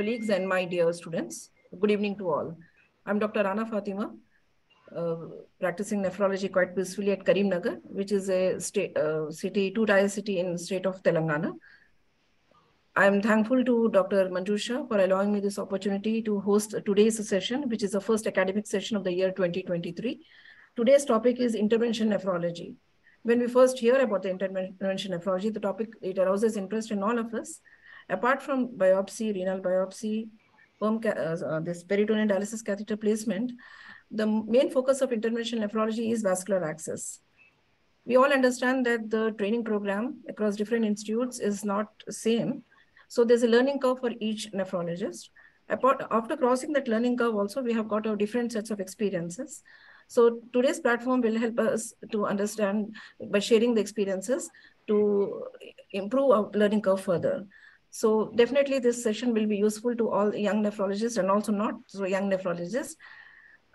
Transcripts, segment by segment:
colleagues and my dear students. Good evening to all. I'm Dr. Rana Fatima, uh, practicing nephrology quite peacefully at Karimnagar, which is a state, uh, city, two-tier city in the state of Telangana. I'm thankful to Dr. Manjusha for allowing me this opportunity to host today's session, which is the first academic session of the year 2023. Today's topic is intervention nephrology. When we first hear about the intervention nephrology, the topic, it arouses interest in all of us. Apart from biopsy, renal biopsy, perm, uh, this peritoneal dialysis catheter placement, the main focus of intervention nephrology is vascular access. We all understand that the training program across different institutes is not the same. So there's a learning curve for each nephrologist. After crossing that learning curve also, we have got our different sets of experiences. So today's platform will help us to understand by sharing the experiences to improve our learning curve further. So definitely this session will be useful to all young nephrologists and also not so young nephrologists.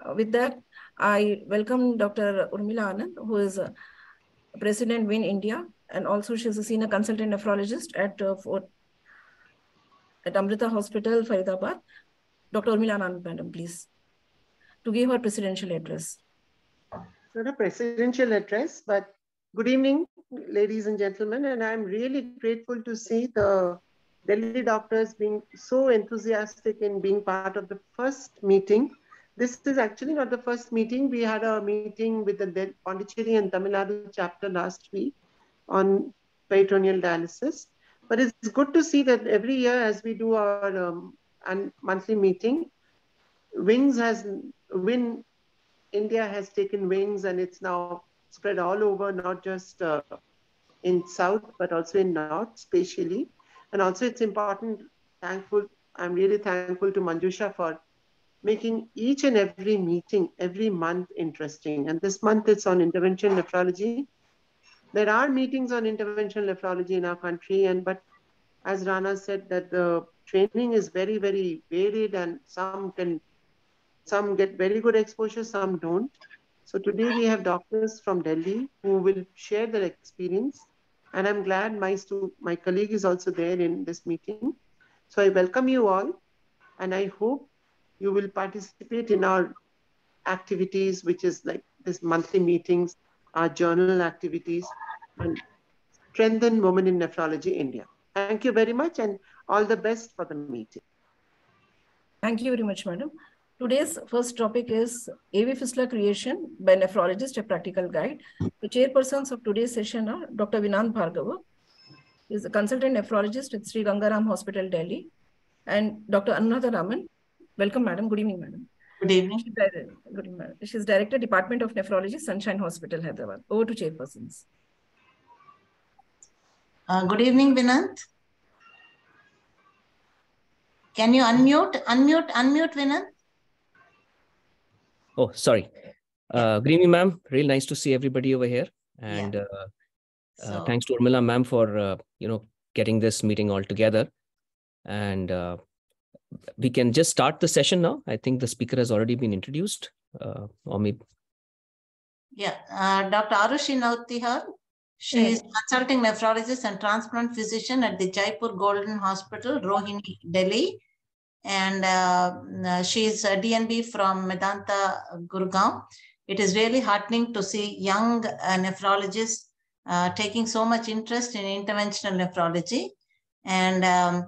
Uh, with that, I welcome Dr. Urmila Anand, who is uh, President WIN India, and also she's a senior consultant nephrologist at, uh, for, at Amrita Hospital, Faridabad. Dr. Urmila Anand, madam, please, to give her presidential address not a presidential address, but good evening, ladies and gentlemen. And I'm really grateful to see the Delhi doctors being so enthusiastic in being part of the first meeting. This is actually not the first meeting. We had a meeting with the Pondicherry and Tamil Nadu chapter last week on peritoneal dialysis. But it's good to see that every year as we do our um, monthly meeting, Wings has WIN India has taken wings and it's now spread all over, not just uh, in South, but also in North, spatially. And also it's important, thankful, I'm really thankful to Manjusha for making each and every meeting every month interesting. And this month it's on intervention nephrology. There are meetings on intervention nephrology in our country, and but as Rana said, that the training is very, very varied and some can some get very good exposure, some don't. So today we have doctors from Delhi who will share their experience. And I'm glad my, my colleague is also there in this meeting. So I welcome you all. And I hope you will participate in our activities, which is like this monthly meetings, our journal activities, and strengthen women in nephrology India. Thank you very much and all the best for the meeting. Thank you very much, madam. Today's first topic is AV fistula creation by nephrologist, a practical guide. The chairpersons of today's session are Dr. Vinant Bhargava, is a consultant nephrologist at Sri Gangaram Hospital, Delhi, and Dr. Anuradha Raman. Welcome, madam. Good evening, madam. Good evening. She's, good evening, madam. She's Director, Department of Nephrology, Sunshine Hospital, Hyderabad. Over to chairpersons. Uh, good evening, Vinant. Can you unmute, unmute, unmute, Vinant? Oh, sorry. Uh, good evening, ma'am. real nice to see everybody over here. And yeah. uh, uh thanks to Urmila, ma'am, for uh, you know getting this meeting all together. And uh, we can just start the session now. I think the speaker has already been introduced. Uh, or maybe. Yeah, uh, Dr. Arushi Nautihar. She is consulting nephrologist and transplant physician at the Jaipur Golden Hospital, Rohini, Delhi and uh, uh she is a DNB from Medanta, Gurgaon. It is really heartening to see young uh, nephrologists uh, taking so much interest in interventional nephrology. And um,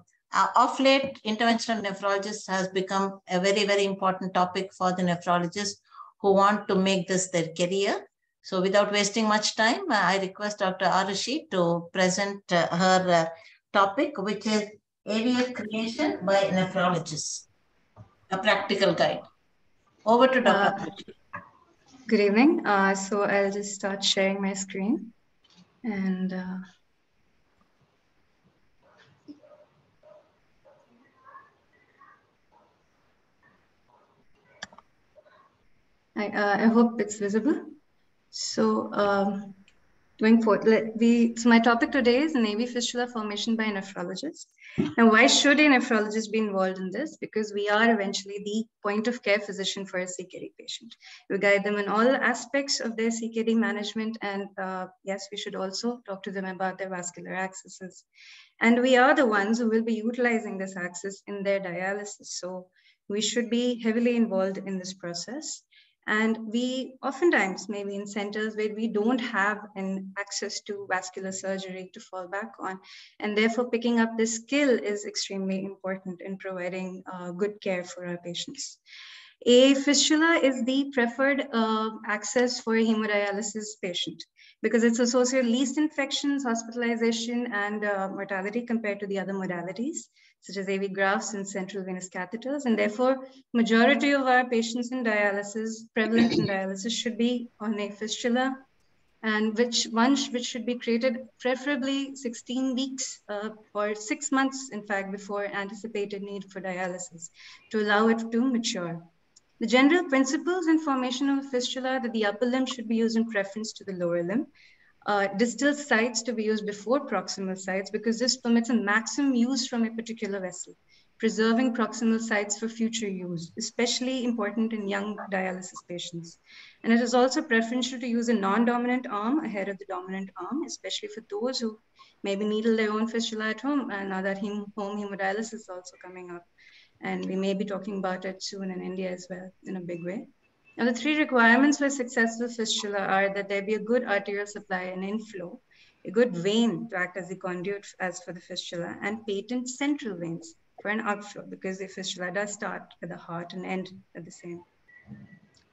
of late, interventional nephrologist has become a very, very important topic for the nephrologists who want to make this their career. So without wasting much time, I request Dr. Arushi to present uh, her uh, topic, which is AVF creation by nephrologists, a practical guide. Over to Dr. Uh, good evening. Uh, so I'll just start sharing my screen. And uh, I, uh, I hope it's visible. So um, going forward, we, so my topic today is an AV fistula formation by a nephrologist. Now, why should a nephrologist be involved in this? Because we are eventually the point of care physician for a CKD patient. We guide them in all aspects of their CKD management. And uh, yes, we should also talk to them about their vascular accesses. And we are the ones who will be utilizing this access in their dialysis. So we should be heavily involved in this process. And we oftentimes, maybe in centers where we don't have an access to vascular surgery to fall back on, and therefore picking up this skill is extremely important in providing uh, good care for our patients. A fistula is the preferred uh, access for a hemodialysis patient because it's associated least infections, hospitalization, and uh, mortality compared to the other modalities such as AV grafts and central venous catheters. And therefore, majority of our patients in dialysis, prevalent in dialysis, should be on a fistula, and which one which should be created preferably 16 weeks uh, or six months, in fact, before anticipated need for dialysis to allow it to mature. The general principles in formation of a fistula that the upper limb should be used in preference to the lower limb uh, distal sites to be used before proximal sites because this permits a maximum use from a particular vessel, preserving proximal sites for future use, especially important in young dialysis patients. And it is also preferential to use a non-dominant arm ahead of the dominant arm, especially for those who maybe needle their own fistula at home, and now that home hemodialysis is also coming up. And we may be talking about it soon in India as well in a big way. Now, the three requirements for a successful fistula are that there be a good arterial supply and inflow, a good vein to act as the conduit as for the fistula, and patent central veins for an outflow because the fistula does start at the heart and end at the same.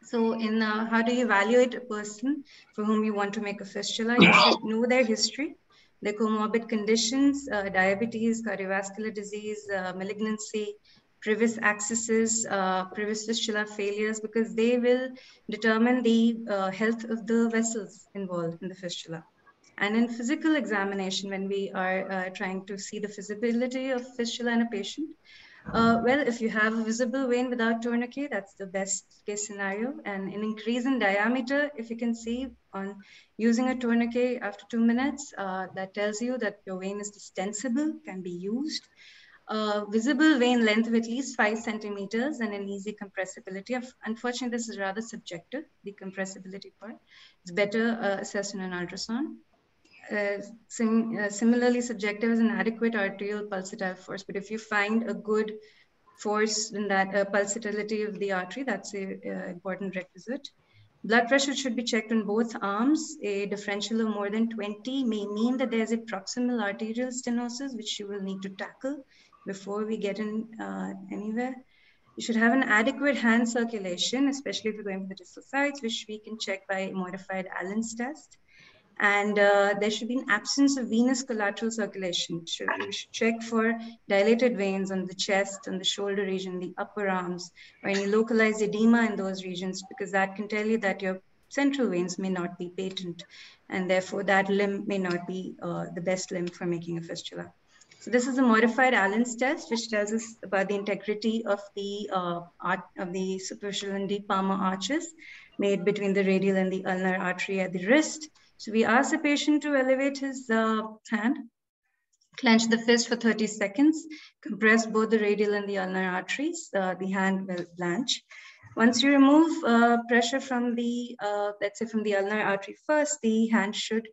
So in uh, how do you evaluate a person for whom you want to make a fistula? You should know their history, their comorbid conditions, uh, diabetes, cardiovascular disease, uh, malignancy, previous accesses, uh, previous fistula failures, because they will determine the uh, health of the vessels involved in the fistula. And in physical examination, when we are uh, trying to see the feasibility of fistula in a patient, uh, well, if you have a visible vein without tourniquet, that's the best case scenario. And an increase in diameter, if you can see on using a tourniquet after two minutes, uh, that tells you that your vein is distensible, can be used a visible vein length of at least five centimeters and an easy compressibility. Unfortunately, this is rather subjective, the compressibility part. It's better uh, assessed in an ultrasound. Uh, sim uh, similarly, subjective is an adequate arterial pulsatile force, but if you find a good force in that uh, pulsatility of the artery, that's an important requisite. Blood pressure should be checked on both arms. A differential of more than 20 may mean that there's a proximal arterial stenosis, which you will need to tackle before we get in uh, anywhere. You should have an adequate hand circulation, especially if you're going for the distal sites, which we can check by modified Allen's test. And uh, there should be an absence of venous collateral circulation. Should, we should check for dilated veins on the chest, on the shoulder region, the upper arms, or any localized edema in those regions, because that can tell you that your central veins may not be patent, and therefore that limb may not be uh, the best limb for making a fistula. So this is a modified Allen's test, which tells us about the integrity of the uh, art, of the superficial and deep palmar arches made between the radial and the ulnar artery at the wrist. So we ask the patient to elevate his uh, hand, clench the fist for 30 seconds, compress both the radial and the ulnar arteries. Uh, the hand will blanch. Once you remove uh, pressure from the, uh, let's say from the ulnar artery first, the hand should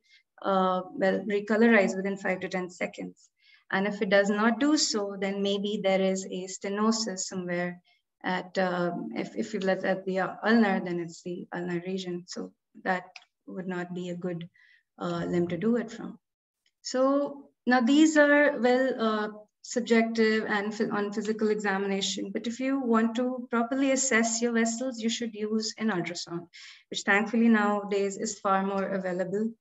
uh, well recolorize within five to 10 seconds. And if it does not do so, then maybe there is a stenosis somewhere at, um, if, if you let at the ulnar, then it's the ulnar region. So that would not be a good uh, limb to do it from. So now these are well uh, subjective and on physical examination. But if you want to properly assess your vessels, you should use an ultrasound, which thankfully nowadays is far more available.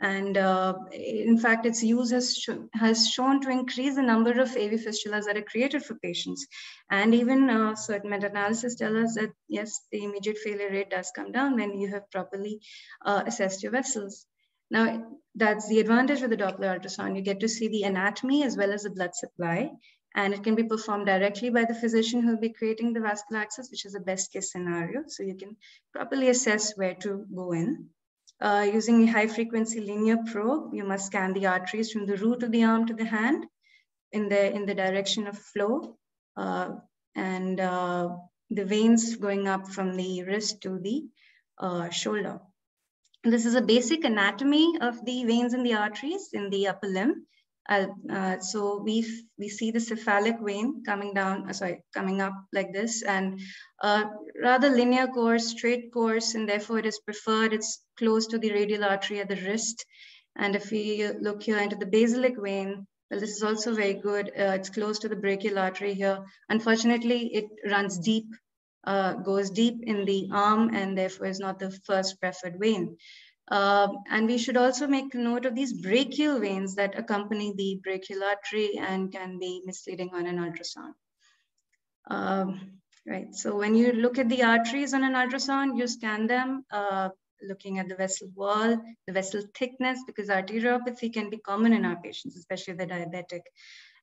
And uh, in fact, its use has, sh has shown to increase the number of AV fistulas that are created for patients. And even uh, certain meta-analysis tell us that, yes, the immediate failure rate does come down when you have properly uh, assessed your vessels. Now, that's the advantage with the Doppler ultrasound. You get to see the anatomy as well as the blood supply. And it can be performed directly by the physician who will be creating the vascular access, which is the best case scenario. So you can properly assess where to go in. Uh, using a high frequency linear probe, you must scan the arteries from the root of the arm to the hand in the, in the direction of flow. Uh, and uh, the veins going up from the wrist to the uh, shoulder. This is a basic anatomy of the veins and the arteries in the upper limb. Uh, so we we see the cephalic vein coming down, uh, sorry, coming up like this, and uh, rather linear course, straight course, and therefore it is preferred. It's close to the radial artery at the wrist. And if we look here into the basilic vein, well, this is also very good. Uh, it's close to the brachial artery here. Unfortunately, it runs deep, uh, goes deep in the arm, and therefore is not the first preferred vein. Um, and we should also make note of these brachial veins that accompany the brachial artery and can be misleading on an ultrasound. Um, right, so when you look at the arteries on an ultrasound, you scan them, uh, looking at the vessel wall, the vessel thickness, because arteriopathy can be common in our patients, especially the diabetic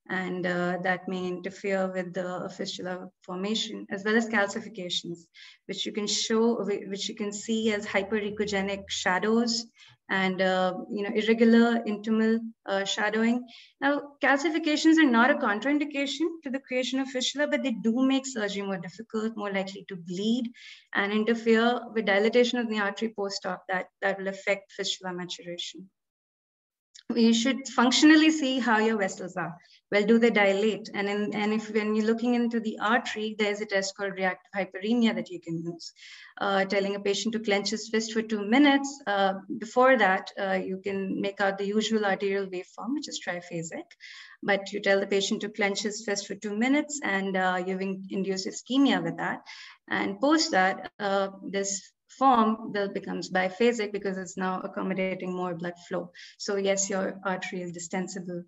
and uh, that may interfere with the fistula formation as well as calcifications, which you can show, which you can see as hyperechogenic shadows and uh, you know irregular intimal uh, shadowing. Now, calcifications are not a contraindication to the creation of fistula, but they do make surgery more difficult, more likely to bleed, and interfere with dilatation of the artery post-op that, that will affect fistula maturation we should functionally see how your vessels are. Well, do they dilate? And, in, and if when you're looking into the artery, there's a test called reactive hyperemia that you can use. Uh, telling a patient to clench his fist for two minutes. Uh, before that, uh, you can make out the usual arterial waveform, which is triphasic. But you tell the patient to clench his fist for two minutes and uh, you've induced ischemia with that. And post that, uh, this form that becomes biphasic because it's now accommodating more blood flow. So yes, your artery is distensible.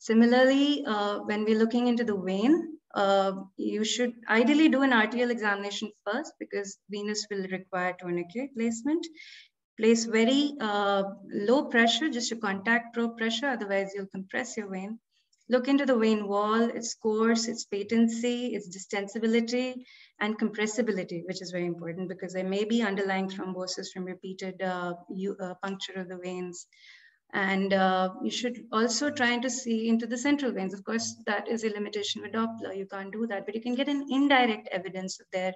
Similarly, uh, when we're looking into the vein, uh, you should ideally do an arterial examination first because venous will require tourniquet placement. Place very uh, low pressure, just a contact probe pressure, otherwise you'll compress your vein. Look into the vein wall, its course, its patency, its distensibility, and compressibility, which is very important because there may be underlying thrombosis from repeated uh, you, uh, puncture of the veins. And uh, you should also try to see into the central veins. Of course, that is a limitation with Doppler. You can't do that, but you can get an indirect evidence of their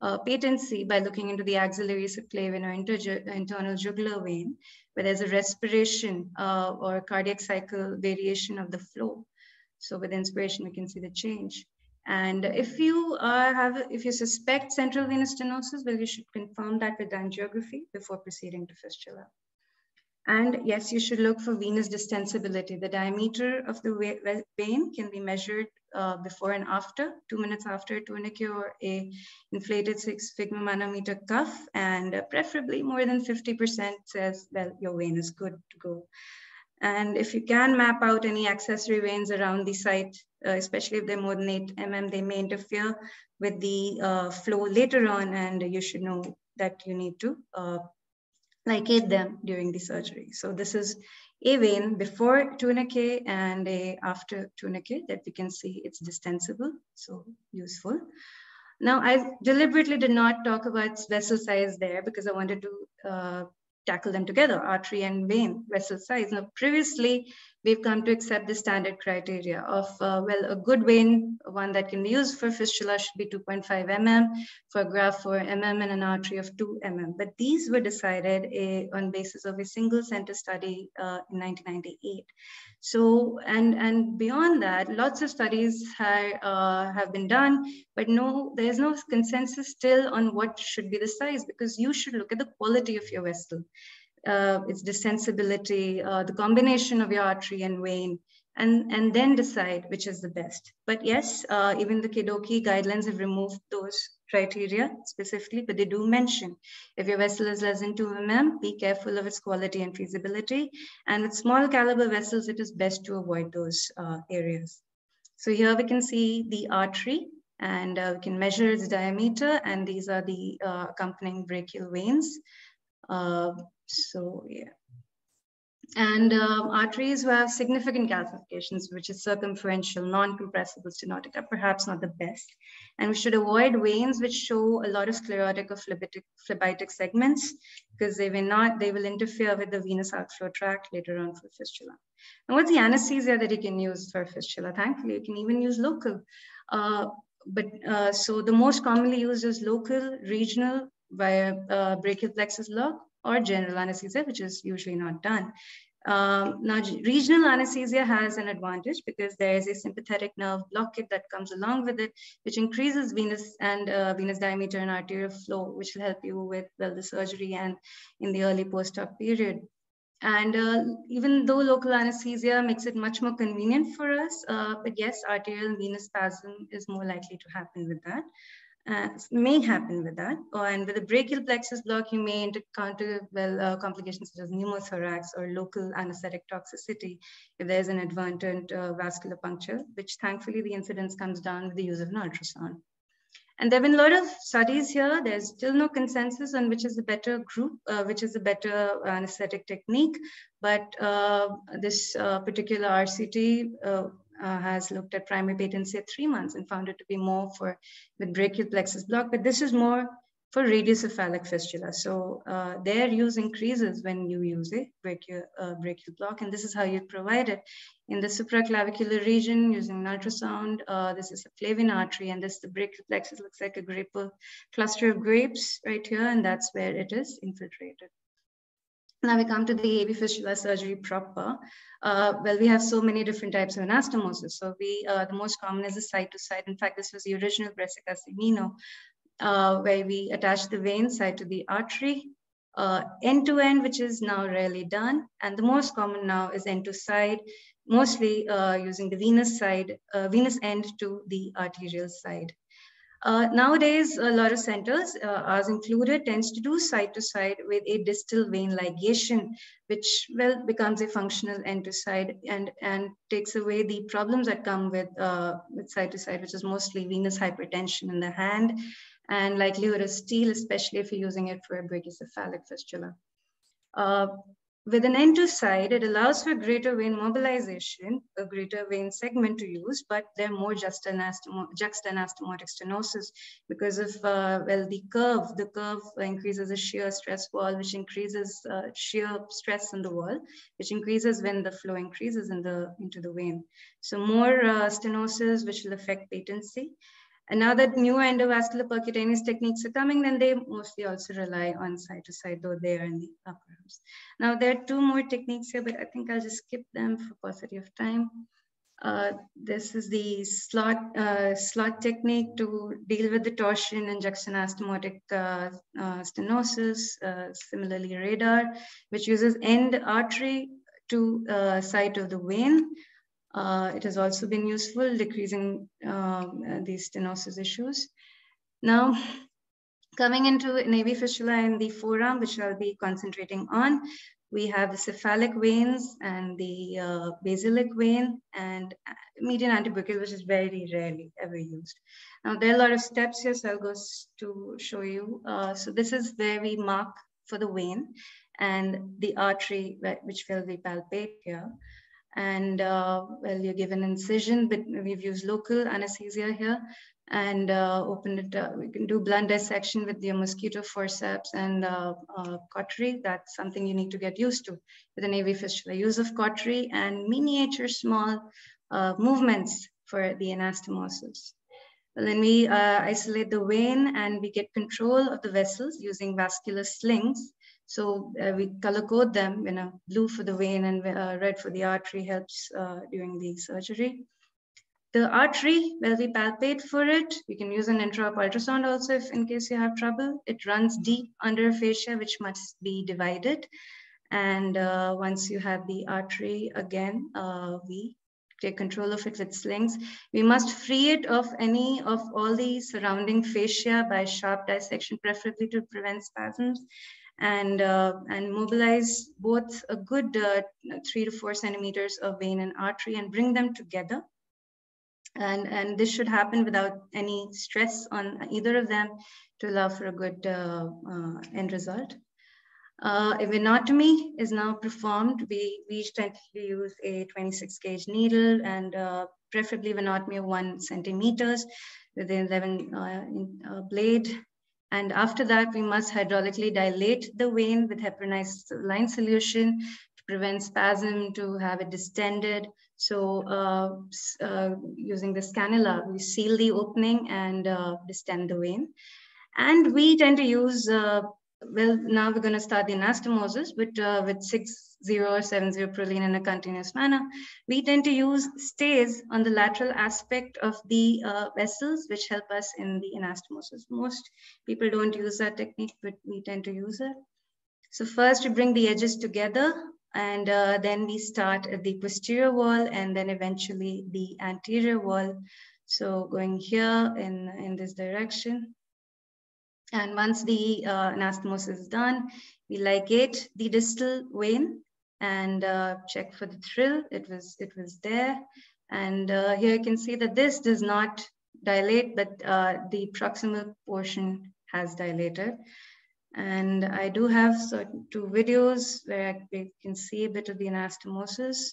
uh, patency by looking into the axillary subclavian or internal jugular vein, where there's a respiration uh, or cardiac cycle variation of the flow. So with inspiration, we can see the change. And if you uh, have, if you suspect central venous stenosis, well, you should confirm that with angiography before proceeding to fistula. And yes, you should look for venous distensibility. The diameter of the vein can be measured uh, before and after, two minutes after a tourniquet or a inflated sphygmomanometer cuff, and uh, preferably more than 50% says, well, your vein is good to go. And if you can map out any accessory veins around the site, uh, especially if they're more than 8 mm, they may interfere with the uh, flow later on, and you should know that you need to uh, ligate them during the surgery. So this is a vein before tourniquet and a after tourniquet that we can see it's distensible, so useful. Now, I deliberately did not talk about vessel size there because I wanted to uh, tackle them together, artery and vein vessel size. Now, previously, we've come to accept the standard criteria of, uh, well, a good vein, one that can be used for fistula should be 2.5 mm, for graft 4 mm, and an artery of 2 mm. But these were decided a, on basis of a single center study uh, in 1998. So, and, and beyond that, lots of studies have, uh, have been done, but no, there's no consensus still on what should be the size because you should look at the quality of your vessel uh, its distensibility, uh, the combination of your artery and vein, and, and then decide which is the best. But yes, uh, even the KDOQI guidelines have removed those criteria specifically, but they do mention if your vessel is less than 2 mm, be careful of its quality and feasibility. And with small caliber vessels, it is best to avoid those uh, areas. So here we can see the artery and uh, we can measure its diameter and these are the uh, accompanying brachial veins. So yeah. and um, arteries who have significant calcifications, which is circumferential, non-compressible stenotic, are perhaps not the best. And we should avoid veins which show a lot of sclerotic or phlebitic, phlebitic segments because they will not, they will interfere with the venous outflow tract later on for fistula. And what's the anesthesia that you can use for fistula? Thankfully, you can even use local. Uh, but uh, so the most commonly used is local, regional, via uh, brachial plexus block or general anesthesia, which is usually not done. Um, now, regional anesthesia has an advantage because there is a sympathetic nerve blockade that comes along with it, which increases venous and uh, venous diameter and arterial flow, which will help you with well, the surgery and in the early post-op period. And uh, even though local anesthesia makes it much more convenient for us, uh, but yes, arterial venous spasm is more likely to happen with that uh, may happen with that. Oh, and with a brachial plexus block, you may encounter well uh, complications such as pneumothorax or local anesthetic toxicity if there's an advertent uh, vascular puncture, which thankfully the incidence comes down with the use of an ultrasound. And there have been a lot of studies here. There's still no consensus on which is the better group, uh, which is the better anesthetic technique. But uh, this uh, particular RCT uh, has looked at primary patency at three months and found it to be more for with brachial plexus block, but this is more for radiocephalic fistula. So uh, their use increases when you use a brachial, uh, brachial block, and this is how you provide it. In the supraclavicular region using an ultrasound, uh, this is a flavin artery, and this the brachial plexus looks like a grape cluster of grapes right here, and that's where it is infiltrated. Now we come to the AV fistula surgery proper. Uh, well, we have so many different types of anastomosis. So we, uh, the most common is the side to side. In fact, this was the original Brescia Cimino, uh, where we attach the vein side to the artery, uh, end to end, which is now rarely done. And the most common now is end to side, mostly uh, using the venous side, uh, venous end to the arterial side. Uh, nowadays, a lot of centers, uh, ours included, tends to do side to side with a distal vein ligation, which well becomes a functional end to side and and takes away the problems that come with uh, with side to side, which is mostly venous hypertension in the hand and likelihood of steal, especially if you're using it for a brachiocephalic fistula. With an end to side, it allows for greater vein mobilization, a greater vein segment to use, but they're more juxtanastomotic stenosis because of, uh, well, the curve, the curve increases the shear stress wall, which increases uh, shear stress in the wall, which increases when the flow increases in the, into the vein. So more uh, stenosis, which will affect patency. And now that newer endovascular percutaneous techniques are coming, then they mostly also rely on side to side, though they are in the upper arms. Now there are two more techniques here, but I think I'll just skip them for paucity of time. Uh, this is the slot uh, slot technique to deal with the torsion and juxtanastomotic uh, uh stenosis. Uh, similarly, radar, which uses end artery to uh, site of the vein uh, it has also been useful decreasing um, uh, these stenosis issues. Now, coming into AV fistula in the forearm, which I'll be concentrating on, we have the cephalic veins and the uh, basilic vein and uh, median antebrachial, which is very rarely ever used. Now, there are a lot of steps here, so I'll go to show you. Uh, so this is where we mark for the vein and the artery, which will be palpate here and uh, well, you give an incision, but we've used local anesthesia here and uh, open it. Uh, we can do blunt dissection with the mosquito forceps and uh, uh, cautery. That's something you need to get used to with an AV fistula. Use of cautery and miniature small uh, movements for the anastomosis. Well, then we uh, isolate the vein and we get control of the vessels using vascular slings so uh, we color code them, you know, blue for the vein and uh, red for the artery helps uh, during the surgery. The artery, well, we palpate for it. You can use an intra ultrasound also if in case you have trouble. It runs deep under fascia, which must be divided. And uh, once you have the artery again, uh, we take control of it with slings. We must free it of any of all the surrounding fascia by sharp dissection, preferably to prevent spasms and, uh, and mobilize both a good uh, three to four centimeters of vein and artery and bring them together. And, and this should happen without any stress on either of them to allow for a good uh, uh end result. Uh, if venotomy is now performed, we, we tend use a 26 gauge needle and uh, preferably venotomy of one centimeters with an 11 uh, in, uh, blade. And after that, we must hydraulically dilate the vein with heparinized line solution to prevent spasm, to have it distended. So uh, uh, using the cannula, we seal the opening and distend the vein. And we tend to use well, now we're going to start the anastomosis, but uh, with 60 or 70 Prolene in a continuous manner. We tend to use stays on the lateral aspect of the uh, vessels, which help us in the anastomosis. Most people don't use that technique, but we tend to use it. So first we bring the edges together and uh, then we start at the posterior wall and then eventually the anterior wall. So going here in, in this direction. And once the uh, anastomosis is done, we ligate the distal vein and uh, check for the thrill. It was, it was there. And uh, here you can see that this does not dilate, but uh, the proximal portion has dilated. And I do have certain two videos where you can see a bit of the anastomosis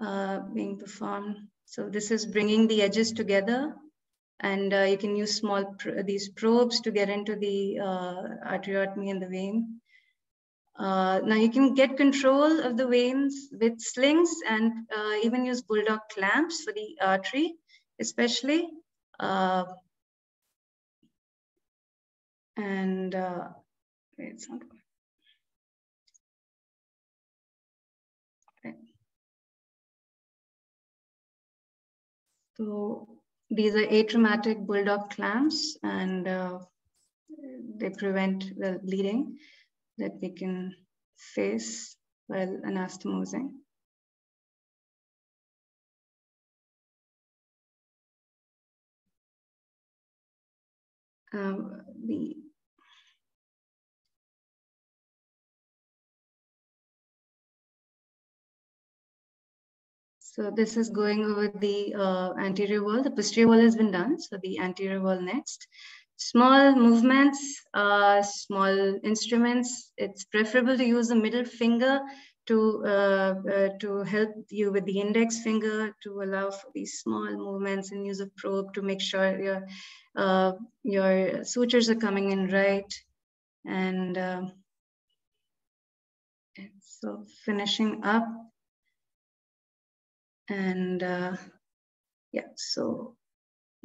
uh, being performed. So this is bringing the edges together and uh, you can use small pr these probes to get into the uh, arteriotomy in the vein. Uh, now you can get control of the veins with slings and uh, even use bulldog clamps for the artery, especially. Uh, and uh, it's not okay. So these are atraumatic bulldog clamps and uh, they prevent the bleeding that we can face while anastomosing. Um, So this is going over the uh, anterior wall. The posterior wall has been done. So the anterior wall next. Small movements, uh, small instruments. It's preferable to use the middle finger to, uh, uh, to help you with the index finger to allow for these small movements and use a probe to make sure your, uh, your sutures are coming in right. And uh, so finishing up, and uh, yeah, so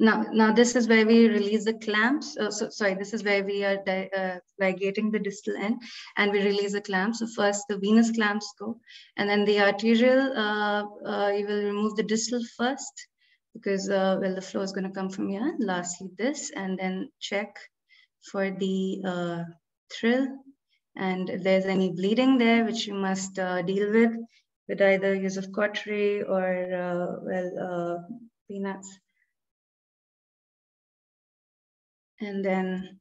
now, now this is where we release the clamps. Uh, so sorry, this is where we are uh, ligating the distal end and we release the clamps. So first the venous clamps go and then the arterial, uh, uh you will remove the distal first because uh, well, the flow is gonna come from here. Lastly this and then check for the uh, thrill and if there's any bleeding there, which you must deal with, with either use of cautery or well peanuts. And then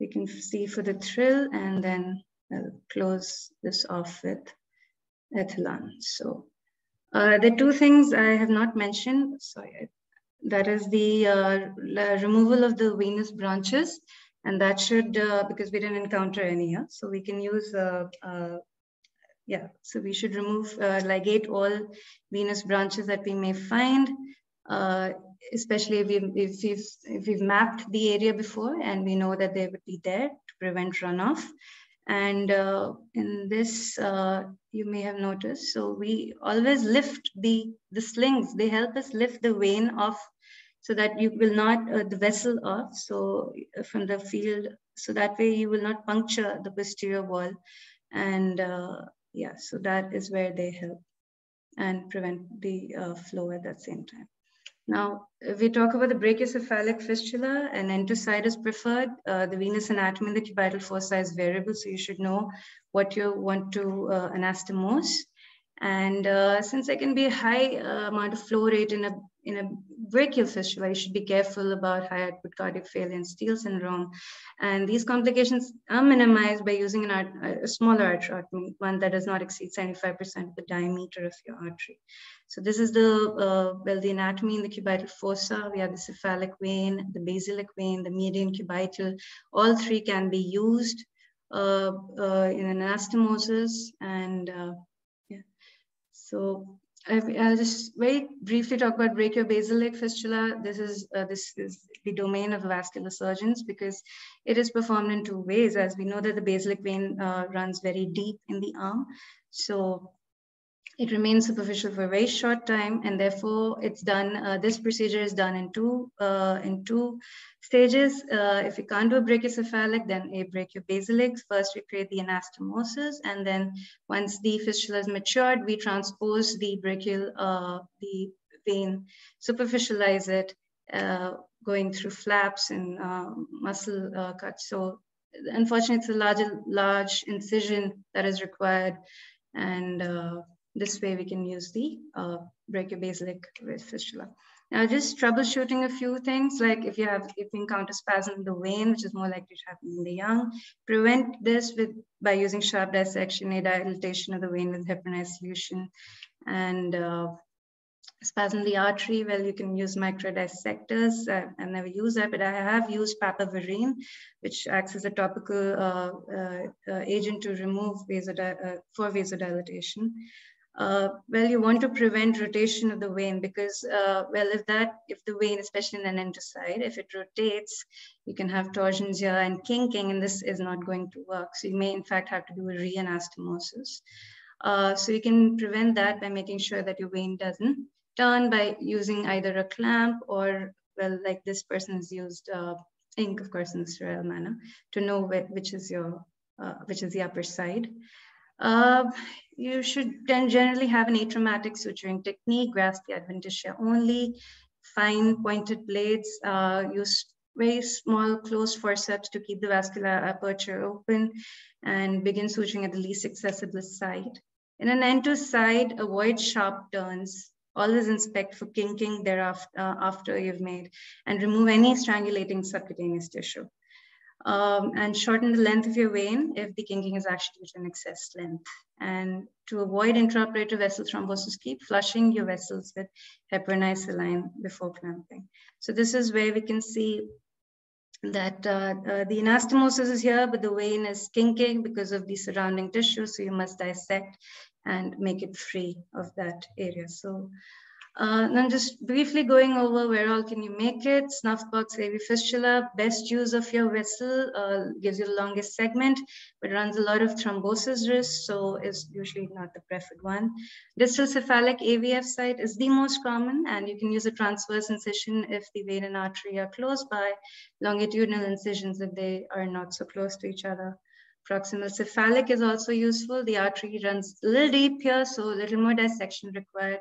we can see for the thrill and then I'll close this off with Ethilon. So uh, the two things I have not mentioned, sorry, that is the uh, removal of the venous branches and that should, uh, because we didn't encounter any here, so we can use uh, uh, yeah, so we should remove, uh, ligate all venous branches that we may find, especially if we've, if, we've, if we've mapped the area before and we know that they would be there to prevent runoff. And uh, in this, uh, you may have noticed, so we always lift the, the slings. They help us lift the vein off so that you will not, uh, the vessel off, so uh, from the field, so that way you will not puncture the posterior wall and uh, yeah, so that is where they help and prevent the uh, flow at that same time. Now, if we talk about the brachiocephalic fistula, an enterocide is preferred. Uh, the venous anatomy in the cubital fossa is variable, so you should know what you want to uh, anastomose. And uh, since there can be a high uh, amount of flow rate in a in a brachial fistula, you should be careful about high output cardiac failure and steal syndrome. And these complications are minimized by using an a smaller artery, one that does not exceed 75% of the diameter of your artery. So this is the, uh, well, the anatomy in the cubital fossa. We have the cephalic vein, the basilic vein, the median cubital. All three can be used uh, uh, in anastomosis. And uh, yeah, so I'll just very briefly talk about brachiobasilic fistula. This is uh, this is the domain of vascular surgeons because it is performed in two ways. As we know that the basilic vein uh, runs very deep in the arm, so it remains superficial for a very short time, and therefore it's done. Uh, this procedure is done in two uh, in two stages. Uh, if we can't do a brachiocephalic, then a brachiobasilic. First, we create the anastomosis, and then once the fistula is matured, we transpose the brachial uh, the vein, superficialize it, uh, going through flaps and uh, muscle cuts. So unfortunately, it's a large large incision that is required, and this way we can use the uh, brachiobasilic fistula. Now just troubleshooting a few things, like if you have, if you encounter spasm in the vein, which is more likely to happen in the young, prevent this with by using sharp dissection, a dilatation of the vein with heparinized solution, and uh, spasm in the artery, well, you can use microdissectors. Uh, I've never use that, but I have used papaverine, which acts as a topical uh, uh, uh agent to remove vasodil uh, for vasodilatation uh, well, you want to prevent rotation of the vein because, uh, well, if that, if the vein, especially in an enteroside, if it rotates, you can have torsions here and kinking, and this is not going to work. So you may, in fact, have to do a reanastomosis. Uh, so you can prevent that by making sure that your vein doesn't turn by using either a clamp or, well, like this person has used uh, ink, of course, in a sterile manner to know which is your, uh, which is the upper side. Uh, you should then generally have an atraumatic suturing technique, grasp the adventitia only, fine pointed blades, uh, use very small closed forceps to keep the vascular aperture open and begin suturing at the least accessible site. In an endo side, avoid sharp turns. Always inspect for kinking thereafter uh, after you've made and remove any strangulating subcutaneous tissue um, and shorten the length of your vein if the kinking is actually to an excess length. And to avoid intraoperative vessel thrombosis, keep flushing your vessels with heparin saline before clamping. So this is where we can see that uh, uh, the anastomosis is here, but the vein is kinking because of the surrounding tissue. So you must dissect and make it free of that area. So uh, then just briefly going over where all can you make it, snuff box AV fistula, best use of your vessel, uh, gives you the longest segment, but runs a lot of thrombosis risk, so is usually not the preferred one. Distal cephalic AVF site is the most common, and you can use a transverse incision if the vein and artery are close by, longitudinal incisions if they are not so close to each other. Proximal cephalic is also useful. The artery runs a little deep here, so a little more dissection required.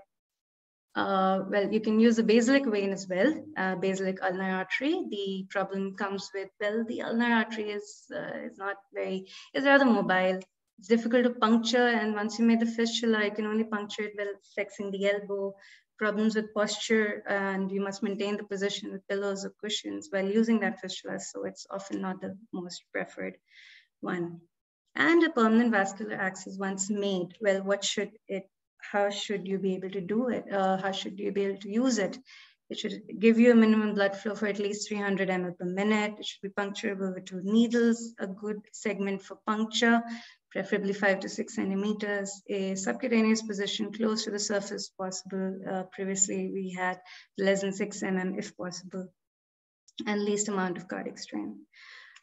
Uh, well, you can use a basilic vein as well, uh, basilic ulnar artery. The problem comes with, well, the ulnar artery is, uh, is not very, is rather mobile. It's difficult to puncture. And once you made the fistula, you can only puncture it while flexing the elbow. Problems with posture, and you must maintain the position with pillows or cushions while using that fistula. So it's often not the most preferred one. And a permanent vascular access once made, well, what should it how should you be able to do it? Uh, how should you be able to use it? It should give you a minimum blood flow for at least 300 ml per minute. It should be puncturable with two needles, a good segment for puncture, preferably five to six centimeters, a subcutaneous position close to the surface possible. Uh, previously, we had less than six mm if possible, and least amount of cardiac strain.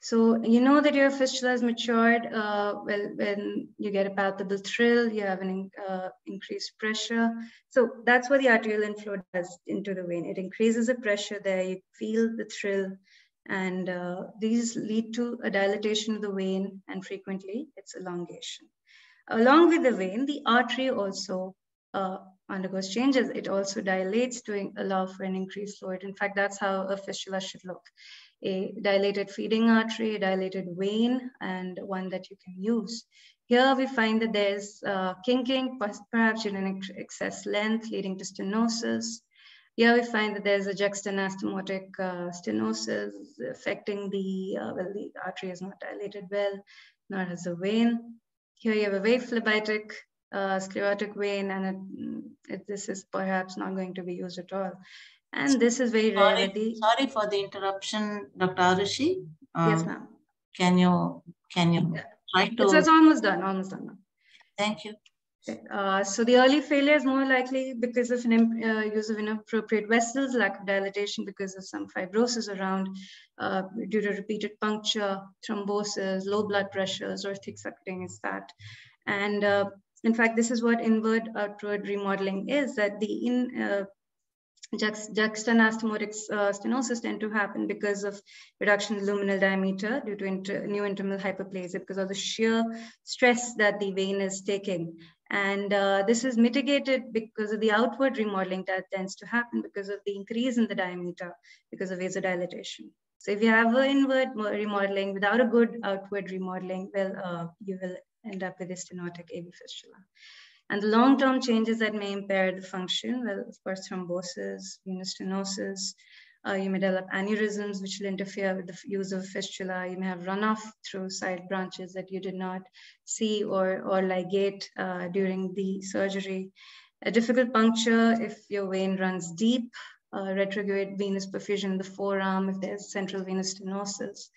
So you know that your fistula has matured uh, well, when you get a palpable thrill, you have an uh, increased pressure. So that's what the arterial inflow does into the vein. It increases the pressure there, you feel the thrill, and uh, these lead to a dilatation of the vein, and frequently it's elongation. Along with the vein, the artery also uh, undergoes changes. It also dilates to allow for an increased fluid. In fact, that's how a fistula should look a dilated feeding artery, a dilated vein, and one that you can use. Here we find that there's uh, kinking, perhaps to excess length leading to stenosis. Here we find that there's a juxtanastomotic uh, stenosis affecting the, uh, well, the artery is not dilated well, nor has the vein. Here you have a very phlebitic uh, sclerotic vein, and it, it, this is perhaps not going to be used at all. And this is very sorry, rare. Sorry for the interruption, Dr. Arushi. Um, yes, ma'am. Can you can you try to. It's, it's almost done, almost done. Thank you. Uh, so the early failure is more likely because of an uh, use of inappropriate vessels, lack of dilatation because of some fibrosis around, uh, due to repeated puncture, thrombosis, low blood pressures, or thick subcutaneous fat. And uh, in fact, this is what inward outward remodeling is, that the in, uh, juxtanastomotic uh, stenosis tend to happen because of reduction in luminal diameter due to inter new intimal hyperplasia because of the shear stress that the vein is taking. And uh, this is mitigated because of the outward remodeling that tends to happen because of the increase in the diameter because of vasodilatation. So if you have an inward remodeling without a good outward remodeling, well, uh, you will end up with a stenotic AV fistula. And the long-term changes that may impair the function, well, of course, thrombosis, venous stenosis, uh, you may develop aneurysms, which will interfere with the use of fistula. You may have runoff through side branches that you did not see or, or ligate uh, during the surgery. A difficult puncture if your vein runs deep, uh, retrograde venous perfusion in the forearm, if there's central venous stenosis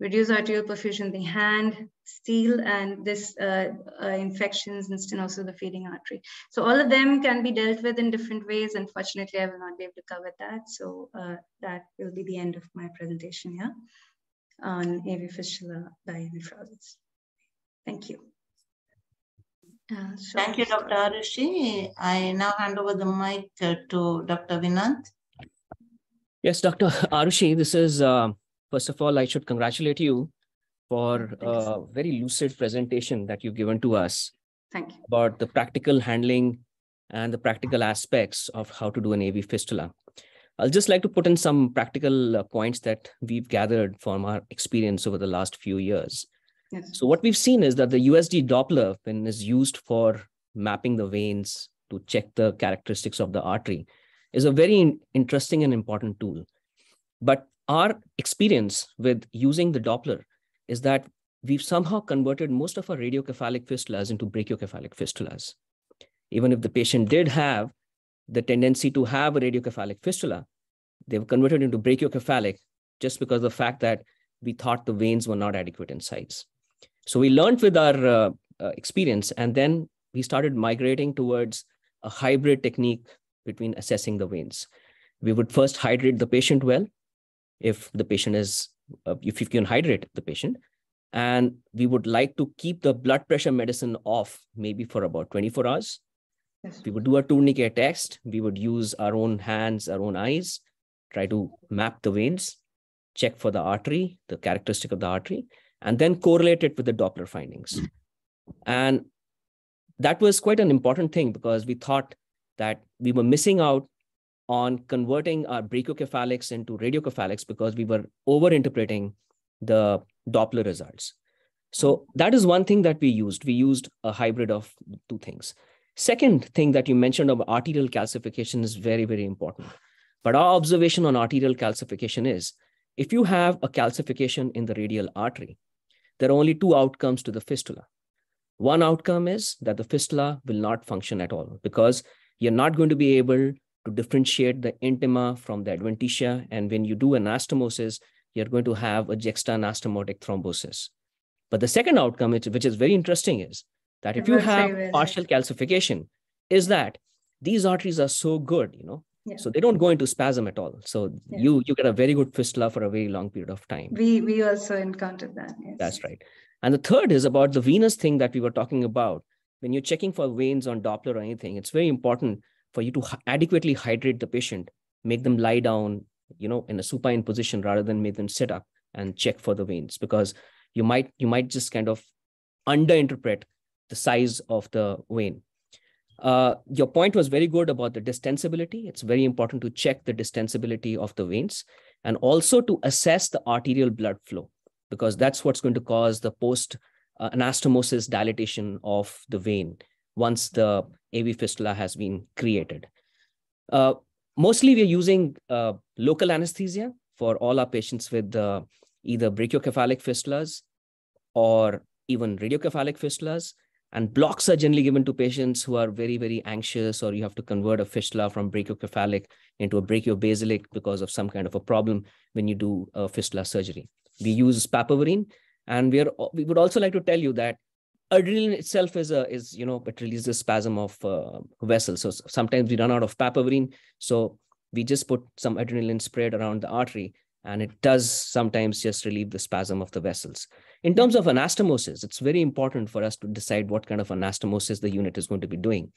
reduce arterial perfusion in the hand, steal, and this uh, uh, infections and stenosis of the feeding artery. So all of them can be dealt with in different ways. Unfortunately, I will not be able to cover that. So uh, that will be the end of my presentation here on AV fistula by nephrosis. Thank you. Uh, Thank you, Dr. Arushi. I now hand over the mic uh, to Dr. Vinant. Yes, Dr. Arushi, this is uh, First of all, I should congratulate you for a very lucid presentation that you've given to us. Thank you. About the practical handling and the practical aspects of how to do an AV fistula. I'll just like to put in some practical uh, points that we've gathered from our experience over the last few years. Yes. So what we've seen is that the USG Doppler, when is used for mapping the veins to check the characteristics of the artery, is a very interesting and important tool. But our experience with using the Doppler is that we've somehow converted most of our radiocephalic fistulas into brachiocephalic fistulas. Even if the patient did have the tendency to have a radiocephalic fistula, they were converted into brachiocephalic just because of the fact that we thought the veins were not adequate in size. So we learned with our uh, uh, experience, and then we started migrating towards a hybrid technique between assessing the veins. We would first hydrate the patient well, if the patient is, uh, if you can hydrate the patient. And we would like to keep the blood pressure medicine off maybe for about 24 hours. Yes. We would do a tourniquet test. We would use our own hands, our own eyes, try to map the veins, check for the artery, the characteristic of the artery, and then correlate it with the Doppler findings. And that was quite an important thing because we thought that we were missing out on converting our brachiocephalics into radiocephalics because we were overinterpreting the Doppler results. So that is one thing that we used. We used a hybrid of two things. Second thing that you mentioned about arterial calcification is very, very important. But our observation on arterial calcification is if you have a calcification in the radial artery, there are only two outcomes to the fistula. One outcome is that the fistula will not function at all because you're not going to be able to differentiate the intima from the adventitia. And when you do anastomosis, you're going to have a juxta-anastomotic thrombosis. But the second outcome, which, which is very interesting, is that if you have partial calcification, is that these arteries are so good, you know, yeah. so they don't go into spasm at all. So yeah. you you get a very good fistula for a very long period of time. We we also encountered that. Yes. That's right. And the third is about the venous thing that we were talking about. When you're checking for veins on Doppler or anything, it's very important for you to adequately hydrate the patient, make them lie down, you know, in a supine position rather than make them sit up and check for the veins because you might you might just kind of underinterpret the size of the vein. Uh, your point was very good about the distensibility. It's very important to check the distensibility of the veins and also to assess the arterial blood flow because that's what's going to cause the post uh, anastomosis dilatation of the vein once the AV fistula has been created. Uh, mostly we're using uh, local anesthesia for all our patients with uh, either brachiocephalic fistulas or even radiocephalic fistulas. And blocks are generally given to patients who are very, very anxious, or you have to convert a fistula from brachiocephalic into a brachiobasilic because of some kind of a problem when you do a fistula surgery. We use papaverine And we are we would also like to tell you that adrenaline itself is a is you know it releases spasm of uh, vessels. So sometimes we run out of papaverine, so we just put some adrenaline sprayed around the artery, and it does sometimes just relieve the spasm of the vessels. In terms of anastomosis, it's very important for us to decide what kind of anastomosis the unit is going to be doing.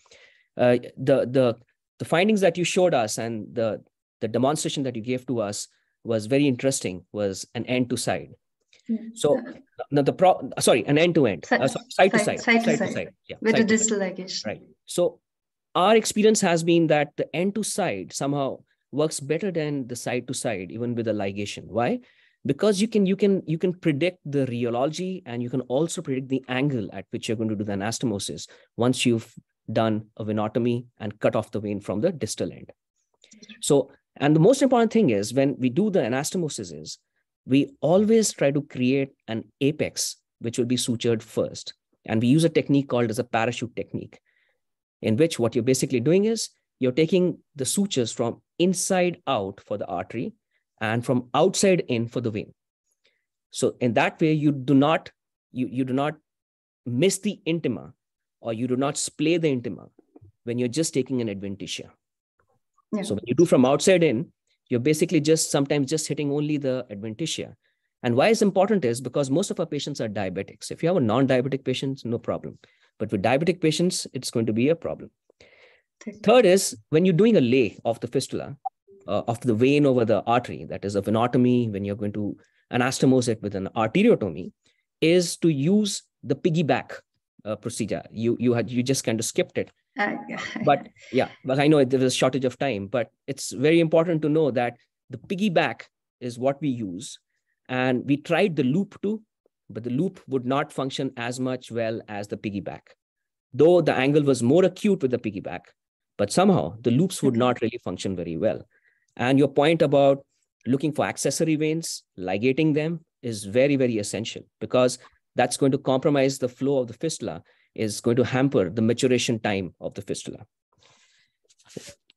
Uh, the the the findings that you showed us and the the demonstration that you gave to us was very interesting. Was an end to side. So the, the pro sorry an end to end. Uh, side, to side side, to side, yeah with a distal ligation right. So our experience has been that the end to side somehow works better than the side to side even with a ligation. Why? because you can you can you can predict the rheology and you can also predict the angle at which you're going to do the anastomosis once you've done a venotomy and cut off the vein from the distal end. So and the most important thing is when we do the anastomosis is we always try to create an apex which will be sutured first and we use a technique called as a parachute technique in which what you're basically doing is you're taking the sutures from inside out for the artery and from outside in for the vein. So in that way, you do not you, you do not miss the intima or you do not splay the intima when you're just taking an adventitia. Yeah. So when you do from outside in, you're basically just sometimes just hitting only the adventitia. And why it's important is because most of our patients are diabetics. If you have a non-diabetic patient, no problem. But with diabetic patients, it's going to be a problem. Third is when you're doing a lay of the fistula, uh, of the vein over the artery, that is a venotomy, when you're going to anastomose it with an arteriotomy, is to use the piggyback uh, procedure. You you had you just kind of skipped it. But yeah, but I know there was a shortage of time. But it's very important to know that the piggyback is what we use, and we tried the loop too, but the loop would not function as much well as the piggyback. Though the angle was more acute with the piggyback, but somehow the loops would not really function very well. And your point about looking for accessory veins, ligating them is very, very essential because that's going to compromise the flow of the fistula, is going to hamper the maturation time of the fistula.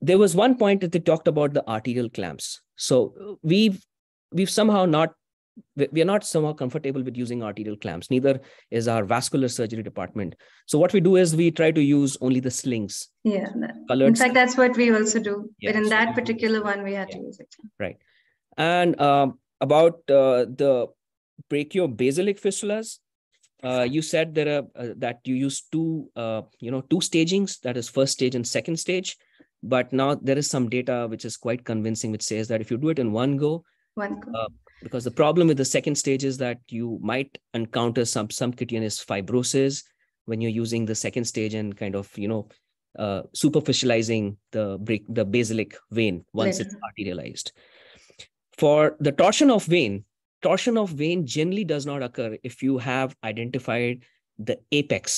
There was one point that they talked about the arterial clamps. So we've we've somehow not we are not somehow comfortable with using arterial clamps neither is our vascular surgery department. So what we do is we try to use only the slings. Yeah in fact that's what we also do. But in that particular one we had yeah. to use it. Right. And um, about uh, the brachiobasilic fistulas uh, you said there are uh, that you use two uh, you know two stagings that is first stage and second stage. But now there is some data which is quite convincing which says that if you do it in one go one go. uh, because the problem with the second stage is that you might encounter some some cutaneous fibrosis when you're using the second stage and kind of you know uh, superficializing the break the basilic vein once it's arterialized. For the torsion of vein torsion of vein generally does not occur if you have identified the apex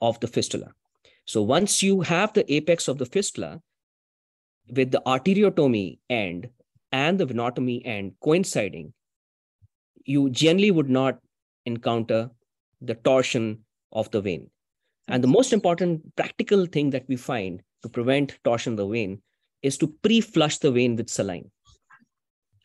of the fistula so once you have the apex of the fistula with the arteriotomy end and the venotomy end coinciding, you generally would not encounter the torsion of the vein. And the most important practical thing that we find to prevent torsion of the vein is to pre-flush the vein with saline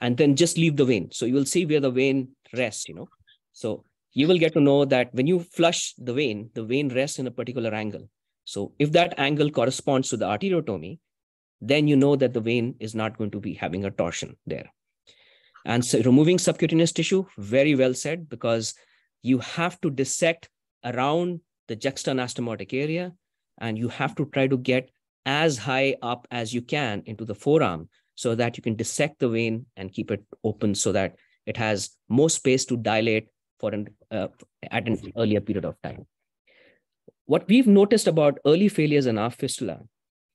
and then just leave the vein. So you will see where the vein rests, you know. So you will get to know that when you flush the vein, the vein rests in a particular angle. So if that angle corresponds to the arteriotomy, then you know that the vein is not going to be having a torsion there. And so removing subcutaneous tissue, very well said, because you have to dissect around the juxtaanastomotic area and you have to try to get as high up as you can into the forearm so that you can dissect the vein and keep it open so that it has more space to dilate for an uh, at an earlier period of time. What we've noticed about early failures in our fistula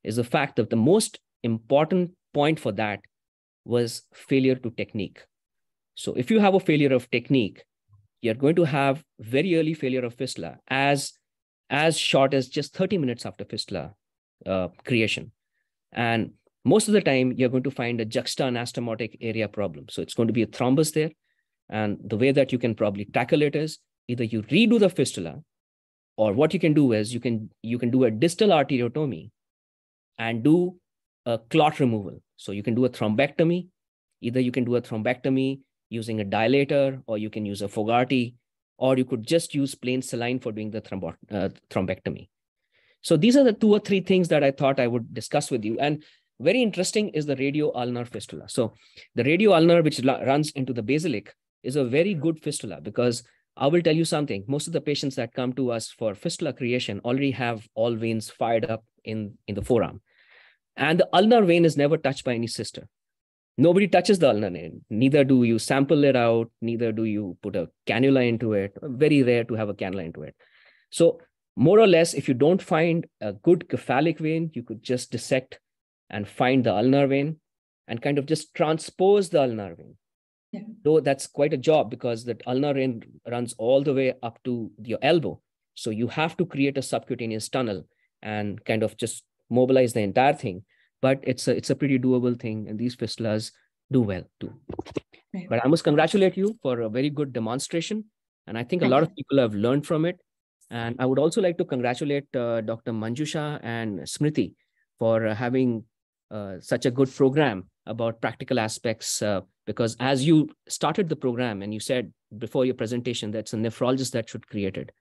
is the fact that the most important point for that was failure to technique. So if you have a failure of technique, you're going to have very early failure of fistula as as short as just 30 minutes after fistula uh, creation. And most of the time, you're going to find a juxta-anastomotic area problem. So it's going to be a thrombus there. And the way that you can probably tackle it is either you redo the fistula, or what you can do is you can you can do a distal arteriotomy and do a clot removal. So you can do a thrombectomy. Either you can do a thrombectomy using a dilator or you can use a Fogarty or you could just use plain saline for doing the thrombo- uh, thrombectomy. So these are the two or three things that I thought I would discuss with you. And very interesting is the radio ulnar fistula. So the radio ulnar, which runs into the basilic, is a very good fistula because I will tell you something. Most of the patients that come to us for fistula creation already have all veins fired up in, in the forearm. And the ulnar vein is never touched by any sister. Nobody touches the ulnar vein. Neither do you sample it out, neither do you put a cannula into it. Very rare to have a cannula into it. So, more or less, if you don't find a good cephalic vein, you could just dissect and find the ulnar vein and kind of just transpose the ulnar vein. Yeah. Though that's quite a job because that ulnar vein runs all the way up to your elbow. So you have to create a subcutaneous tunnel and kind of just mobilize the entire thing. But it's a it's a pretty doable thing, and these fistulas do well too. Right. But I must congratulate you for a very good demonstration, and I think a lot of people have learned from it. And I would also like to congratulate uh, Dr. Manjusha and Smriti for uh, having such a good program about practical aspects uh, because as you started the program and you said before your presentation that's a nephrologist that should create it.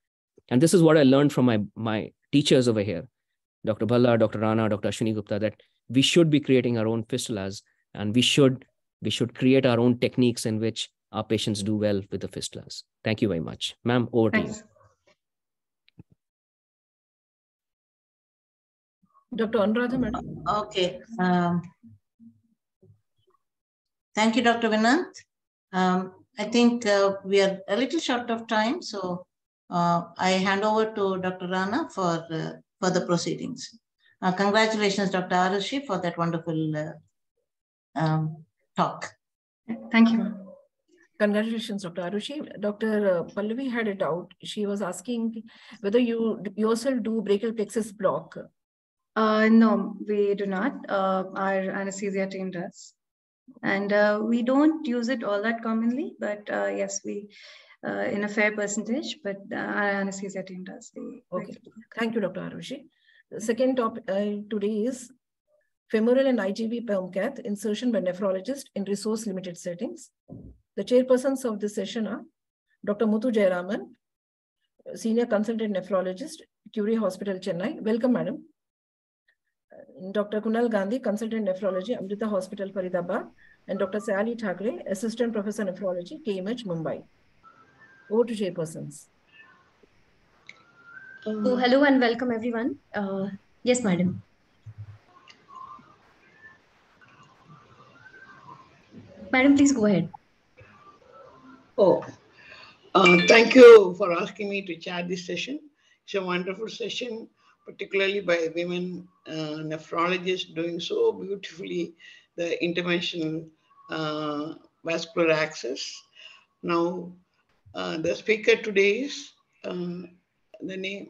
And this is what i learned from my my teachers over here dr bhalla dr rana dr ashwini gupta that we should be creating our own fistulas and we should we should create our own techniques in which our patients do well with the fistulas. Thank you very much. Ma'am over Thanks. to you Dr. Anuradha, madam. Okay. Um, Thank you, Dr. Vinant. Um, I think uh, we are a little short of time, so uh, I hand over to Dr. Rana for uh, further proceedings. Uh, congratulations, Dr. Arushi, for that wonderful uh, um, talk. Thank you. Congratulations, Dr. Arushi. Dr. Uh, Pallavi had a doubt. She was asking whether you yourself do brachial plexus block. Uh, no, we do not. Uh, our anesthesia team does. And uh, we don't use it all that commonly but uh, yes we uh, in a fair percentage but uh, our anesthesia team does okay. thank you dr arushi. The second topic uh, today is femoral and ijv perm cath insertion by nephrologist in resource limited settings. The chairpersons of this session are dr muthu jayaraman senior consultant nephrologist curie hospital chennai. Welcome madam Dr. Kunal Gandhi, Consultant Nephrology, Amrita Hospital, Faridabad, and Dr. Sally Thakre, Assistant Professor Nephrology, KMH, Mumbai. Over to chairpersons. So, hello and welcome everyone. Uh, yes, madam. Madam, please go ahead. Oh, uh, thank you for asking me to chair this session. It's a wonderful session particularly by women uh, nephrologists doing so beautifully the intervention uh, vascular access. Now, uh, the speaker today is, uh, the name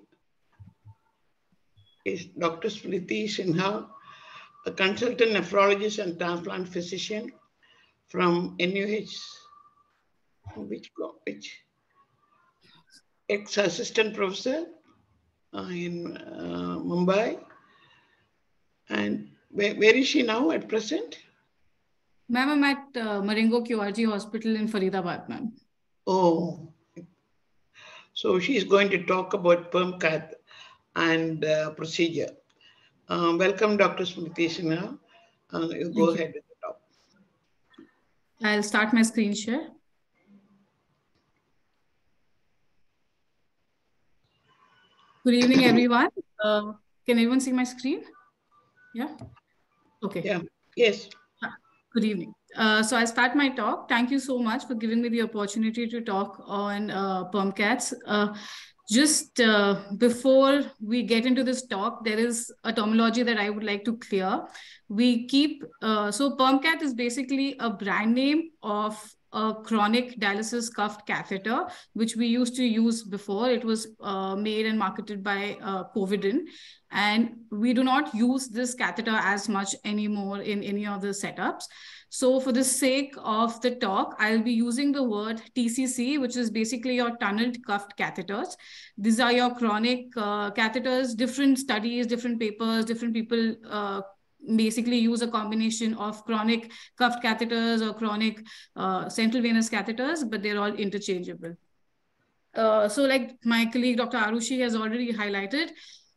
is Dr. Smriti Sinha, a consultant nephrologist and transplant physician from NUH, which, which ex-assistant professor in uh, Mumbai. And where, where is she now at present? Ma'am, I'm at uh, Marengo QRG Hospital in Faridabad, ma'am. Oh, so she's going to talk about PermCath and uh, procedure. Uh, welcome, Dr. Smriti Sinha. Uh, you go ahead with the talk. I'll start my screen share. Good evening, everyone. Uh, can everyone see my screen? Yeah. Okay. Yeah. Yes. Good evening. Uh, so I start my talk. Thank you so much for giving me the opportunity to talk on uh, PermCaths. Uh, just uh, before we get into this talk, there is a terminology that I would like to clear. We keep, uh, so PermCath is basically a brand name of a chronic dialysis cuffed catheter, which we used to use before. It was uh, made and marketed by uh, Covidien. And we do not use this catheter as much anymore in any of the setups. So for the sake of the talk, I'll be using the word TCC, which is basically your tunneled cuffed catheters. These are your chronic uh, catheters, different studies, different papers, different people uh, basically use a combination of chronic cuffed catheters or chronic uh, central venous catheters, but they're all interchangeable. uh, so like my colleague, Dr. Arushi has already highlighted,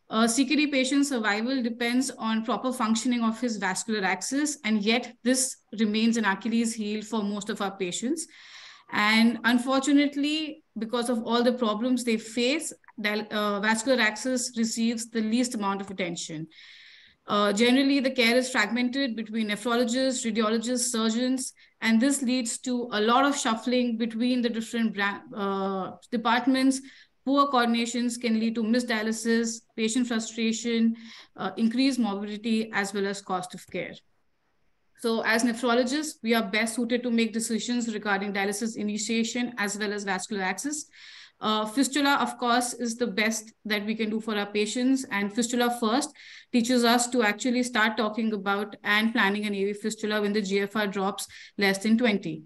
uh, CKD patient survival depends on proper functioning of his vascular access, and yet this remains an Achilles heel for most of our patients. And unfortunately, because of all the problems they face, uh, vascular access receives the least amount of attention. Uh, generally, the care is fragmented between nephrologists, radiologists, surgeons, and this leads to a lot of shuffling between the different uh, departments. Poor coordinations can lead to misdialysis, patient frustration, uh, increased morbidity, as well as cost of care. So as nephrologists, we are best suited to make decisions regarding dialysis initiation as well as vascular access. Uh, fistula, of course, is the best that we can do for our patients. And fistula first teaches us to actually start talking about and planning an AV fistula when the GFR drops less than 20.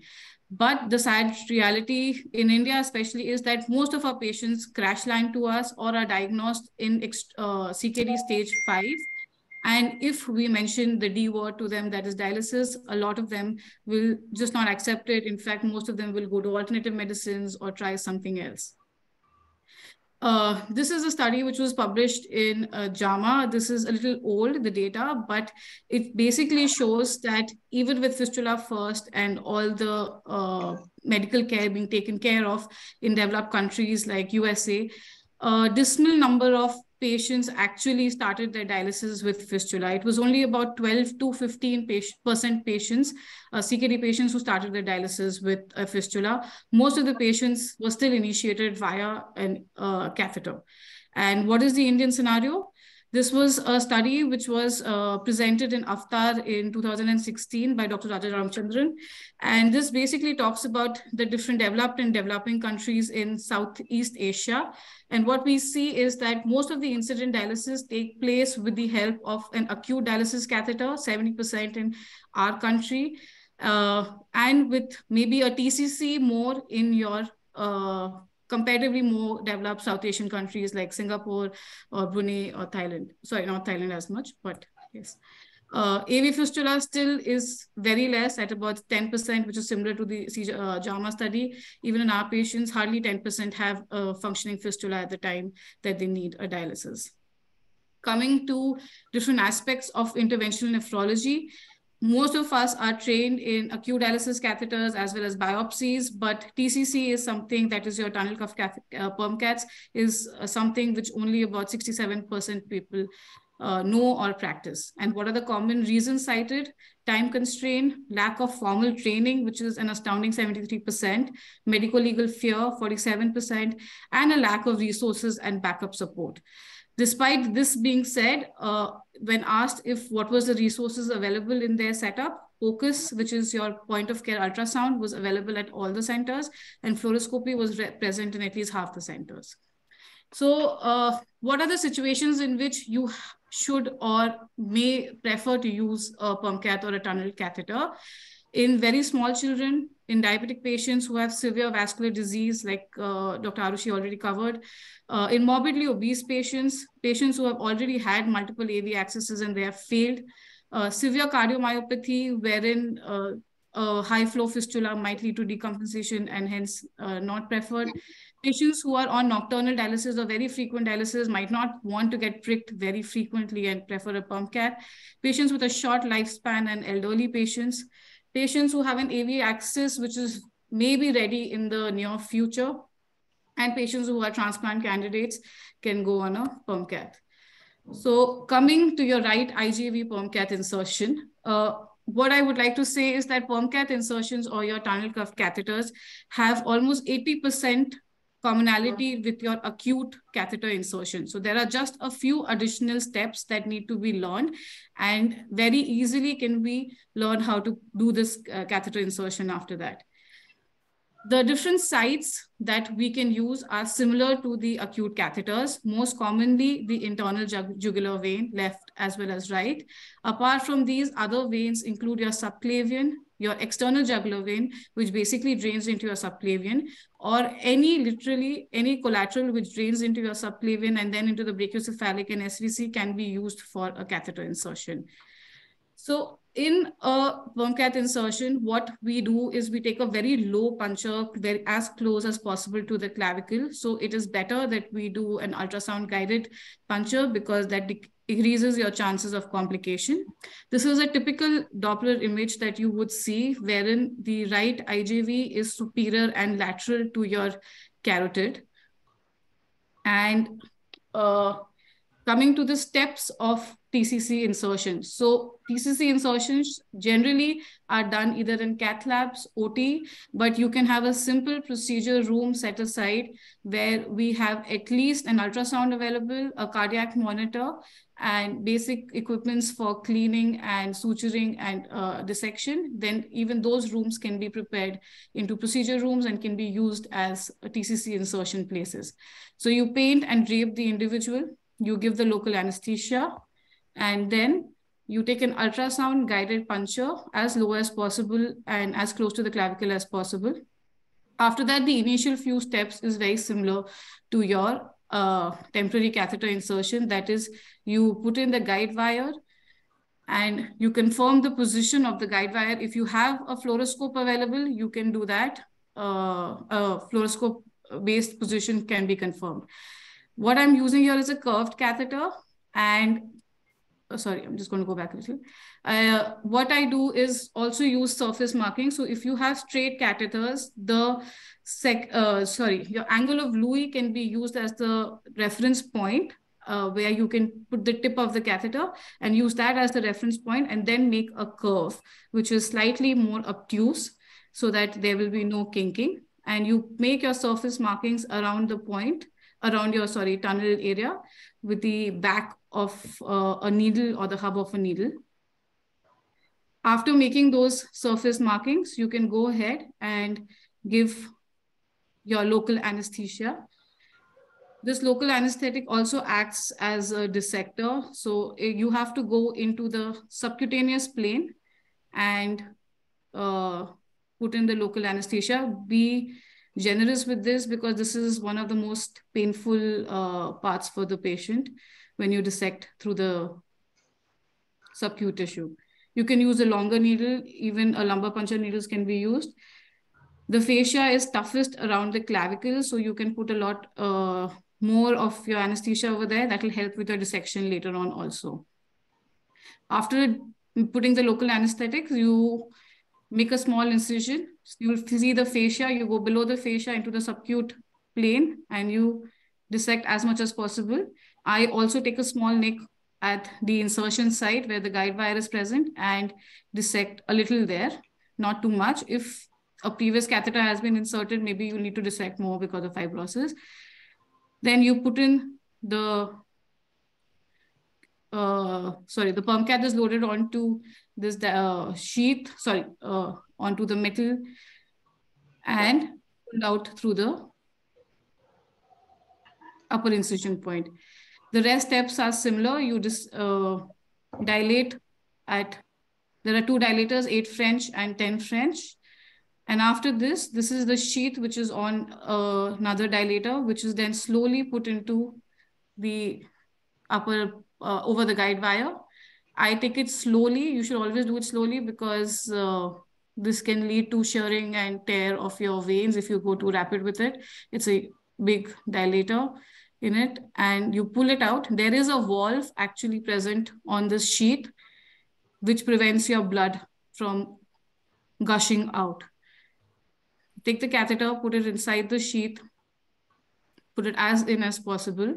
But the sad reality in India, especially, is that most of our patients crash line to us or are diagnosed in uh, CKD stage five and if we mention the D word to them, that is dialysis, a lot of them will just not accept it. In fact, most of them will go to alternative medicines or try something else. Uh, this is a study which was published in uh, JAMA. This is a little old, the data, but it basically shows that even with fistula first and all the uh, medical care being taken care of in developed countries like USA, a dismal number of patients actually started their dialysis with fistula. It was only about 12 to 15 percent patients, uh, CKD patients who started their dialysis with a fistula. Most of the patients were still initiated via a uh, catheter. And what is the Indian scenario? This was a study which was uh, presented in Avtar in 2016 by Dr. Raja Ramchandran. And this basically talks about the different developed and developing countries in Southeast Asia. And what we see is that most of the incident dialysis take place with the help of an acute dialysis catheter, 70% in our country, uh, and with maybe a TCC more in your uh, comparatively more developed South Asian countries like Singapore or Brunei or Thailand. Sorry, not Thailand as much, but yes. Uh, AV fistula still is very less at about 10%, which is similar to the uh, JAMA study. Even in our patients, hardly 10% have a functioning fistula at the time that they need a dialysis. Coming to different aspects of interventional nephrology, most of us are trained in acute dialysis catheters as well as biopsies, but TCC is something that is your tunnel cuff uh, perm caths is uh, something which only about 67% people uh, know or practice. And what are the common reasons cited? Time constraint, lack of formal training, which is an astounding 73%, medical legal fear, 47%, and a lack of resources and backup support. Despite this being said, uh, when asked if what was the resources available in their setup, POCUS, which is your point of care ultrasound, was available at all the centers, and fluoroscopy was present in at least half the centers. So, uh, what are the situations in which you should or may prefer to use a perm cath or a tunnel catheter? In very small children, in diabetic patients who have severe vascular disease, like uh, Dr. Arushi already covered, uh, in morbidly obese patients, patients who have already had multiple AV accesses and they have failed, uh, severe cardiomyopathy, wherein uh, a high flow fistula might lead to decompensation and hence uh, not preferred. Patients who are on nocturnal dialysis or very frequent dialysis might not want to get pricked very frequently and prefer a perm cath. Patients with a short lifespan and elderly patients patients who have an AV access, which is maybe ready in the near future, and patients who are transplant candidates can go on a perm cath. So coming to your right IJV perm cath insertion, uh, what I would like to say is that perm cath insertions or your tunnel cuff catheters have almost 80% commonality with your acute catheter insertion. So there are just a few additional steps that need to be learned and very easily can we learn how to do this uh, catheter insertion after that. The different sites that we can use are similar to the acute catheters, most commonly the internal jugular vein, left as well as right. Apart from these, other veins include your subclavian, your external jugular vein, which basically drains into your subclavian, or any literally any collateral which drains into your subclavian and then into the brachiocephalic and SVC can be used for a catheter insertion. So in a perm cath insertion, what we do is we take a very low puncture, very as close as possible to the clavicle. So it is better that we do an ultrasound guided puncture because that increases your chances of complication. This is a typical Doppler image that you would see wherein the right IJV is superior and lateral to your carotid. And uh, coming to the steps of TCC insertions. So TCC insertions generally are done either in cath labs, OT, but you can have a simple procedure room set aside where we have at least an ultrasound available, a cardiac monitor, and basic equipments for cleaning and suturing and uh, dissection, then even those rooms can be prepared into procedure rooms and can be used as TCC insertion places. So you paint and drape the individual, you give the local anesthesia, and then you take an ultrasound guided puncture as low as possible and as close to the clavicle as possible. After that, the initial few steps is very similar to your uh, temporary catheter insertion. That is, you put in the guide wire and you confirm the position of the guide wire. If you have a fluoroscope available, you can do that. Uh, a fluoroscope based position can be confirmed. What I'm using here is a curved catheter and oh, sorry, I'm just going to go back a little. Uh, what I do is also use surface marking. So if you have straight catheters, the sec, uh, sorry, your angle of Louis can be used as the reference point uh, where you can put the tip of the catheter and use that as the reference point and then make a curve, which is slightly more obtuse so that there will be no kinking. And you make your surface markings around the point, around your, sorry, tunnel area with the back of uh, a needle or the hub of a needle. After making those surface markings, you can go ahead and give your local anesthesia. This local anesthetic also acts as a dissector. So eh, you have to go into the subcutaneous plane and uh, put in the local anesthesia. Be generous with this because this is one of the most painful uh, parts for the patient when you dissect through the subcutaneous tissue. You can use a longer needle, even a lumbar puncture needles can be used. The fascia is toughest around the clavicle, so you can put a lot uh, more of your anesthesia over there. That will help with your dissection later on also. After putting the local anesthetics, you make a small incision. You see the fascia, you go below the fascia into the subcute plane and you dissect as much as possible. I also take a small nick at the insertion site where the guide wire is present and dissect a little there, not too much. If a previous catheter has been inserted, maybe you need to dissect more because of fibrosis. Then you put in the, uh, sorry, the perm cath is loaded onto this uh, sheath, sorry, uh, onto the metal and pulled out through the upper incision point. The rest steps are similar. You just uh, dilate at, there are two dilators, 8 French and 10 French. And after this, this is the sheath which is on uh, another dilator, which is then slowly put into the upper, uh, over the guide wire. I take it slowly. You should always do it slowly because uh, this can lead to shearing and tear of your veins if you go too rapid with it. It's a big dilator in it and you pull it out. There is a valve actually present on this sheath which prevents your blood from gushing out take the catheter, put it inside the sheath, put it as in as possible.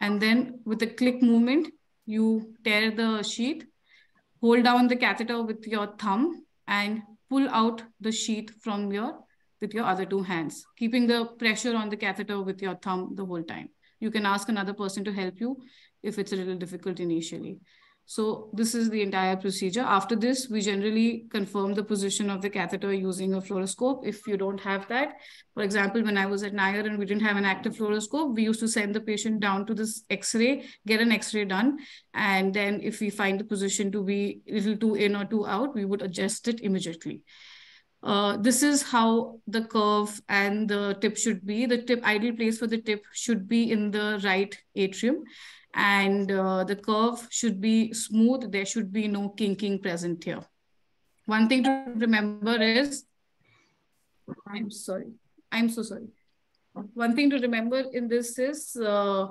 And then with a click movement, you tear the sheath, hold down the catheter with your thumb and pull out the sheath from your with your other two hands, keeping the pressure on the catheter with your thumb the whole time. You can ask another person to help you if it's a little difficult initially. So this is the entire procedure. After this, we generally confirm the position of the catheter using a fluoroscope. If you don't have that, for example, when I was at Nair and we didn't have an active fluoroscope, we used to send the patient down to this X-ray, get an X-ray done. And then if we find the position to be a little too in or too out, we would adjust it immediately. Uh, this is how the curve and the tip should be. The tip ideal place for the tip should be in the right atrium and uh, the curve should be smooth. There should be no kinking present here. One thing to remember is, I'm sorry, I'm so sorry. One thing to remember in this is uh,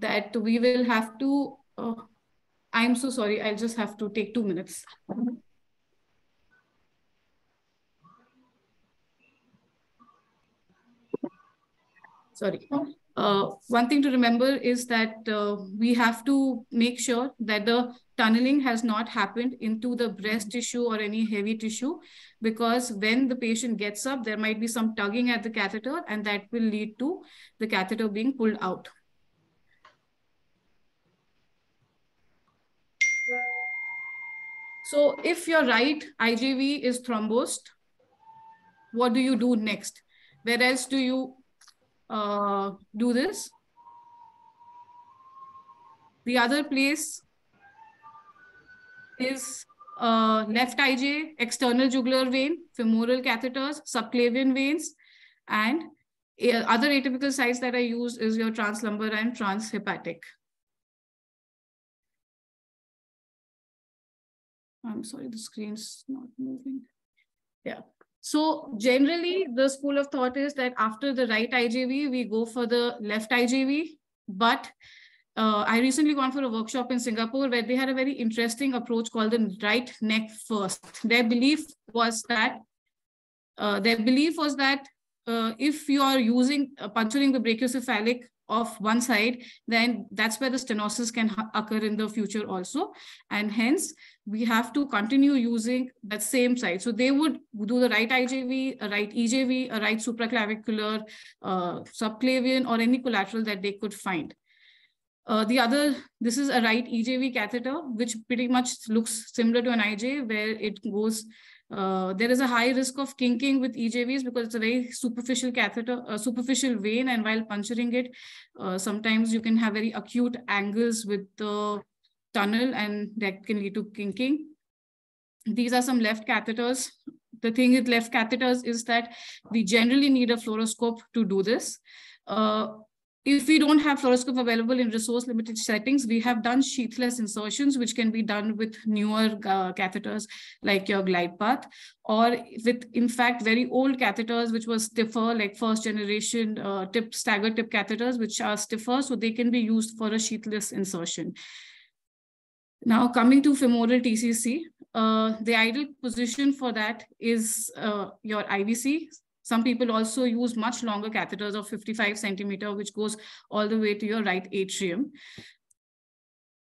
that we will have to, uh, I'm so sorry, I'll just have to take two minutes. Sorry. Uh, one thing to remember is that uh, we have to make sure that the tunneling has not happened into the breast tissue or any heavy tissue because when the patient gets up, there might be some tugging at the catheter and that will lead to the catheter being pulled out. So if your right IJV is thrombosed, what do you do next? Where else do you uh, do this. The other place is uh, left IJ, external jugular vein, femoral catheters, subclavian veins, and uh, other atypical sites that I use is your translumbar and transhepatic. I'm sorry, the screen's not moving. Yeah. So generally, the school of thought is that after the right IJV, we go for the left IJV. But uh, I recently gone for a workshop in Singapore where they had a very interesting approach called the right neck first. Their belief was that uh, their belief was that uh, if you are using uh, puncturing the brachiocephalic of one side, then that's where the stenosis can occur in the future also. And hence, we have to continue using that same site. So they would do the right IJV, a right EJV, a right supraclavicular, uh, subclavian, or any collateral that they could find. Uh, the other, this is a right EJV catheter, which pretty much looks similar to an IJ, where it goes uh, there is a high risk of kinking with EJVs because it's a very superficial catheter, superficial vein, and while puncturing it, uh, sometimes you can have very acute angles with the tunnel, and that can lead to kinking. These are some left catheters. The thing with left catheters is that we generally need a fluoroscope to do this. Uh, if we don't have fluoroscope available in resource limited settings, we have done sheathless insertions, which can be done with newer uh, catheters like your GlidePath, or with, in fact, very old catheters, which was stiffer, like first generation uh, tip stagger tip catheters, which are stiffer, so they can be used for a sheathless insertion. Now coming to femoral TCC, uh, the ideal position for that is uh, your IVC, some people also use much longer catheters of 55 centimeter, which goes all the way to your right atrium.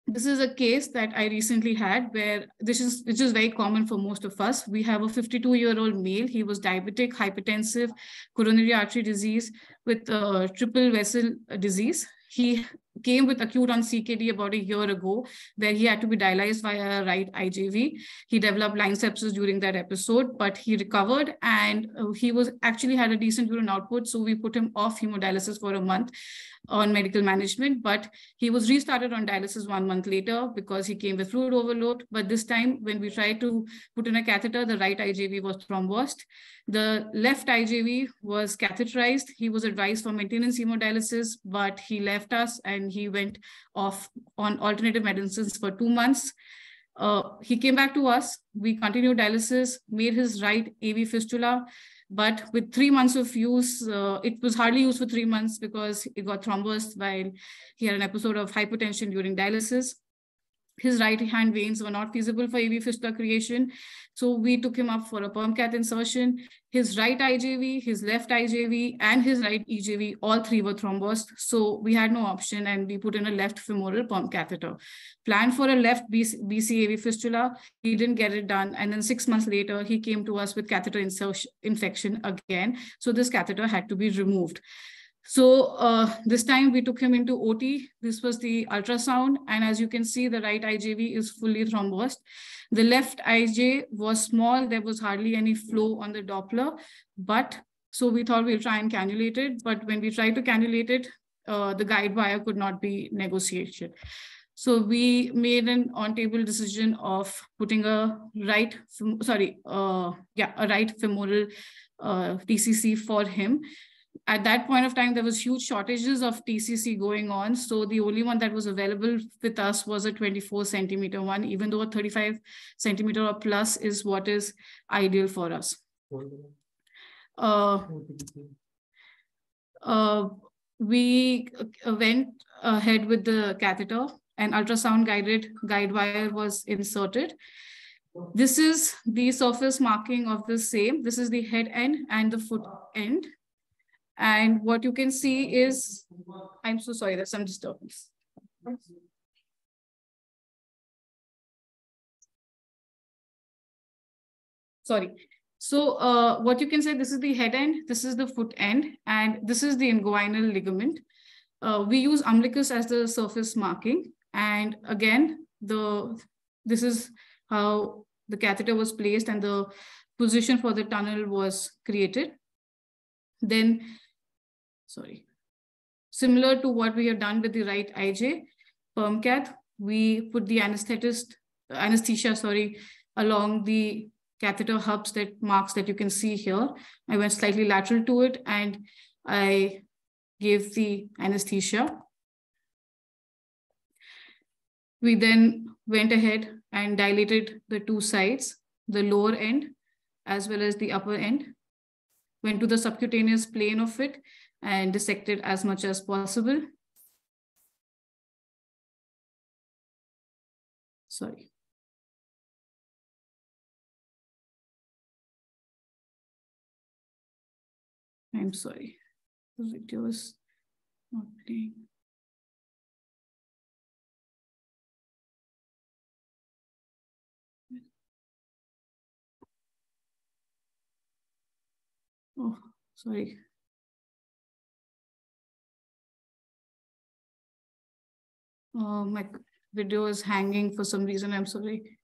This is a case that I recently had where this is which is very common for most of us. We have a 52 year old male. He was diabetic, hypertensive, coronary artery disease with uh, triple vessel disease. He came with acute on CKD about a year ago, where he had to be dialyzed via right IJV. He developed line sepsis during that episode, but he recovered and uh, he was actually had a decent urine output. So we put him off hemodialysis for a month on medical management, but he was restarted on dialysis one month later because he came with fluid overload. But this time, when we tried to put in a catheter, the right IJV was thrombosed. The left IJV was catheterized. He was advised for maintenance hemodialysis, but he left us and he went off on alternative medicines for two months. Uh, he came back to us. We continued dialysis, made his right AV fistula. But with three months of use, uh, it was hardly used for three months because it got thrombosed while he had an episode of hypotension during dialysis. His right hand veins were not feasible for AV fistula creation. So we took him up for a perm insertion. His right IJV, his left IJV, and his right EJV, all three were thrombosed. So we had no option and we put in a left femoral perm catheter. Planned for a left BC, BCAV fistula, he didn't get it done. And then six months later, he came to us with catheter insertion, infection again. So this catheter had to be removed. So uh, this time we took him into OT. This was the ultrasound. And as you can see, the right IJV is fully thrombosed. The left IJ was small. There was hardly any flow on the Doppler. But so we thought we'll try and cannulate it. But when we tried to cannulate it, uh, the guide wire could not be negotiated. So we made an on-table decision of putting a right, sorry, uh, yeah, a right femoral uh, TCC for him. At that point of time, there was huge shortages of TCC going on. So the only one that was available with us was a 24 centimeter one, even though a 35 centimeter or plus is what is ideal for us. Uh, uh, we went ahead with the catheter and ultrasound guided guide wire was inserted. This is the surface marking of the same. This is the head end and the foot end. And what you can see is, I'm so sorry, there's some disturbance. Sorry. So uh, what you can say, this is the head end, this is the foot end, and this is the inguinal ligament. Uh, we use umbilicus as the surface marking. And again, the this is how the catheter was placed and the position for the tunnel was created. Then sorry. Similar to what we have done with the right IJ, PermCath, we put the anesthetist, anesthesia, sorry, along the catheter hubs that marks that you can see here. I went slightly lateral to it and I gave the anesthesia. We then went ahead and dilated the two sides, the lower end as well as the upper end, went to the subcutaneous plane of it and dissect it as much as possible. Sorry. I'm sorry, the video is not playing. Oh, sorry. Oh, my video is hanging for some reason. I'm sorry.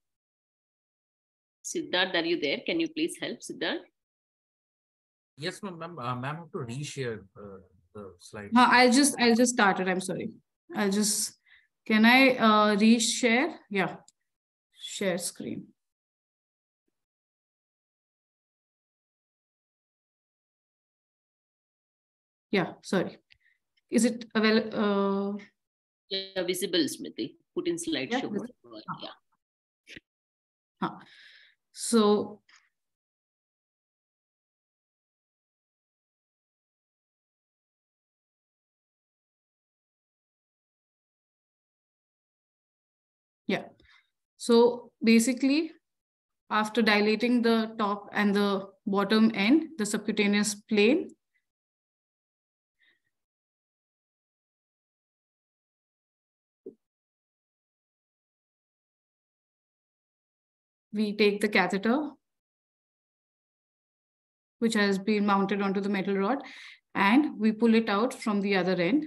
Siddharth, are you there? Can you please help, Siddharth? Yes, ma'am. Ma'am, uh, ma'am, have to reshare uh, the slide. Uh, I'll just I'll just start it. I'm sorry. I'll just can I uh, reshare? Yeah, share screen. Yeah, sorry. Is it available? Uh, yeah, visible, Smriti. Put in slideshow. Yeah, yeah. Huh. So Yeah. So basically, after dilating the top and the bottom end, the subcutaneous plane, we take the catheter, which has been mounted onto the metal rod, and we pull it out from the other end.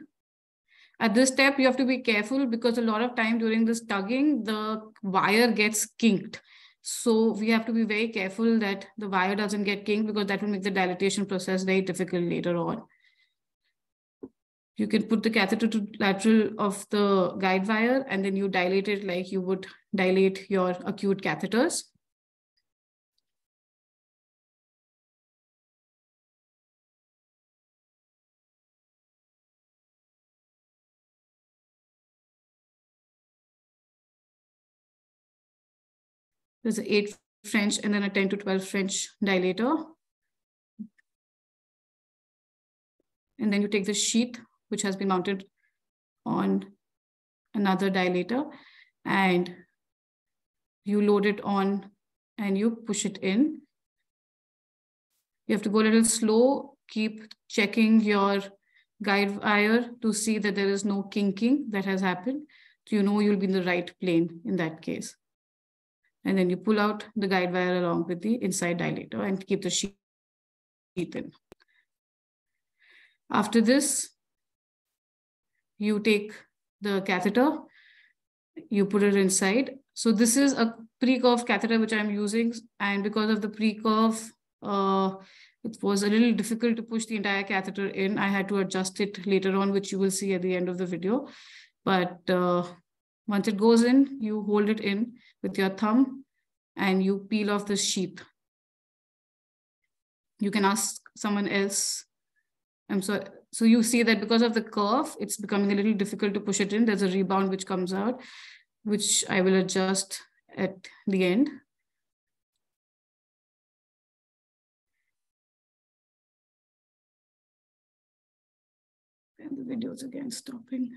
At this step, you have to be careful because a lot of time during this tugging, the wire gets kinked. So we have to be very careful that the wire doesn't get kinked because that will make the dilatation process very difficult later on. You can put the catheter to lateral of the guide wire and then you dilate it like you would dilate your acute catheters. There's an 8 French and then a 10 to 12 French dilator. And then you take the sheath, which has been mounted on another dilator, and you load it on and you push it in. You have to go a little slow, keep checking your guide wire to see that there is no kinking that has happened. So you know you'll be in the right plane in that case. And then you pull out the guide wire along with the inside dilator and keep the sheath in. After this, you take the catheter, you put it inside. So this is a pre-curve catheter which I'm using. And because of the pre-curve, uh, it was a little difficult to push the entire catheter in. I had to adjust it later on, which you will see at the end of the video. But uh, once it goes in, you hold it in with your thumb and you peel off the sheath. You can ask someone else I'm sorry. So you see that because of the curve, it's becoming a little difficult to push it in. There's a rebound which comes out, which I will adjust at the end. And the video's again stopping.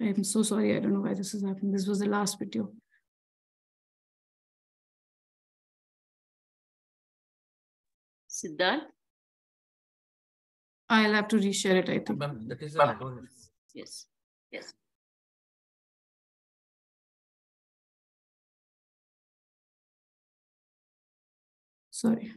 I'm so sorry. I don't know why this is happening. This was the last video. Siddharth? I'll have to reshare it, I think. that is Yes. Yes. Sorry.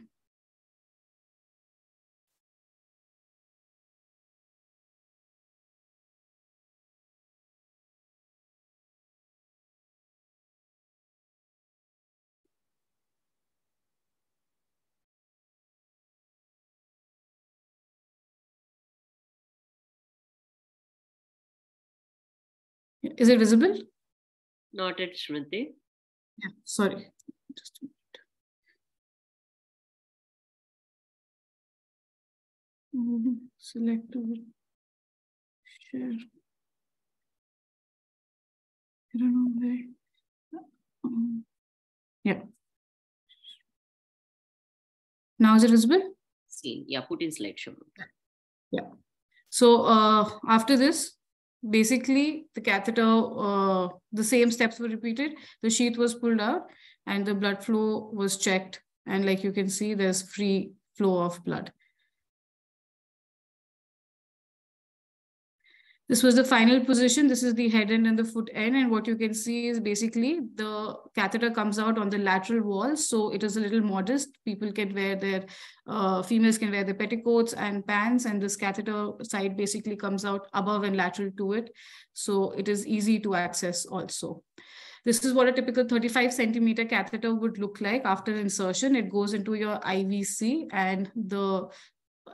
Is it visible? Not at Shruti. Yeah, sorry. Just a minute. Select share. I don't know where. Um, yeah. Now is it visible? See, Yeah, put in slideshow. Yeah. So uh, after this, basically the catheter, uh, the same steps were repeated. The sheath was pulled out and the blood flow was checked. And like you can see, there's free flow of blood. This was the final position. This is the head end and the foot end. And what you can see is basically the catheter comes out on the lateral wall. So it is a little modest. People can wear their, uh, females can wear their petticoats and pants. And this catheter side basically comes out above and lateral to it. So it is easy to access also. This is what a typical 35 centimeter catheter would look like after insertion. It goes into your IVC and the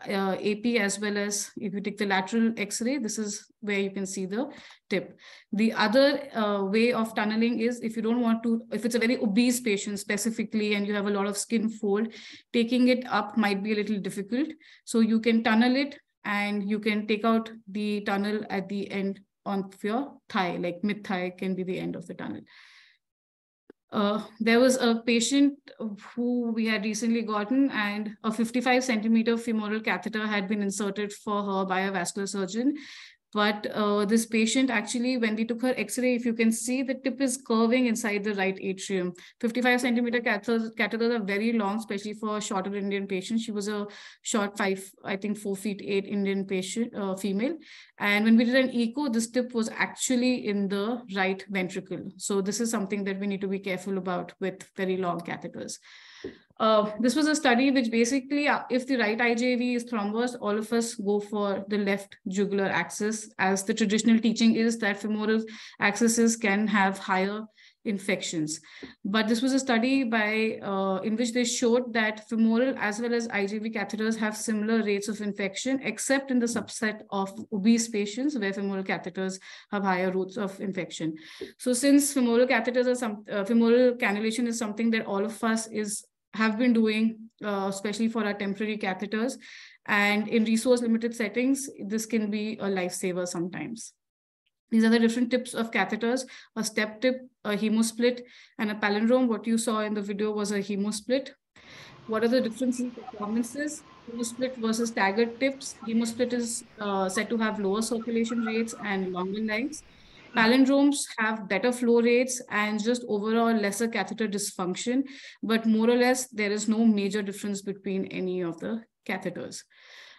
uh, AP as well as if you take the lateral X-ray, this is where you can see the tip. The other uh, way of tunneling is if you don't want to, if it's a very obese patient specifically and you have a lot of skin fold, taking it up might be a little difficult. So you can tunnel it and you can take out the tunnel at the end on your thigh, like mid thigh can be the end of the tunnel. Uh, there was a patient who we had recently gotten and a 55 centimeter femoral catheter had been inserted for her by a vascular surgeon but uh, this patient actually, when we took her X-ray, if you can see, the tip is curving inside the right atrium. 55 centimeter catheters, catheters are very long, especially for shorter Indian patient. She was a short five, I think four feet eight Indian patient, uh, female. And when we did an echo, this tip was actually in the right ventricle. So this is something that we need to be careful about with very long catheters. Uh, this was a study which basically, uh, if the right IJV is thrombosed, all of us go for the left jugular axis, as the traditional teaching is that femoral axes can have higher infections. But this was a study by uh, in which they showed that femoral as well as IJV catheters have similar rates of infection, except in the subset of obese patients where femoral catheters have higher rates of infection. So since femoral catheters are some uh, femoral cannulation is something that all of us is have been doing, uh, especially for our temporary catheters. And in resource limited settings, this can be a lifesaver sometimes. These are the different tips of catheters, a step tip, a hemosplit, and a palindrome. What you saw in the video was a hemosplit. What are the differences in performances? Hemosplit versus staggered tips. Hemosplit is uh, said to have lower circulation rates and longer lives. Palindromes have better flow rates and just overall lesser catheter dysfunction, but more or less there is no major difference between any of the catheters.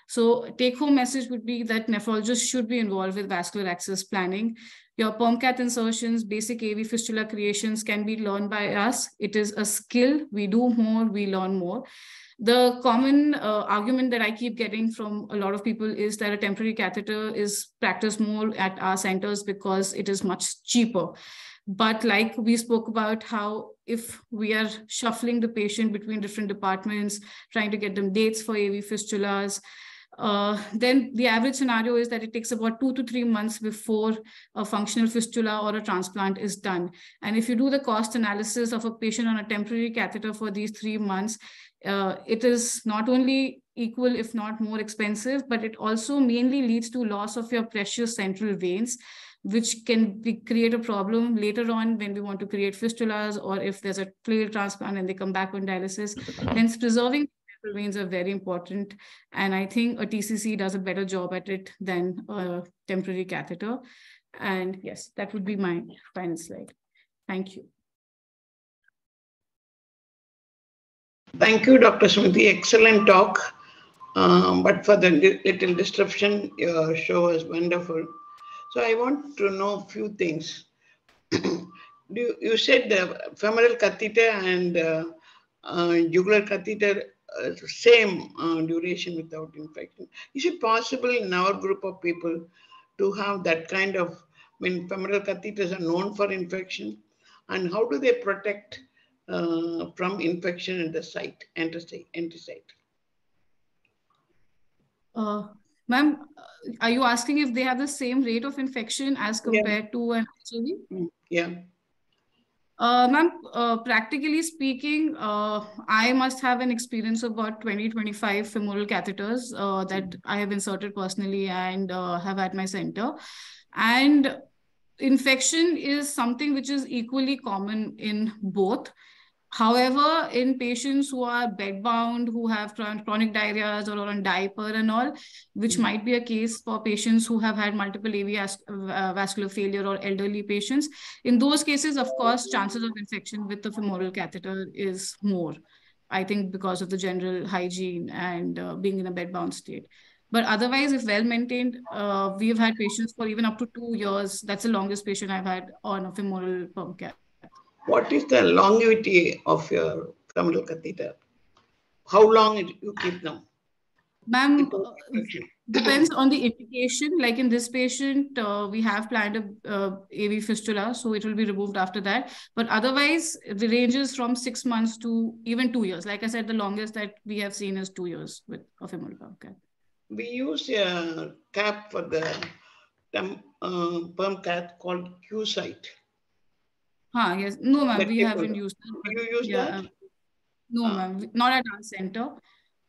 So take home message would be that nephrologists should be involved with vascular access planning. Your PermCath insertions, basic AV fistula creations can be learned by us. It is a skill. We do more, we learn more. The common uh, argument that I keep getting from a lot of people is that a temporary catheter is practiced more at our centers because it is much cheaper. But like we spoke about how if we are shuffling the patient between different departments, trying to get them dates for AV fistulas, uh, then the average scenario is that it takes about two to three months before a functional fistula or a transplant is done. And if you do the cost analysis of a patient on a temporary catheter for these three months, uh, it is not only equal, if not more expensive, but it also mainly leads to loss of your precious central veins, which can be, create a problem later on when we want to create fistulas or if there's a platelet transplant and they come back on dialysis. Hence, preserving central veins are very important. And I think a TCC does a better job at it than a temporary catheter. And yes, that would be my final slide. Thank you. Thank you, Dr. Smriti. Excellent talk. Um, but for the little disruption, your show was wonderful. So I want to know a few things. you, you said the femoral catheter and uh, uh, jugular catheter uh, same uh, duration without infection. Is it possible in our group of people to have that kind of, I mean, femoral catheters are known for infection, and how do they protect uh, from infection in the site, enterocyte? enterocyte? Uh, Ma'am, are you asking if they have the same rate of infection as compared yeah. to an IJV? Mm, yeah. Uh, Ma'am, uh, practically speaking, uh, I must have an experience of about 20, 25 femoral catheters uh, that I have inserted personally and uh, have at my center. And infection is something which is equally common in both. However, in patients who are bedbound, who have chronic diarrhea or on diaper and all, which mm-hmm. might be a case for patients who have had multiple AV uh, vascular failure or elderly patients, in those cases, of course, chances of infection with the femoral catheter is more. I think because of the general hygiene and uh, being in a bedbound state. But otherwise, if well maintained, uh, we've had patients for even up to two years. That's the longest patient I've had on a femoral perm cath. What is the longevity of your femoral catheter? How long you keep them? Ma'am, uh, depends on the indication. Like in this patient, uh, we have planned a uh, AV fistula, so it will be removed after that. But otherwise, the ranges from six months to even two years. Like I said, the longest that we have seen is two years with a femoral cath. We use a cap for the um, uh, perm cath called Q-Syte. Huh, yes. No, ma'am, we haven't used that. You use yeah, that? Um, no, uh, ma'am, not at our center.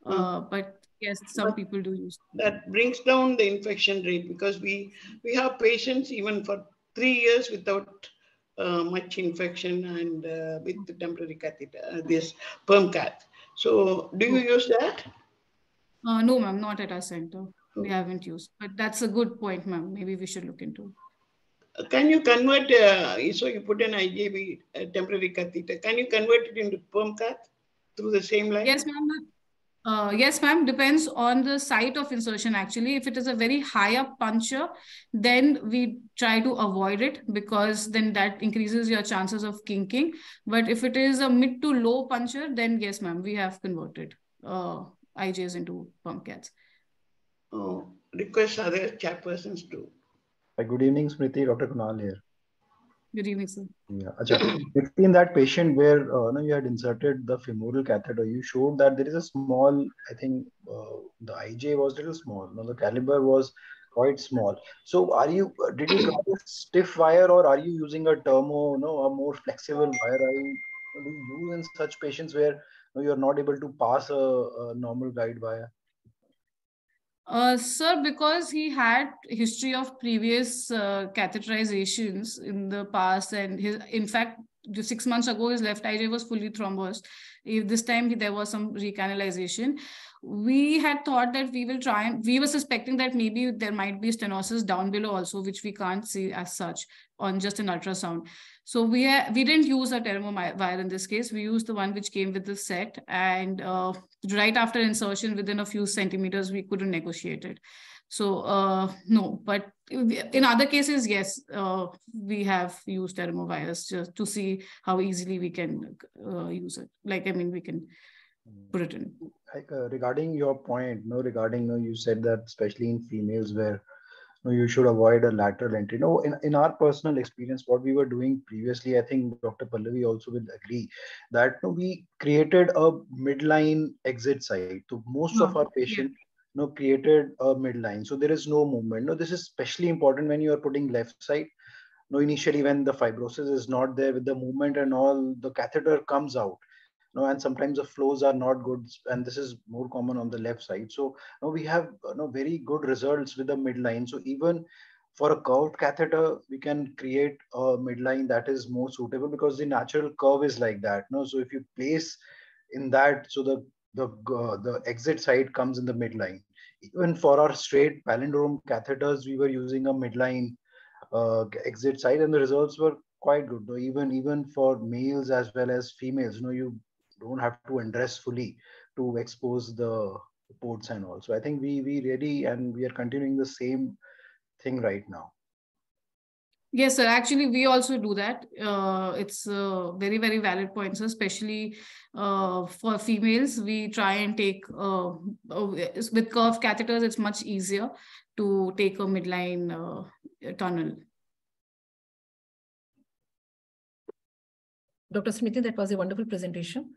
Uh, but yes, some but people do use that. that. brings down the infection rate because we we have patients even for three years without uh, much infection and uh, with the temporary catheter, uh, this perm cath. So, do you use that? Uh, no, ma'am, not at our center. We haven't used, but that's a good point, ma'am. Maybe we should look into. Can you convert, uh, so you put an IJV uh, temporary catheter, can you convert it into perm cath through the same line? Yes, ma'am. Uh, yes, ma'am. Depends on the site of insertion. Actually, if it is a very high up puncture, then we try to avoid it because then that increases your chances of kinking. But if it is a mid to low puncture, then yes, ma'am, we have converted uh, IJs into perm caths. Oh, request other chairpersons to Hi, good evening, Smriti. Dr. Kunal here. Good evening, sir. Yeah, Achha, in that patient where uh, no, you had inserted the femoral catheter, you showed that there is a small, I think uh, the IJ was a little small. No, the caliber was quite small. So, are you uh, did you use a stiff wire or are you using a Terumo, no, a more flexible wire? Are you, do you use in such patients where no, you are not able to pass a, a normal guide wire? Uh, sir, because he had history of previous uh, catheterizations in the past, and his, in fact, six months ago, his left IJ was fully thrombosed. If this time there was some recanalization, we had thought that we will try and we were suspecting that maybe there might be stenosis down below also, which we can't see as such on just an ultrasound. So we we didn't use a wire in this case. We used the one which came with the set, and uh, right after insertion, within a few centimeters, we couldn't negotiate it. So uh, no, but in other cases, yes, uh, we have used Terumo wires just to see how easily we can uh, use it. Like I mean, we can put it in. Uh, regarding your point, no, regarding no, you said that especially in females where no, you should avoid a lateral entry. No, in, in our personal experience, what we were doing previously, I think Dr. Pallavi also will agree that know, we created a midline exit site. So most of our patients you know, created a midline. So there is no movement. No, this is especially important when you are putting left side. No, initially when the fibrosis is not there with the movement and all, the catheter comes out. Know, and sometimes the flows are not good, and this is more common on the left side. So you know, we have you know, very good results with the midline. So even for a curved catheter, we can create a midline that is more suitable because the natural curve is like that. No, so if you place in that, so the the uh, the exit side comes in the midline. Even for our straight palindrome catheters, we were using a midline uh, exit side, and the results were quite good. Even even for males as well as females, you know, you don't have to undress fully to expose the ports and all. So I think we we really and we are continuing the same thing right now. Yes, sir. Actually, we also do that. Uh, it's a very, very valid point, sir. Especially uh, for females, we try and take uh, uh with curve catheters. It's much easier to take a midline uh, tunnel. Dr. Smriti, that was a wonderful presentation.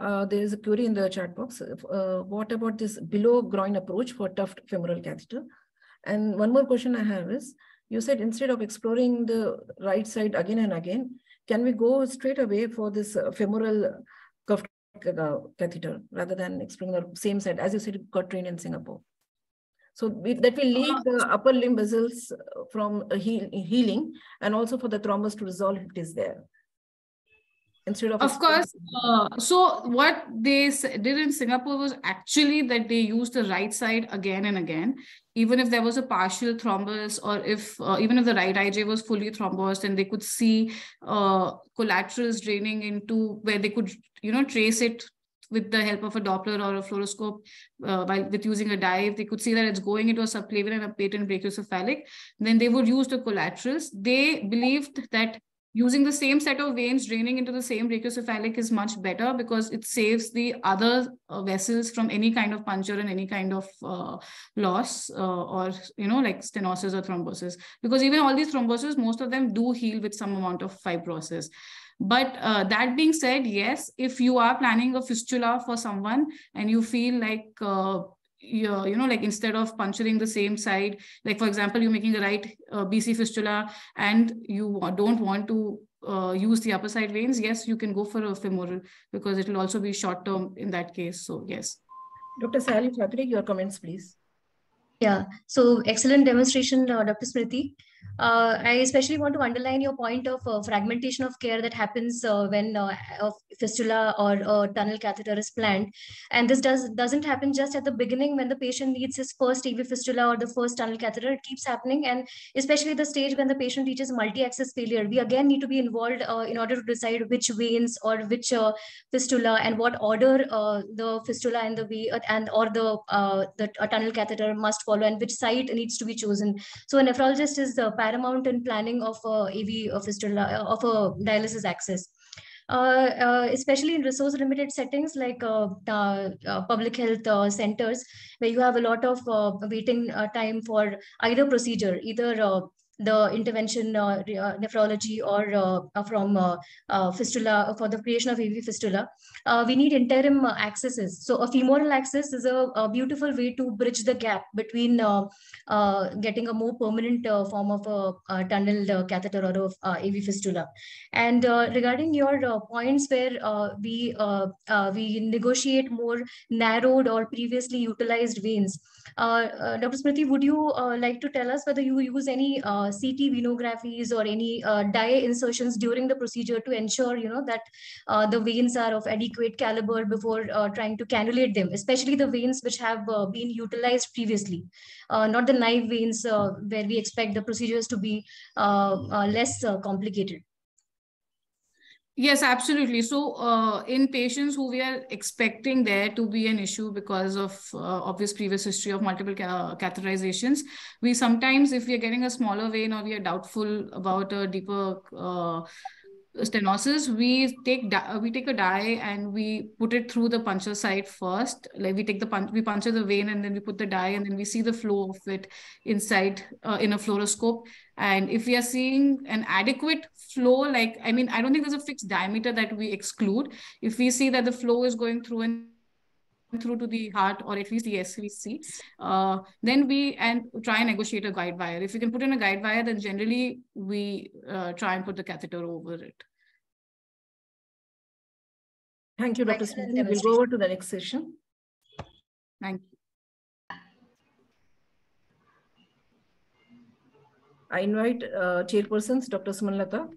Uh, there is a query in the chat box. Uh, what about this below groin approach for tuft femoral catheter? And one more question I have is, you said instead of exploring the right side again and again, can we go straight away for this uh, femoral cuff uh, catheter rather than exploring the same side, as you said, got trained in Singapore? So we, that will lead the upper limb vessels from heal, healing and also for the thrombus to resolve if it is there instead of of course uh, so what they did in singapore was actually that they used the right side again and again even if there was a partial thrombus or if uh, even if the right ij was fully thrombosed and they could see uh, collaterals draining into where they could you know trace it with the help of a Doppler or a fluoroscope, uh, by with using a dye, they could see that it's going into a subclavian and a patent brachiocephalic, then they would use the collaterals. They believed that using the same set of veins draining into the same brachiocephalic is much better because it saves the other uh, vessels from any kind of puncture and any kind of uh, loss uh, or you know like stenosis or thrombosis. Because even all these thrombosis most of them do heal with some amount of fibrosis. But uh, that being said yes if you are planning a fistula for someone and you feel like uh, you you know like instead of puncturing the same side like for example you're making a right uh, bc fistula and you don't want to uh, use the upper side veins yes you can go for a femoral because it will also be short term in that case. So yes. Dr sally Chatri, your comments please. Yeah. So excellent demonstration uh, dr smriti uh, I especially want to underline your point of uh, fragmentation of care that happens uh, when uh, a fistula or a tunnel catheter is planned. And this does, doesn't happen just at the beginning when the patient needs his first AV fistula or the first tunnel catheter. It keeps happening. And especially the stage when the patient reaches multi-access failure, we again need to be involved uh, in order to decide which veins or which uh, fistula and what order the fistula and the V and or the, the tunnel catheter must follow and which site needs to be chosen. So a nephrologist is paramount in planning of a AV fistula, of a dialysis access. Uh, uh, especially in resource limited settings like uh, uh public health uh, centers where you have a lot of uh, waiting time for either procedure either the intervention uh, uh, nephrology or uh, uh from uh, uh, fistula for the creation of AV fistula, we need interim accesses. So a femoral access is a, a, beautiful way to bridge the gap between getting a more permanent form of a, a catheter or a AV fistula. And regarding your points where we we negotiate more narrowed or previously utilized veins, Dr. Smriti, would you like to tell us whether you use any CT venographies or any uh, dye insertions during the procedure to ensure, you know, that uh, the veins are of adequate caliber before uh, trying to cannulate them, especially the veins which have been utilized previously, not the naive veins where we expect the procedures to be less complicated. Yes, absolutely. So, uh, in patients who we are expecting there to be an issue because of uh, obvious previous history of multiple ca catheterizations, we sometimes, if we are getting a smaller vein or we are doubtful about a deeper uh, stenosis we take we take a dye and we put it through the puncture site first. Like we take the punch we puncture the vein and then we put the dye and then we see the flow of it inside uh, in a fluoroscope. And if we are seeing an adequate flow like i mean i don't think there's a fixed diameter that we exclude. If we see that the flow is going through and through to the heart or at least the SVC, uh, then we and try and negotiate a guide wire. If we can put in a guide wire, then generally we uh, try and put the catheter over it. Thank you, Dr. Smriti. We'll go over to the next session. Thank you. I invite uh, chairpersons Dr. Sumanlata,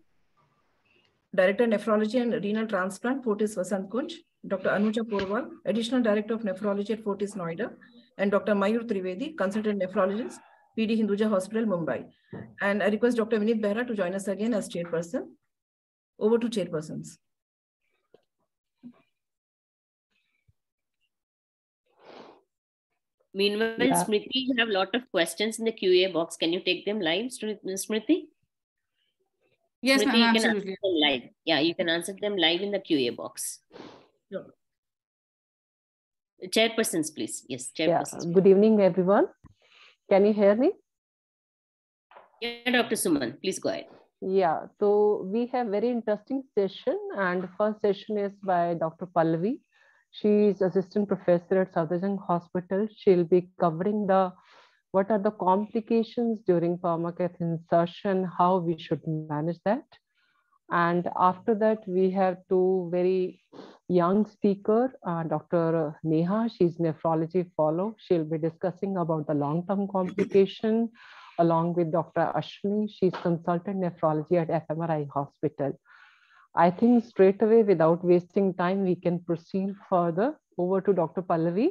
Director Nephrology and Renal Transplant, Fortis Vasant Kunj, Dr. Anuja Porwal, Additional Director of Nephrology at Fortis Noida, and Dr. Mayur Trivedi, Consultant Nephrologist, PD Hinduja Hospital, Mumbai. And I request Dr. Vinit Behra to join us again as chairperson. Over to chairpersons. Meanwhile, yeah. Smriti, you have a lot of questions in the QA box. Can you take them live, Smriti? Yes, Smriti, ma'am, absolutely. live. Yeah, you can answer them live in the QA box. Sure. Chairpersons, please. Yes, chairpersons. Yeah. Good evening, everyone. Can you hear me? Yeah, Dr. Suman, please go ahead. Yeah, so we have very interesting session and first session is by Dr. Pallavi. She is assistant professor at Safdarjung Hospital. She'll be covering the what are the complications during permacath insertion, how we should manage that. And after that, we have two very young speaker, uh, Dr. Neha. She's nephrology fellow. She'll be discussing about the long-term complication along with Dr. Ashwini. She's consultant nephrology at FMRI Hospital. I think straight away, without wasting time, we can proceed further. Over to Dr. Pallavi.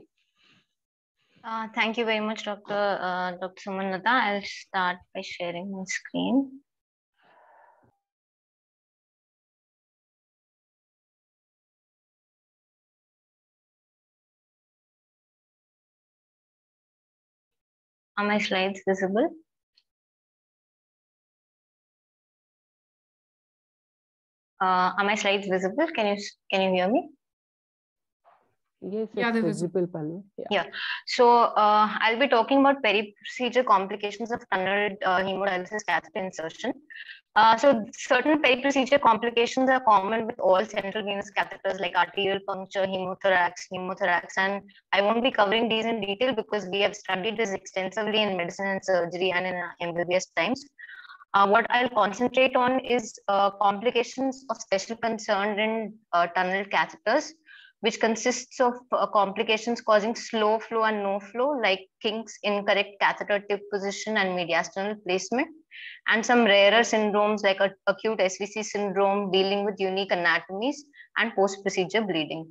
Uh, thank you very much, Dr. Uh, Dr. Sumanlata. I'll start by sharing my screen. Are my slides visible? Uh, are my slides visible? Can you can you hear me? Yes, yeah, it's visible, visible. Yeah. yeah. So uh, I'll be talking about peri-procedure complications of tunneled uh, hemodialysis catheter insertion. Uh, so certain peri-procedure complications are common with all central venous catheters like arterial puncture, hemothorax, pneumothorax, and I won't be covering these in detail because we have studied this extensively in medicine and surgery and in MBBS times. Uh, what I'll concentrate on is uh, complications of special concern in uh, tunnel catheters, which consists of uh, complications causing slow flow and no flow, like kinks, incorrect catheter tip position, and mediastinal placement, and some rarer syndromes like acute SVC syndrome dealing with unique anatomies and post-procedure bleeding.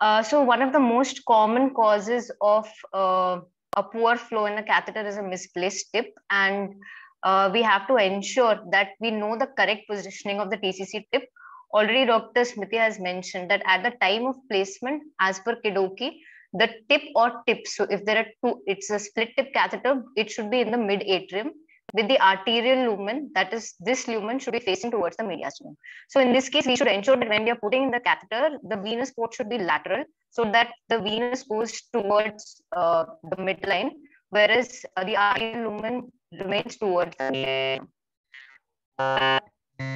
Uh, so one of the most common causes of uh, a poor flow in a catheter is a misplaced tip and uh, we have to ensure that we know the correct positioning of the TCC tip. Already Dr. Smriti has mentioned that at the time of placement, as per KDOQI, the tip or tips, so if there are two, it's a split tip catheter, it should be in the mid atrium with the arterial lumen, that is this lumen should be facing towards the mediastinum. So in this case, we should ensure that when we are putting in the catheter, the venous port should be lateral so that the venous goes towards uh, the midline, whereas uh, the arterial lumen remains towards the Ma'am, uh, Uh,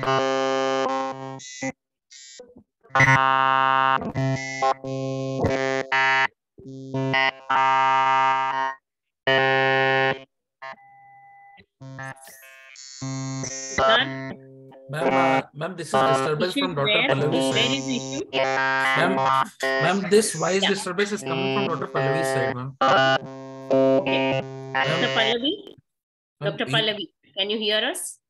ma'am, this is disturbance from Dr. Pallavi's side. Ma'am, ma'am, this voice yeah. disturbance is coming from Dr. Pallavi's side, ma'am. Okay. Dr. Pallavi? Dr. Pallavi, can you hear us?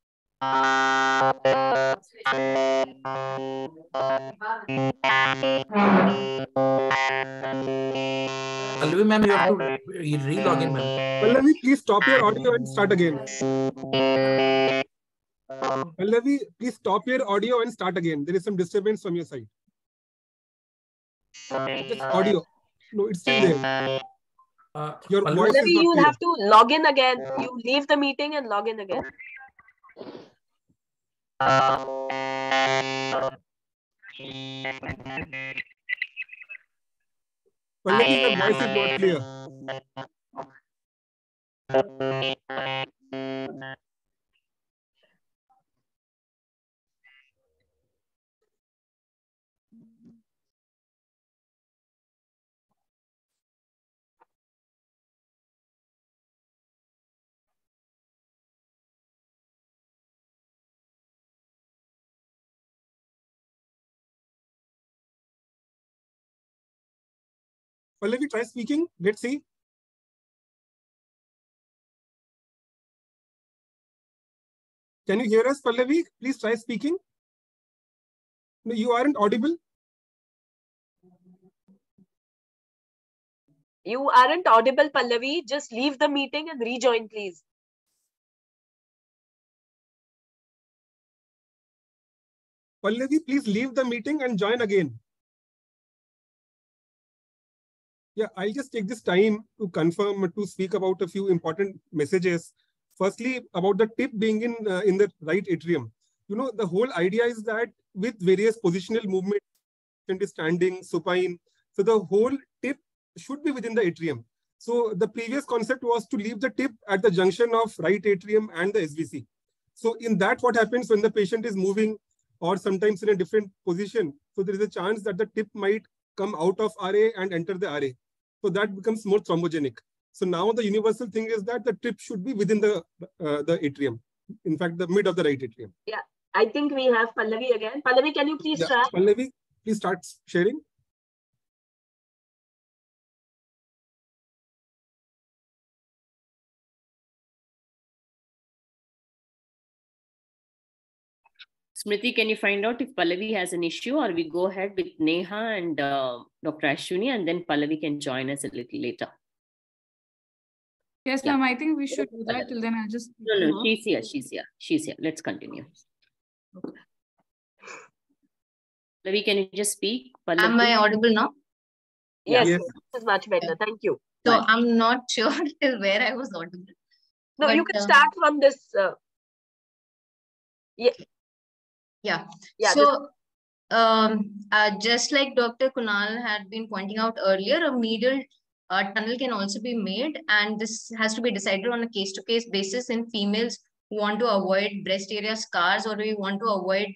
Pallavi ma'am, you have to re-log in ma'am. Pallavi, please stop your audio and start again. Pallavi, please stop your audio and start again. There is some disturbance from your side. Just audio. No, it's still there. Uh, Your voice Pallavi, you clear. have to log in again. You leave the meeting and log in again. Pallavi, your voice is not clear. Pallavi, try speaking. Let's see. Can you hear us, Pallavi? Please try speaking. No, you aren't audible. You aren't audible, Pallavi. Just leave the meeting and rejoin, please. Pallavi, please leave the meeting and join again. Yeah, I'll just take this time to confirm, to speak about a few important messages. Firstly, about the tip being in, uh, in the right atrium. You know, the whole idea is that with various positional movement, standing, supine, so the whole tip should be within the atrium. So the previous concept was to leave the tip at the junction of right atrium and the SVC. So in that, what happens when the patient is moving or sometimes in a different position. So there is a chance that the tip might come out of RA and enter the RA. So that becomes more thrombogenic. So now the universal thing is that the tip should be within the uh, the atrium. In fact, the mid of the right atrium. Yeah, I think we have Pallavi again. Pallavi, can you please yeah. try? Pallavi, please start sharing. Smriti, can you find out if Pallavi has an issue or we go ahead with Neha and uh, Dr. Ashwini and then Pallavi can join us a little later. Yes, yeah. ma'am. I think we should do that till then. I'll just. No, no, she's here. She's here. She's here. Let's continue. Okay. Pallavi, can you just speak? Pallavi? Am I audible now? Yes, yes. this is much better. Thank you. So Bye. I'm not sure till where I was audible. No, but, you can uh, start from this. Uh, yeah, yeah. Yeah. So, um, uh, just like Dr. Kunal had been pointing out earlier, a medial uh, tunnel can also be made, and this has to be decided on a case-to-case basis in females who want to avoid breast area scars or we want to avoid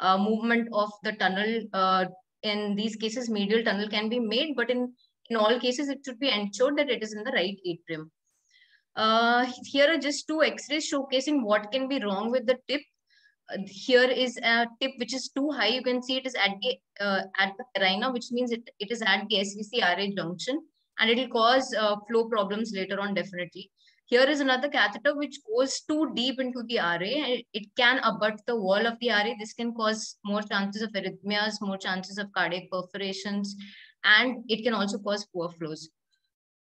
uh, movement of the tunnel. Uh, in these cases, medial tunnel can be made, but in in all cases, it should be ensured that it is in the right atrium. Uh, here are just two x-rays showcasing what can be wrong with the tip here is a tip which is too high. You can see it is at the uh, at the carina, which means it, it is at the SVC-RA junction, and it will cause uh, flow problems later on definitely. Here is another catheter which goes too deep into the RA. It can abut the wall of the RA. This can cause more chances of arrhythmias, more chances of cardiac perforations, and it can also cause poor flows.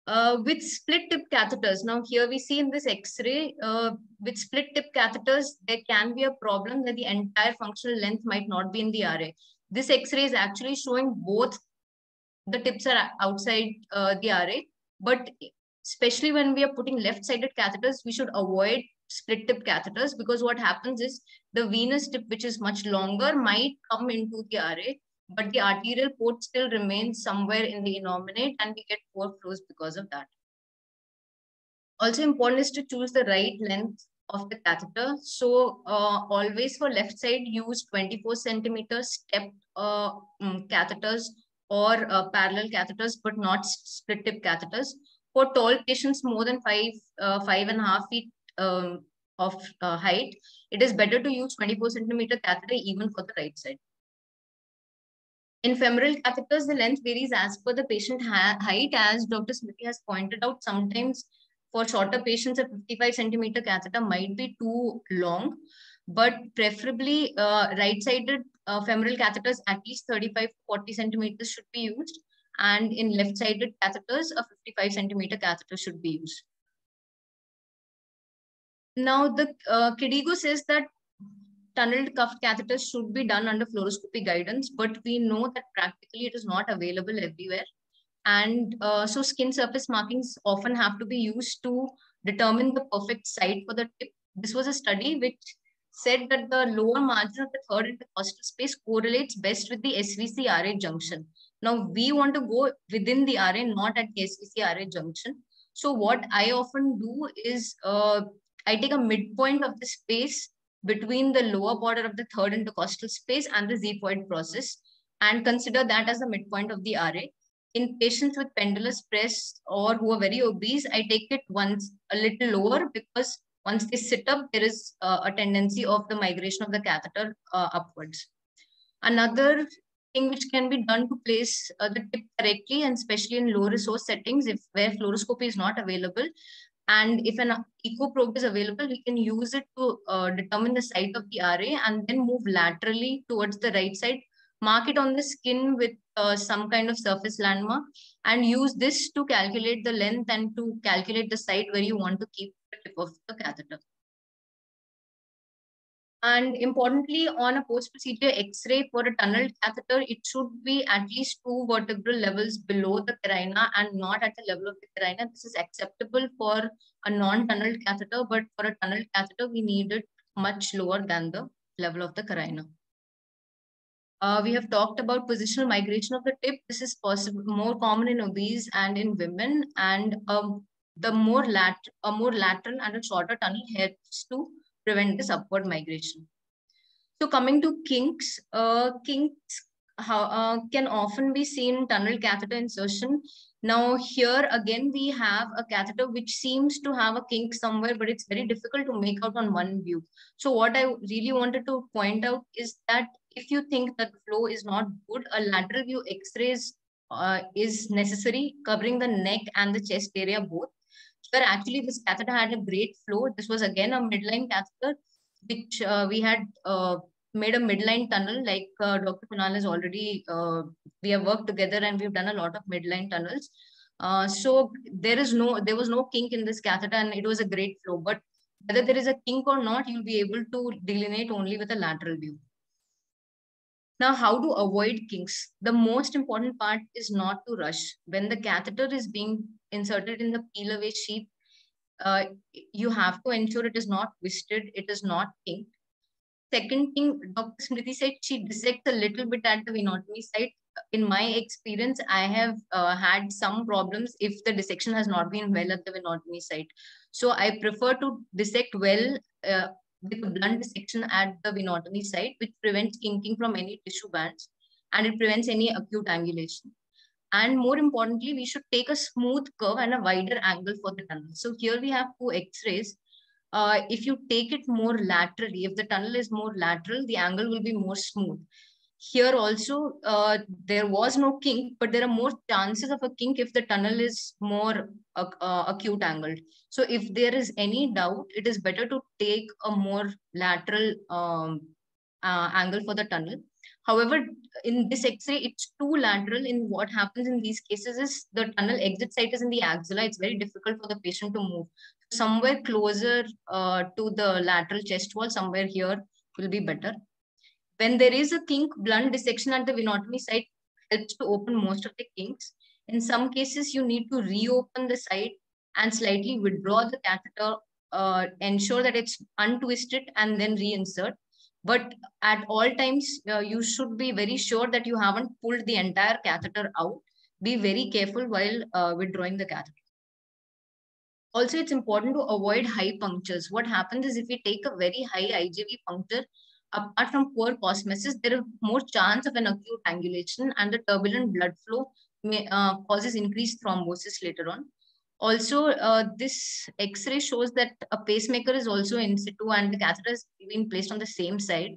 Uh, with split tip catheters, now here we see in this X-ray, uh, with split tip catheters, there can be a problem that the entire functional length might not be in the RA. This X-ray is actually showing both the tips are outside uh, the RA, but especially when we are putting left-sided catheters, we should avoid split tip catheters because what happens is the venous tip, which is much longer, might come into the RA but the arterial port still remains somewhere in the innominate and we get poor flows because of that. Also important is to choose the right length of the catheter. So uh, always for left side, use 24 centimeters stepped uh, um, catheters or uh, parallel catheters, but not split tip catheters. For tall patients more than five, uh, five and a half feet um, of uh, height, it is better to use 24 centimeter catheter even for the right side. In femoral catheters, the length varies as per the patient height, as Dr. Smriti has pointed out. Sometimes for shorter patients, a 55 centimeter catheter might be too long, but preferably uh, right-sided uh, femoral catheters, at least 35 40 centimeters should be used. And in left-sided catheters, a 55 centimeter catheter should be used. Now, the uh, KDIGO says that tunneled cuff catheters should be done under fluoroscopy guidance, but we know that practically it is not available everywhere. And uh, so skin surface markings often have to be used to determine the perfect site for the tip. This was a study which said that the lower margin of the third intercostal space correlates best with the SVC RA junction. Now we want to go within the RA, not at the SVC RA junction. So what I often do is uh, I take a midpoint of the space between the lower border of the third intercostal space and the xiphoid process and consider that as the midpoint of the RA. In patients with pendulous press or who are very obese, I take it once a little lower because once they sit up, there is uh, a tendency of the migration of the catheter uh, upwards. Another thing which can be done to place uh, the tip correctly and especially in low resource settings if where fluoroscopy is not available and if an echo probe is available we can use it to uh, determine the site of the RA and then move laterally towards the right side mark it on the skin with uh, some kind of surface landmark and use this to calculate the length and to calculate the site where you want to keep the tip of the catheter. And importantly, on a post-procedure X-ray for a tunnel catheter, it should be at least two vertebral levels below the carina and not at the level of the carina. This is acceptable for a non-tunnel catheter, but for a tunnel catheter, we need it much lower than the level of the carina. Uh, we have talked about positional migration of the tip. This is possible more common in obese and in women, and um, the more lat a more lateral and a shorter tunnel helps to prevent this upward migration. So coming to kinks, uh, kinks how, uh, can often be seen tunnel catheter insertion. Now here again, we have a catheter which seems to have a kink somewhere, but it's very difficult to make out on one view. So what I really wanted to point out is that if you think that flow is not good, a lateral view x-rays uh, is necessary, covering the neck and the chest area both where actually this catheter had a great flow. This was again a midline catheter, which uh, we had uh, made a midline tunnel like uh, Dr. Kunal has already, uh, we have worked together and we've done a lot of midline tunnels. Uh, so there is no, there was no kink in this catheter and it was a great flow. But whether there is a kink or not, you'll be able to delineate only with a lateral view. Now, how to avoid kinks? The most important part is not to rush. When the catheter is being inserted in the peel away sheath, uh, you have to ensure it is not twisted, it is not kinked. Second thing, Dr. Smriti said she dissects a little bit at the venotomy site. In my experience, I have uh, had some problems if the dissection has not been well at the venotomy site. So I prefer to dissect well uh, with a blunt dissection at the venotomy site, which prevents kinking from any tissue bands and it prevents any acute angulation. And more importantly, we should take a smooth curve and a wider angle for the tunnel. So here we have two x-rays. Uh, if you take it more laterally, if the tunnel is more lateral, the angle will be more smooth. Here also, uh, there was no kink, but there are more chances of a kink if the tunnel is more uh, acute angled. So if there is any doubt, it is better to take a more lateral um, uh, angle for the tunnel. However, in this X-ray, it's too lateral. In what happens in these cases is the tunnel exit site is in the axilla. It's very difficult for the patient to move. Somewhere closer uh, to the lateral chest wall, somewhere here will be better. When there is a kink, blunt dissection at the venotomy site helps to open most of the kinks. In some cases, you need to reopen the site and slightly withdraw the catheter, uh, ensure that it's untwisted and then reinsert. But at all times, uh, you should be very sure that you haven't pulled the entire catheter out. Be very careful while uh, withdrawing the catheter. Also, it's important to avoid high punctures. What happens is if we take a very high IJV puncture, apart from poor cosmesis, there is more chance of an acute angulation and the turbulent blood flow may, uh, causes increased thrombosis later on. Also, uh, this X-ray shows that a pacemaker is also in situ and the catheter is being placed on the same side.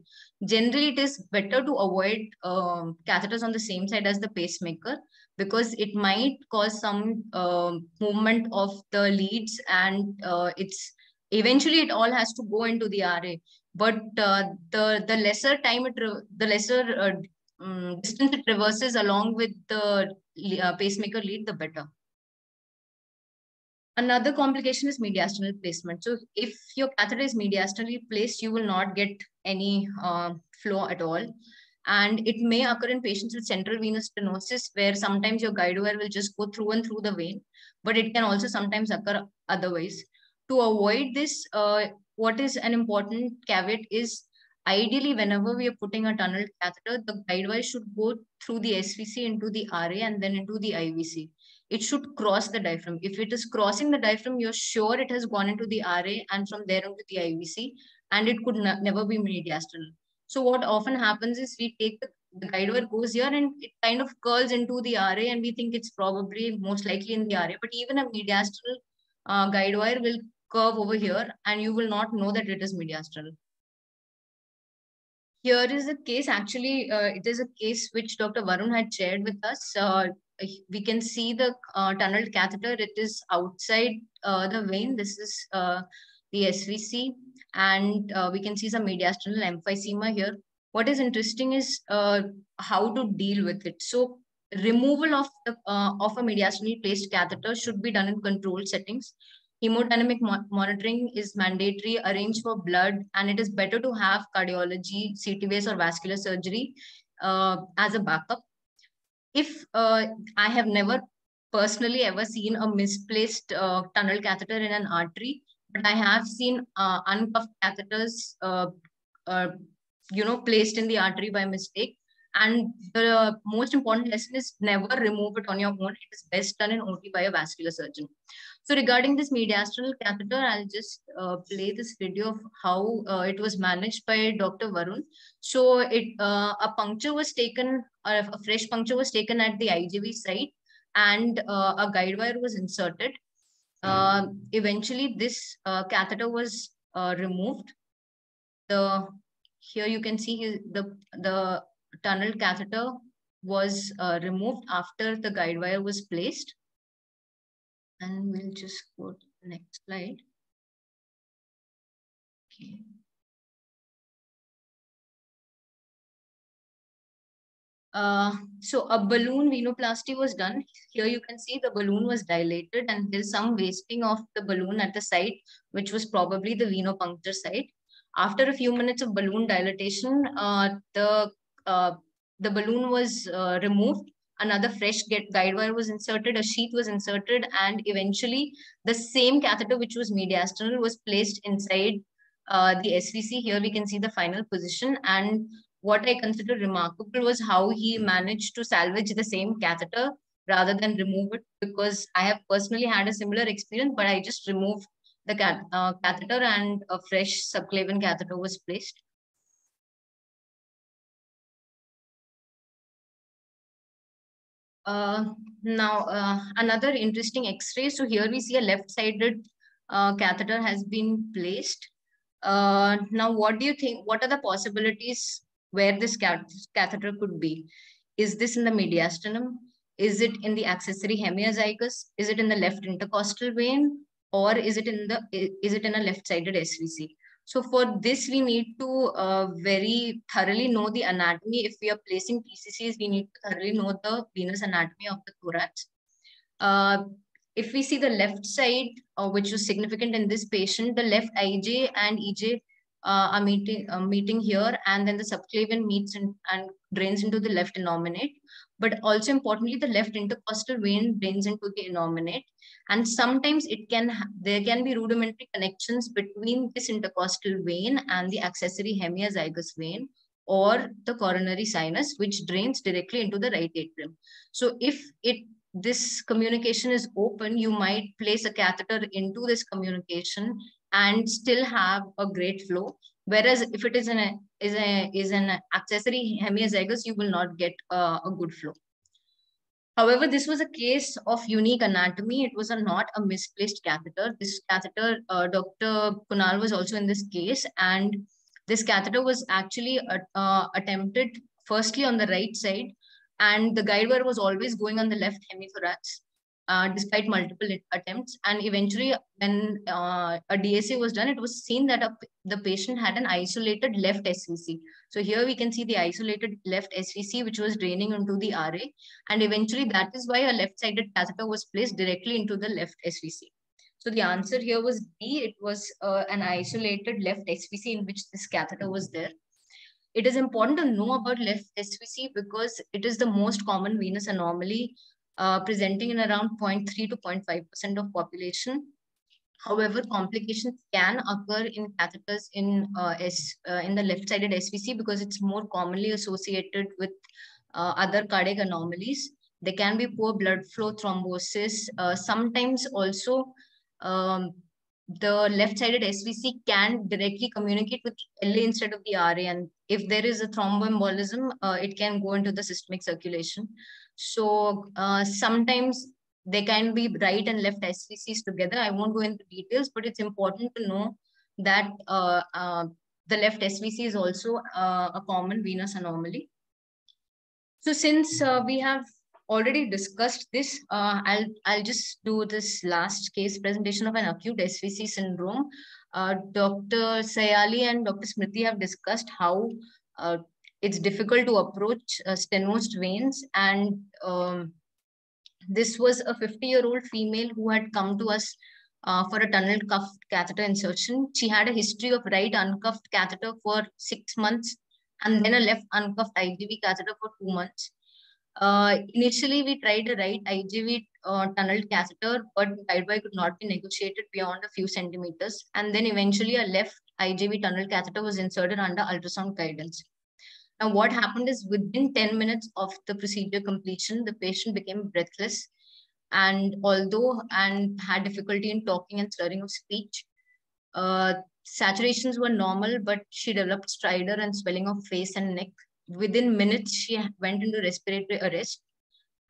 Generally, it is better to avoid um, catheters on the same side as the pacemaker because it might cause some uh, movement of the leads and uh, it's eventually it all has to go into the RA but uh, the the lesser time it the lesser um, distance it traverses along with the uh, pacemaker lead the better another complication is mediastinal placement. So if your catheter is mediastinally placed you will not get any uh, flow at all. And it may occur in patients with central venous stenosis where sometimes your guide wire will just go through and through the vein but it can also sometimes occur otherwise. To avoid this uh, what is an important caveat is ideally whenever we are putting a tunnel catheter, the guidewire should go through the SVC into the RA and then into the IVC. It should cross the diaphragm. If it is crossing the diaphragm, you're sure it has gone into the RA and from there into the IVC and it could never be mediastinal. So what often happens is we take the, the guidewire goes here and it kind of curls into the RA and we think it's probably most likely in the RA. But even a mediastinal uh, guidewire will curve over here and you will not know that it is mediastinal. here is a case, actually, uh, it is a case which Dr. Varun had shared with us. Uh, we can see the uh, tunneled catheter. It is outside uh, the vein. This is uh, the SVC. And uh, we can see some mediastinal emphysema here. What is interesting is how to deal with it. So removal of, the, of a mediastinal placed catheter should be done in controlled settings hemodynamic mo monitoring is mandatory, arrange for blood, and it is better to have cardiology, CTVS or vascular surgery uh, as a backup. If uh, I have never personally ever seen a misplaced uh, tunnel catheter in an artery, but I have seen uh, uncuffed catheters, uh, uh, you know, placed in the artery by mistake. And the most important lesson is never remove it on your own. It is best done in OT by a vascular surgeon. So regarding this mediastinal catheter, I'll just uh, play this video of how uh, it was managed by Dr. Varun. So it uh, a puncture was taken, a fresh puncture was taken at the IJV site and uh, a guide wire was inserted. Uh, eventually, this uh, catheter was removed. The Here you can see the, the tunnel catheter was removed after the guide wire was placed and we'll just go to the next slide. Okay. Uh, so a balloon venoplasty was done. Here you can see the balloon was dilated and there's some wasting of the balloon at the site, which was probably the venopuncture site. After a few minutes of balloon dilatation, uh, the, uh, the balloon was uh, removed another fresh guide wire was inserted, a sheath was inserted, and eventually the same catheter, which was mediastinal, was placed inside uh, the SVC. Here we can see the final position. And what I consider remarkable was how he managed to salvage the same catheter rather than remove it because I have personally had a similar experience, but I just removed the cat, uh, catheter and a fresh subclavian catheter was placed. Uh, now, uh, another interesting X-ray. So here we see a left-sided uh, catheter has been placed. Uh, now, what do you think? What are the possibilities where this catheter could be? Is this in the mediastinum? Is it in the accessory hemiazygos? Is it in the left intercostal vein? Or is it in the is it in a left-sided SVC? So for this, we need to uh, very thoroughly know the anatomy. If we are placing PCCs, we need to thoroughly know the venous anatomy of the thorax. Uh, if we see the left side, uh, which was significant in this patient, the left IJ and EJ uh, are meeting, meeting here, and then the subclavian meets in, and drains into the left innominate. But also importantly, the left intercostal vein drains into the innominate. And sometimes it can there can be rudimentary connections between this intercostal vein and the accessory hemiazygos vein or the coronary sinus, which drains directly into the right atrium. So if it this communication is open, you might place a catheter into this communication and still have a great flow. Whereas if it is an is a is an accessory hemiazygos, you will not get uh, a good flow. However, this was a case of unique anatomy. It was a, not a misplaced catheter. This catheter, uh, Dr. Kunal was also in this case, and this catheter was actually uh, uh, attempted firstly on the right side, and the guide wire was always going on the left hemithorax uh, despite multiple attempts. And eventually, when uh, a DSA was done, it was seen that a, the patient had an isolated left SVC. So here we can see the isolated left SVC, which was draining into the RA. And eventually, that is why a left-sided catheter was placed directly into the left SVC. So the answer here was D. It was uh, an isolated left SVC in which this catheter was there. It is important to know about left SVC because it is the most common venous anomaly uh, presenting in around 0.3 to 0.5% of population. However, complications can occur in catheters in uh, S, uh, in the left-sided SVC because it's more commonly associated with uh, other cardiac anomalies. There can be poor blood flow, thrombosis. Uh, sometimes also um, the left-sided SVC can directly communicate with LA instead of the RA. And if there is a thromboembolism, uh, it can go into the systemic circulation. So uh, sometimes they can be right and left SVCs together. I won't go into details, but it's important to know that uh, uh, the left SVC is also uh, a common venous anomaly. So since uh, we have already discussed this, uh, I'll, I'll just do this last case presentation of an acute SVC syndrome. Dr. Sayali and Dr. Smriti have discussed how it's difficult to approach uh, stenosed veins and um, this was a 50 year old female who had come to us uh, for a tunnel catheter insertion. She had a history of right uncuffed catheter for six months and then a left uncuffed IJV catheter for two months. Uh, initially, we tried a right IJV uh, tunnel catheter, but guidewire could not be negotiated beyond a few centimeters. And then eventually a left IJV tunnel catheter was inserted under ultrasound guidance. Now, what happened is within 10 minutes of the procedure completion, the patient became breathless and although and had difficulty in talking and slurring of speech. Uh, saturations were normal, but she developed stridor and swelling of face and neck. Within minutes, she went into respiratory arrest.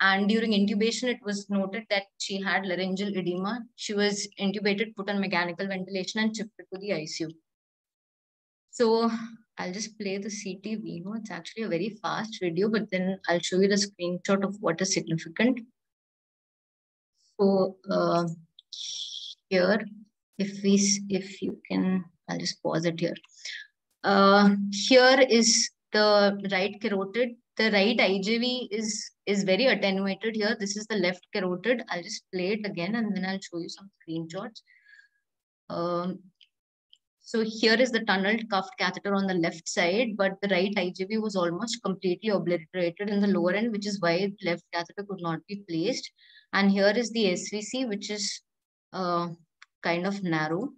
And during intubation, it was noted that she had laryngeal edema. She was intubated, put on mechanical ventilation, and shifted to the ICU. So I'll just play the CT Vino. It's actually a very fast video, but then I'll show you the screenshot of what is significant. So uh, here, if we, if you can, I'll just pause it here. Uh, here is the right carotid. The right IJV is, is very attenuated here. This is the left carotid. I'll just play it again and then I'll show you some screenshots. Um, so here is the tunneled cuffed catheter on the left side, but the right IJV was almost completely obliterated in the lower end, which is why the left catheter could not be placed. And here is the SVC, which is uh, kind of narrow.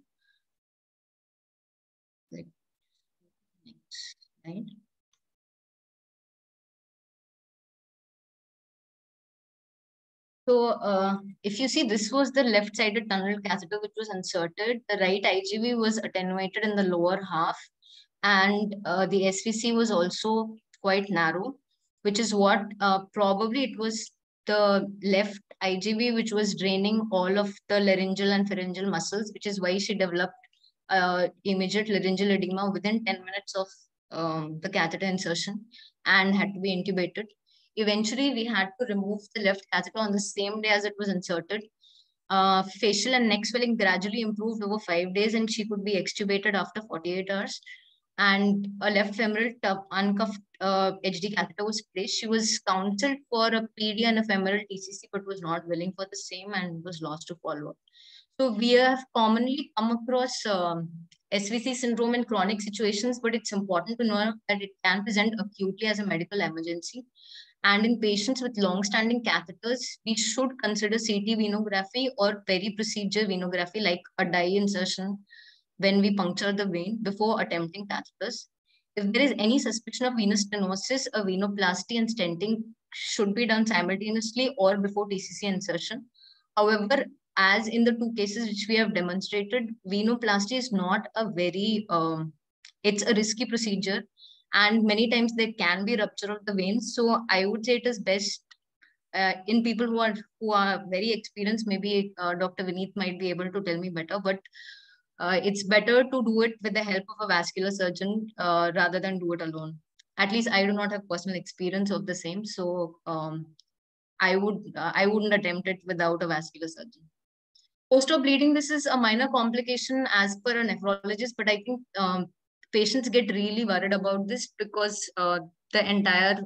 So uh, if you see, this was the left-sided tunnel catheter which was inserted. The right IJV was attenuated in the lower half and uh, the SVC was also quite narrow, which is what uh, probably it was the left IJV which was draining all of the laryngeal and pharyngeal muscles, which is why she developed uh, immediate laryngeal edema within 10 minutes of um, the catheter insertion and had to be intubated. Eventually, we had to remove the left catheter on the same day as it was inserted. Uh, facial and neck swelling gradually improved over five days and she could be extubated after 48 hours. And a left femoral tub, uncuffed uh, HD catheter was placed. She was counseled for a PD and a femoral TCC, but was not willing for the same and was lost to follow-up. So we have commonly come across um, SVC syndrome in chronic situations, but it's important to know that it can present acutely as a medical emergency. And in patients with long-standing catheters, we should consider CT venography or peri-procedure venography like a dye insertion when we puncture the vein before attempting catheters. If there is any suspicion of venous stenosis, a venoplasty and stenting should be done simultaneously or before TCC insertion. However, as in the two cases which we have demonstrated, venoplasty is not a very, um, it's a risky procedure and many times there can be rupture of the veins. So I would say it is best uh, in people who are who are very experienced. Maybe uh, Dr. Vineet might be able to tell me better, but uh, it's better to do it with the help of a vascular surgeon uh, rather than do it alone. At least I do not have personal experience of the same, so um, I would uh, I wouldn't attempt it without a vascular surgeon. Post-op bleeding, this is a minor complication as per a nephrologist, but I think um, patients get really worried about this because uh, the entire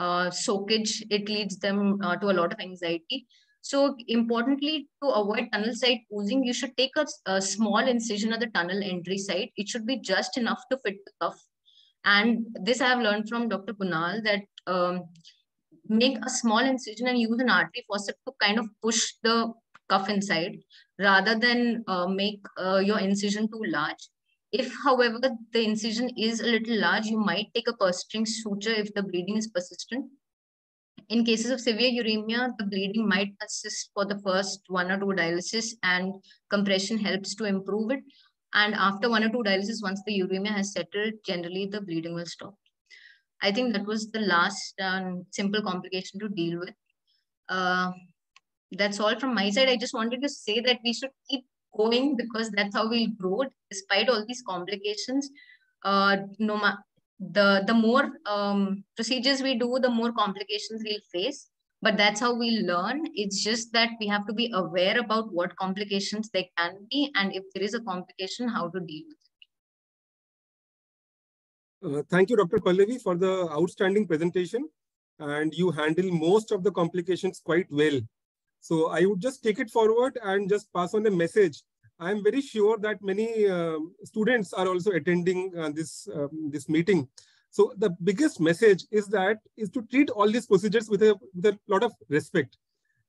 uh, soakage, it leads them uh, to a lot of anxiety. So importantly, to avoid tunnel site oozing, you should take a, a, small incision at the tunnel entry site. It should be just enough to fit the cuff. And this I have learned from Dr. Kunal that um, make a small incision and use an artery forceps to kind of push the cuff inside rather than uh, make uh, your incision too large. If, however, the incision is a little large, you might take a purse string suture if the bleeding is persistent. In cases of severe uremia, the bleeding might persist for the first one or two dialysis and compression helps to improve it. And after one or two dialysis, once the uremia has settled, generally the bleeding will stop. I think that was the last um, simple complication to deal with. Uh, that's all from my side. I just wanted to say that we should keep going because that's how we'll grow despite all these complications. Uh, no ma- the the more um, procedures we do, the more complications we'll face. But that's how we learn. It's just that we have to be aware about what complications there can be, and if there is a complication, how to deal with it. Uh, thank you, Dr. Pallavi, for the outstanding presentation. And you handle most of the complications quite well. So I would just take it forward and just pass on the message. I'm very sure that many uh, students are also attending uh, this, um, this meeting. So the biggest message is that is to treat all these procedures with a, with a lot of respect.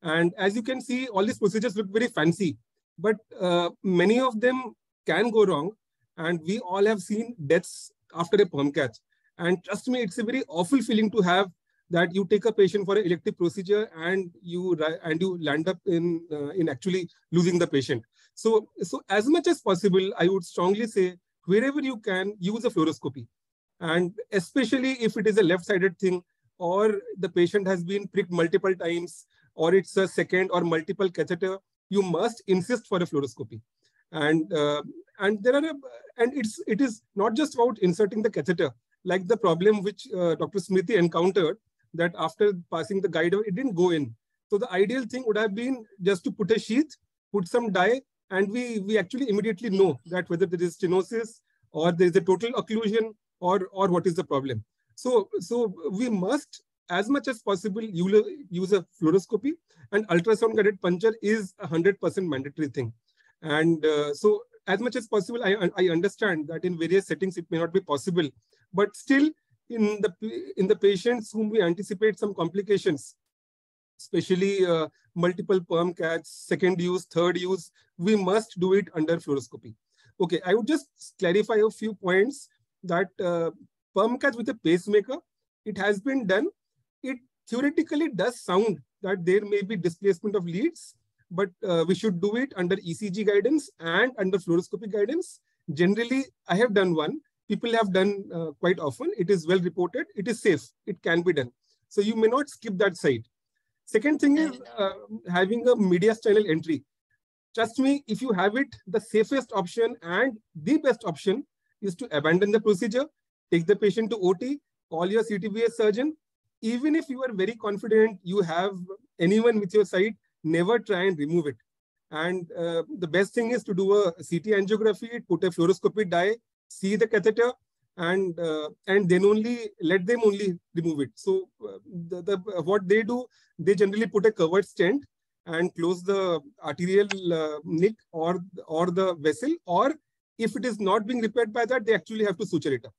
And as you can see, all these procedures look very fancy, but uh, many of them can go wrong. And we all have seen deaths after a perm cath. And trust me, it's a very awful feeling to have that you take a patient for an elective procedure and you and you land up in uh, in actually losing the patient. So so as much as possible, I would strongly say wherever you can use a fluoroscopy, and especially if it is a left-sided thing or the patient has been pricked multiple times or it's a second or multiple catheter, you must insist for a fluoroscopy. And uh, and there are a, and it's it is not just about inserting the catheter like the problem which uh, Dr. Smriti encountered that after passing the guide, it didn't go in. So the ideal thing would have been just to put a sheath, put some dye, and we, we actually immediately know that whether there is stenosis or there is a total occlusion or, or what is the problem. So, so we must, as much as possible, use a fluoroscopy and ultrasound guided puncture is a 100% mandatory thing. And uh, so as much as possible, I, I understand that in various settings, it may not be possible, but still in the in the patients whom we anticipate some complications, especially uh, multiple perm caths, second use, third use, we must do it under fluoroscopy. Okay, I would just clarify a few points that uh, perm caths with a pacemaker, it has been done. It theoretically does sound that there may be displacement of leads, but uh, we should do it under ECG guidance and under fluoroscopy guidance. Generally, I have done one people have done uh, quite often. It is well reported. It is safe. It can be done. So you may not skip that side. Second thing is uh, having a mediastinal entry. Trust me, if you have it, the safest option and the best option is to abandon the procedure, take the patient to OT, call your CTVS surgeon. Even if you are very confident you have anyone with your side, never try and remove it. And uh, the best thing is to do a CT angiography, put a fluoroscopy dye, see the catheter and uh, and then only let them only remove it. So uh, the, the what they do, they generally put a covered stent and close the arterial uh, nick or or the vessel, or if it is not being repaired by that, they actually have to suture it up.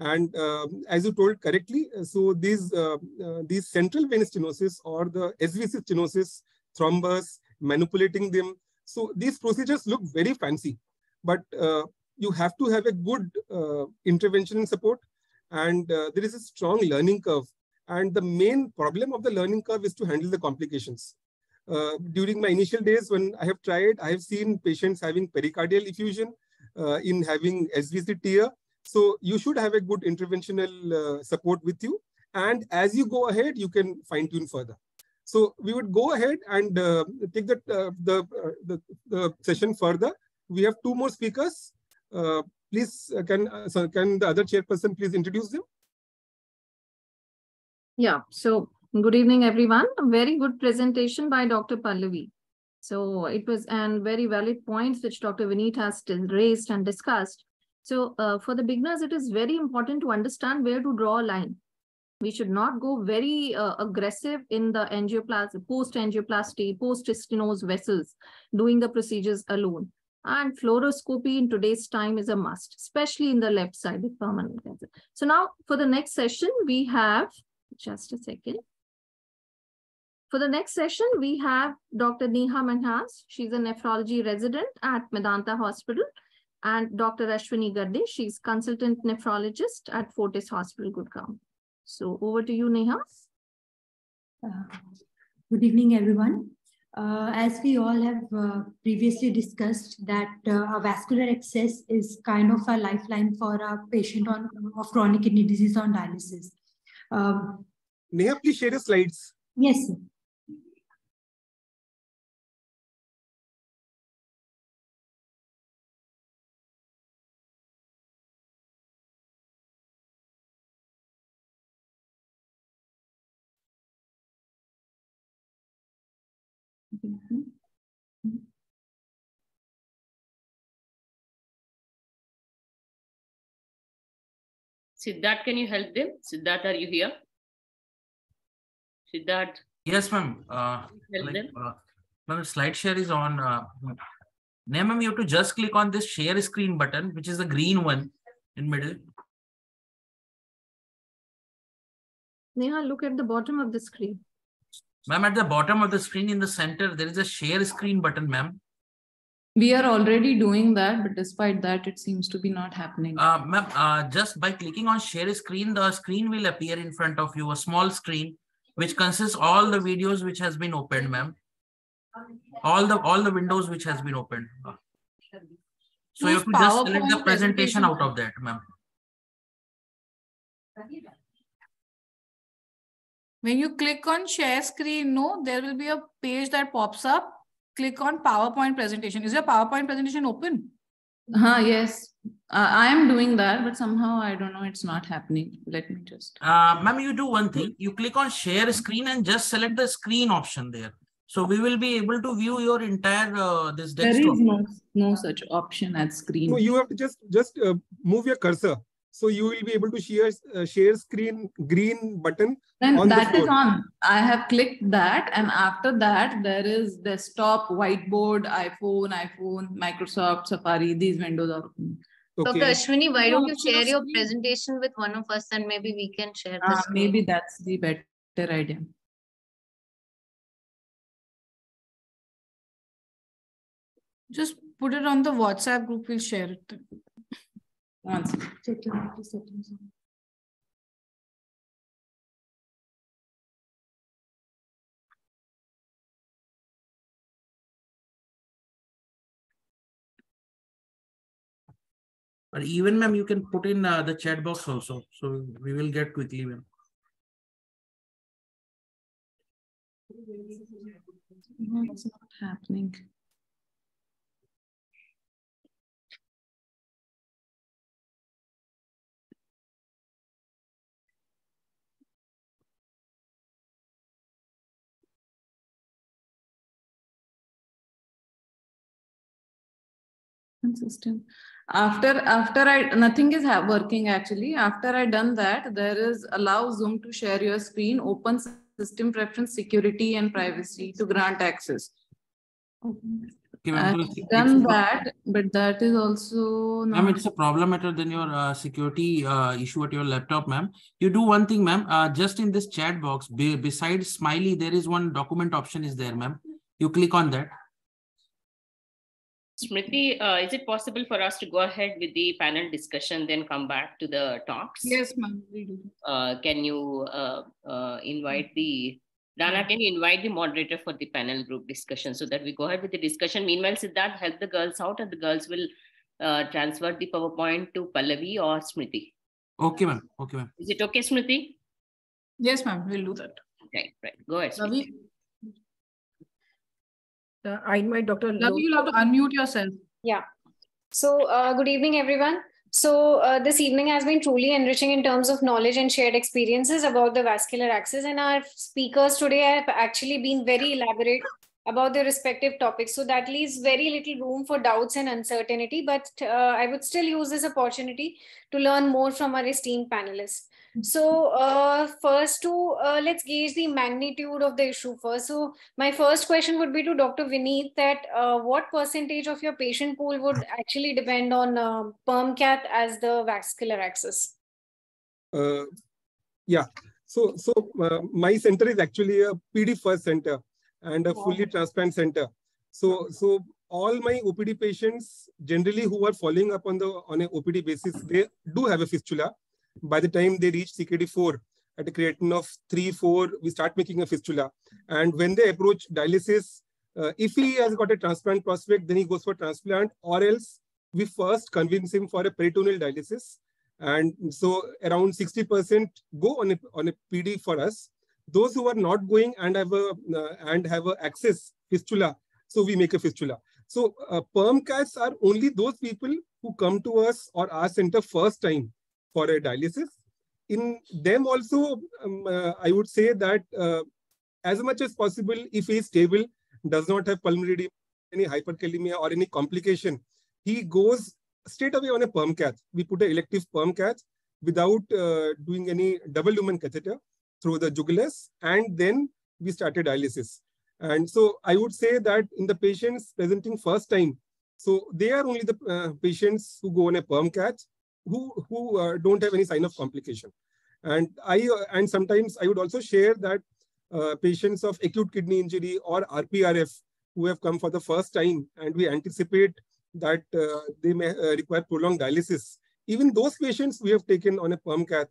And uh, as you told correctly, uh, so these uh, these central venous stenosis or the SVC stenosis, thrombus, manipulating them. So these procedures look very fancy, but you have to have a good uh, intervention and support. And uh, there is a strong learning curve. And the main problem of the learning curve is to handle the complications. Uh, during my initial days when I have tried, I have seen patients having pericardial effusion, uh, in having SVC tear. So you should have a good interventional uh, support with you. And as you go ahead, you can fine tune further. So we would go ahead and uh, take the, the, the, the session further. We have two more speakers. Uh, please, uh, can, uh, so can the other chairperson please introduce them? Yeah, so good evening, everyone. A very good presentation by Dr. Pallavi. So it was and very valid points which Dr. Vineet has raised and discussed. So uh, for the beginners, it is very important to understand where to draw a line. We should not go very uh, aggressive in the angioplasty, post-angioplasty, post-stenose vessels, doing the procedures alone. And fluoroscopy in today's time is a must, especially in the left side of permanent cancer. So now for the next session, we have, just a second. For the next session, we have Dr. Neha Manhas. She's a nephrology resident at Medanta Hospital. And Dr. Ashwini Gadde, she's consultant nephrologist at Fortis Hospital, Gurgaon. So over to you, Neha. Uh, good evening, everyone. Uh, as we all have uh, previously discussed that uh, a vascular access is kind of a lifeline for a patient on of chronic kidney disease on dialysis. Um, Neha, please share the slides. Yes, sir. Siddharth, can you help them? Siddharth, are you here? Siddharth. Yes, ma'am. Uh, Help like, them. uh, ma'am, slide share is on. Uh, now, ma'am, you have to just click on this share screen button, which is the green one in middle. Neha, look at the bottom of the screen. Ma'am, at the bottom of the screen in the center, there is a share screen button, ma'am. We are already doing that, but despite that, it seems to be not happening. Uh, ma'am, uh, just by clicking on share screen, the screen will appear in front of you, a small screen, which consists all the videos which has been opened, ma'am. All the all the windows which has been opened. So you have to just select the presentation presentation. out of that, ma'am. When you click on share screen, no, there will be a page that pops up. Click on PowerPoint presentation. Is your PowerPoint presentation open? Huh, yes. Uh, I am doing that, but somehow I don't know, it's not happening. Let me just. Uh, ma'am, you do one thing. You click on share screen and just select the screen option there. So we will be able to view your entire uh, this There desktop. is no, no such option at screen. No, you have to just just uh, move your cursor. So you will be able to share uh, share screen green button Then on the that is on. I have clicked that, and after that, there is desktop, whiteboard, iPhone, iPhone, Microsoft, Safari. These windows are open. Dr. Ashwini, why don't you share your presentation with one of us and maybe we can share the Uh, maybe that's the better idea. Just put it on the WhatsApp group. We'll share it. One second. Check your IT settings. Or even, ma'am, you can put in uh, the chat box also. So we will get quickly, ma'am. No, it's not happening. Consistent. After after I nothing is working actually. After I done that, there is allow Zoom to share your screen, open system preference, security and privacy to grant access. Okay, I've done that, but that is also Ma'am, it's a problem matter than your uh, security uh, issue at your laptop, ma'am. You do one thing, ma'am. Uh, just in this chat box, be, beside smiley, there is one document option is there, ma'am. You click on that. Smriti, uh, is it possible for us to go ahead with the panel discussion, then come back to the talks? Yes, ma'am. we do. Uh, can you uh, uh, invite the, Dana, can you invite the moderator for the panel group discussion so that we go ahead with the discussion? Meanwhile, Siddharth, help the girls out and the girls will uh, transfer the PowerPoint to Pallavi or Smriti. Okay, ma'am. Okay, ma'am. Is it okay, Smriti? Yes, ma'am. We'll do that. Right, right. Go ahead. Smriti. Ravi, Uh, I invite Dr. Ravi, Lo- you'll have to unmute yourself. Yeah. So, uh, good evening, everyone. So, uh, this evening has been truly enriching in terms of knowledge and shared experiences about the vascular access. And our speakers today have actually been very elaborate about their respective topics. So, that leaves very little room for doubts and uncertainty. But uh, I would still use this opportunity to learn more from our esteemed panelists. So, uh, first to uh, let's gauge the magnitude of the issue first. So, my first question would be to Dr. Vineet that uh, what percentage of your patient pool would actually depend on uh, PermCath as the vascular access? Uh, yeah. So so uh, my center is actually a PD first center and a fully transplant center. So so all my OPD patients generally who are following up on the on a OPD basis, they do have a fistula. By the time they reach CKD4 at a creatinine of three, four, we start making a fistula. And when they approach dialysis, uh, if he has got a transplant prospect, then he goes for transplant, or else we first convince him for a peritoneal dialysis. And so around 60% go on a, on a PD for us. Those who are not going and have a uh, and have a access fistula, so we make a fistula. So uh, perm caths are only those people who come to us or our center first time for a dialysis. In them also, um, uh, I would say that uh, as much as possible, if he is stable does not have pulmonary edema, any hyperkalemia or any complication, he goes straight away on a perm cath. We put an elective perm cath without uh, doing any double lumen catheter through the jugulars, and then we started dialysis. And so I would say that in the patients presenting first time, so they are only the uh, patients who go on a perm cath who, who uh, don't have any sign of complication. And I uh, and sometimes I would also share that uh, patients of acute kidney injury or RPRF who have come for the first time and we anticipate that uh, they may uh, require prolonged dialysis. Even those patients we have taken on a perm cath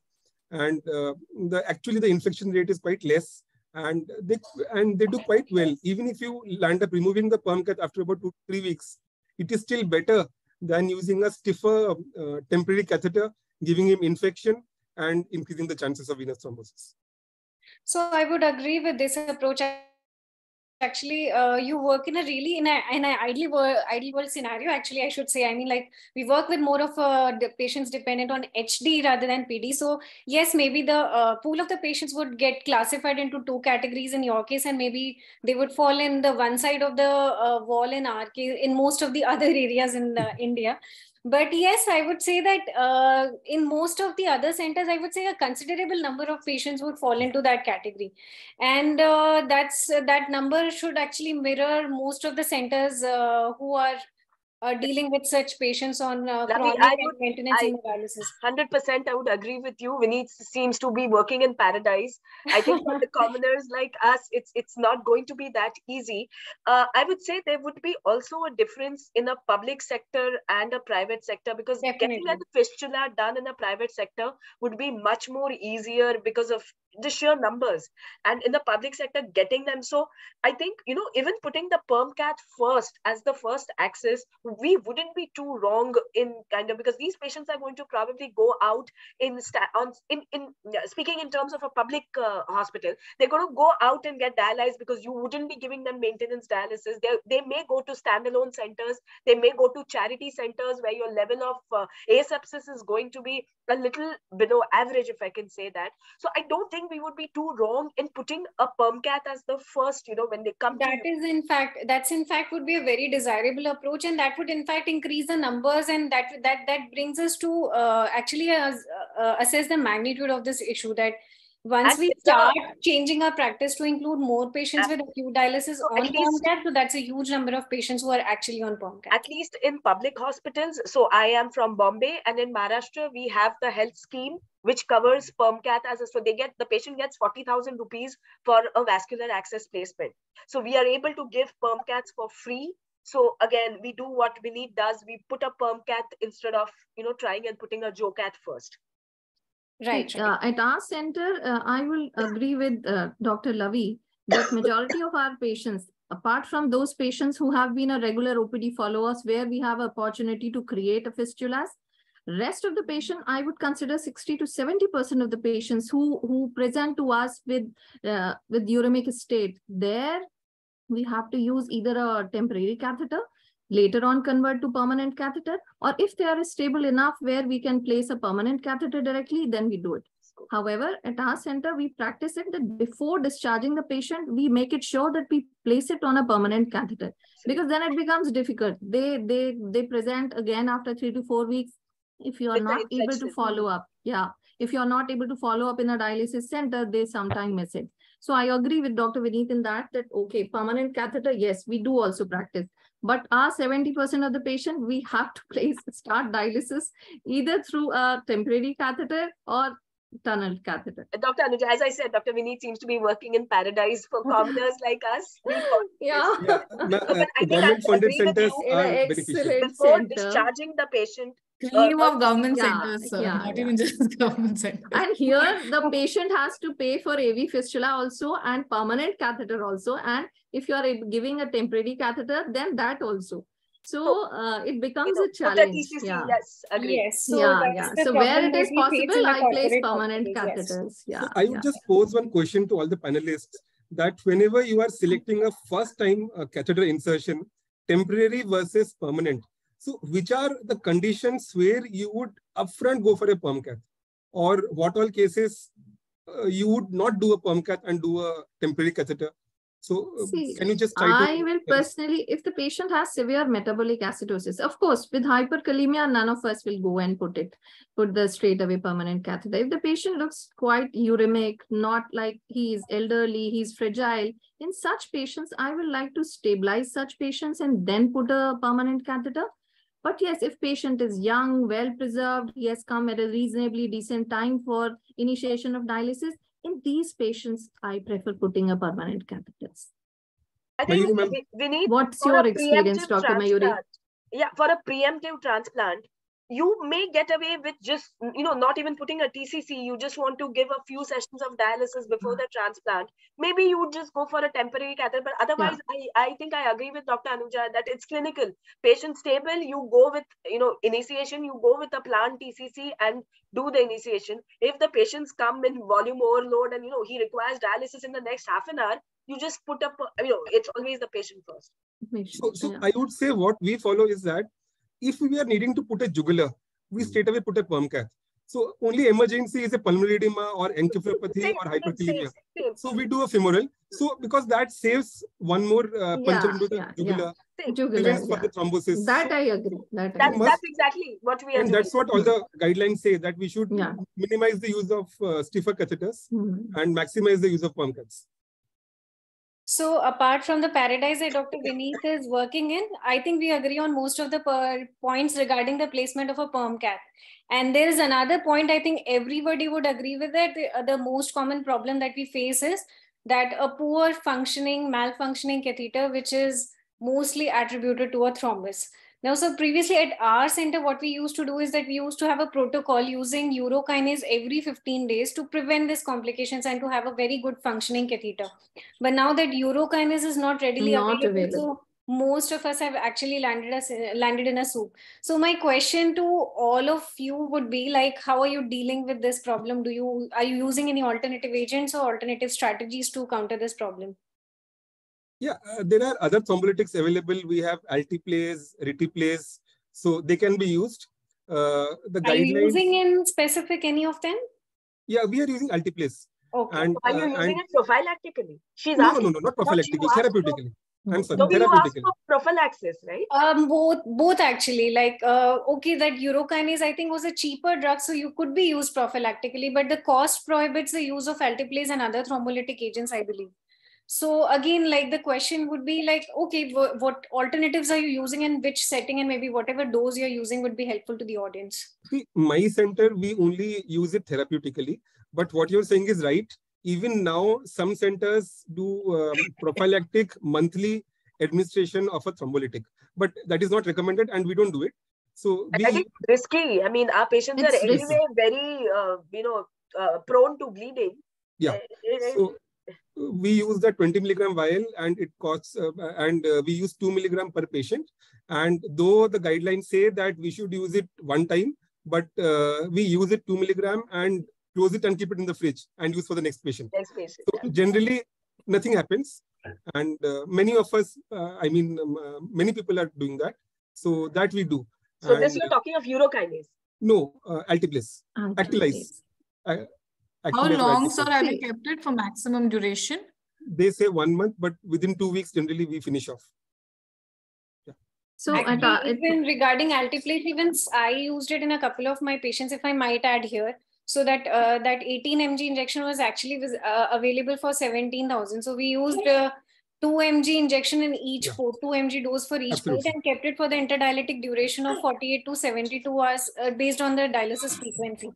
and the actually the infection rate is quite less and they and they do quite well. Even if you land up removing the perm cath after about two three weeks, it is still better than using a stiffer uh, temporary catheter, giving him infection and increasing the chances of venous thrombosis. So I would agree with this approach actually uh, you work in a really in a in an ideal world ideal world scenario actually i should say. I mean like we work with more of uh, patients dependent on hd rather than pd so yes maybe the uh, pool of the patients would get classified into two categories in your case and maybe they would fall in the one side of the uh, wall in our case in most of the other areas in uh, india but yes i would say that uh, in most of the other centers i would say a considerable number of patients would fall into that category. And uh, that's that number should actually mirror most of the centers uh, who are uh, dealing with such patients on uh, chronic would, maintenance I, dialysis. 100% I would agree with you. Vineet seems to be working in paradise. I think for the commoners like us, it's it's not going to be that easy. Uh, I would say there would be also a difference in a public sector and a private sector because Definitely. getting a fistula done in a private sector would be much more easier because of the sheer numbers. And in the public sector getting them. So i think you know even putting the perm cath first as the first access we wouldn't be too wrong in kind of because these patients are going to probably go out in on in in speaking in terms of a public uh, hospital they're going to go out and get dialyzed because you wouldn't be giving them maintenance dialysis. They, they may go to standalone centers. They may go to charity centers where your level of uh, asepsis is going to be a little below average if i can say that. So i don't think we would be too wrong in putting a perm cath as the first you know when they come That is in fact that's in fact would be a very desirable approach and that would in fact increase the numbers and that that that brings us to uh, actually uh, uh, assess the magnitude of this issue that once and we start changing our practice to include more patients with acute dialysis so on least, so that's a huge number of patients who are actually on PERMCAT. At least in public hospitals. So I am from Bombay and in Maharashtra, we have the health scheme which covers PERMCAT as a, so they get, the patient gets 40,000 rupees for a vascular access placement. So we are able to give PERMCATs for free so again, we do what Vineet does. We put a PERMCAT instead of, you know, trying and putting a JOCAT first. Right. Uh, at our center, uh, I will agree with uh, Dr. Lavi that majority of our patients, apart from those patients who have been a regular OPD followers where we have opportunity to create a fistulas, rest of the patient, I would consider 60 to 70% of the patients who, who present to us with, uh, with uremic state, there we have to use either a temporary catheter, later on convert to permanent catheter, or if they are stable enough where we can place a permanent catheter directly, then we do it. However, at our center, we practice it that before discharging the patient, we make it sure that we place it on a permanent catheter because then it becomes difficult. They they they present again after three to four weeks. If you are not able to follow up, yeah, if you're not able to follow up in a dialysis center, they sometimes miss it. So I agree with Dr. Vineet in that, that okay, permanent catheter, yes, we do also practice. But our 70% of the patient, we have to place start dialysis either through a temporary catheter or tunnel catheter. Dr. Anuja, as I said, Dr. Vineet seems to be working in paradise for commoners like us. yeah. yeah. Uh, government funded centers are beneficial. Before center. discharging the patient, cream of government yeah, centers, sir. Yeah, not yeah. even just government centers. And here the patient has to pay for AV fistula also and permanent catheter also. And if you are giving a temporary catheter, then that also. So uh, it becomes you know, a challenge. TCC, yeah. Yes, agree. Yes. So yeah, yeah. So where it is possible, I place permanent catheters. Yes. Yeah. So I would yeah. just pose one question to all the panelists that whenever you are selecting a first time uh, catheter insertion, temporary versus permanent, so which are the conditions where you would upfront go for a perm cath? Or what all cases uh, you would not do a perm cath and do a temporary catheter? So uh, See, can you just try to? I will personally, if the patient has severe metabolic acidosis, of course, with hyperkalemia, none of us will go and put it, put the straight away permanent catheter. If the patient looks quite uremic, not like he is elderly, he's fragile, in such patients, I will like to stabilize such patients and then put a permanent catheter. But yes, if patient is young, well preserved, he has come at a reasonably decent time for initiation of dialysis, in these patients, I prefer putting a permanent catheters. I think we, we need What's your experience, Dr. Mayuri? Yeah, for a preemptive transplant, you may get away with just, you know, not even putting a TCC. You just want to give a few sessions of dialysis before Hmm. the transplant. Maybe you would just go for a temporary catheter. But otherwise, I, I think I agree with Dr. Anuja that it's clinical. Patient stable, you go with, you know, initiation, you go with a planned TCC and do the initiation. If the patients come in volume overload and, you know, he requires dialysis in the next half an hour, you just put up, you know, it's always the patient first. So, so I would say what we follow is that if we are needing to put a jugular, we straight away put a perm cath. So only emergency is a pulmonary edema or encephalopathy or hyperkalemia. So we do a femoral. So because that saves one more uh, puncture Yeah, into the yeah, jugular, yeah. Jugular, prevents for the thrombosis. That I agree. That I That, agree. that's exactly what we are and doing. that's what all the guidelines say that we should minimize the use of uh, stiffer catheters Hmm. and maximize the use of perm caths. So apart from the paradise that Dr. Vineet is working in, I think we agree on most of the points regarding the placement of a perm cath. And there is another point I think everybody would agree with it. The, uh, the most common problem that we face is that a poor functioning, malfunctioning catheter, which is mostly attributed to a thrombus. Now, so previously at our center, what we used to do is that we used to have a protocol using urokinase every 15 days to prevent these complications and to have a very good functioning catheter. But now that urokinase is not readily Not available, available. so most of us have actually landed us landed in a soup. So my question to all of you would be like, how are you dealing with this problem? Do you are you using any alternative agents or alternative strategies to counter this problem? Yeah, uh, there are other thrombolytics available. We have alteplase, reteplase, so they can be used. Uh, the Are you using in specific any of them? Yeah, we are using alteplase. Okay. And, Are you uh, using it prophylactically? She's no, asking. no, no, not prophylactically, asked for- therapeutically. I'm sorry, No, you asked therapeutically. for prophylaxis, right? Um, both, both actually. Like, uh, okay, that urokinase I think was a cheaper drug, so you could be used prophylactically, but the cost prohibits the use of alteplase and other thrombolytic agents, I believe. So again, like the question would be like, okay, wh- what alternatives are you using in which setting, and maybe whatever dose you're using would be helpful to the audience. See, my center, we only use it therapeutically. But what you're saying is right. Even now, some centers do um, prophylactic monthly administration of a thrombolytic, but that is not recommended and we don't do it. So I we, think it's risky. I mean, our patients It's are risky. anyway very, uh, you know, uh, prone to bleeding. yeah. Uh, So we use the 20 milligram vial and it costs, uh, and uh, we use two milligram per patient. And though the guidelines say that we should use it one time, but uh, we use it two milligram and close it and keep it in the fridge and use for the next patient. Next patient. So generally, nothing happens, and uh, many of us, uh, I mean, um, uh, many people are doing that. So that we do. So this you're talking of urokinase. no uh, alteplase, Actilyse. How Actilyse or long, Actilyse. sir, have you kept it for maximum duration? They say one month, but within two weeks, generally we finish off. So at, Actually, uh, it- even regarding alteplase, even s- I used it in a couple of my patients, if I might add here. So that uh, that 18 mg injection was actually was uh, available for 17,000. So we used uh, 2 mg injection in each port, 2 mg dose for each port and kept it for the interdialytic duration of 48 to 72 hours uh, based on the dialysis frequency.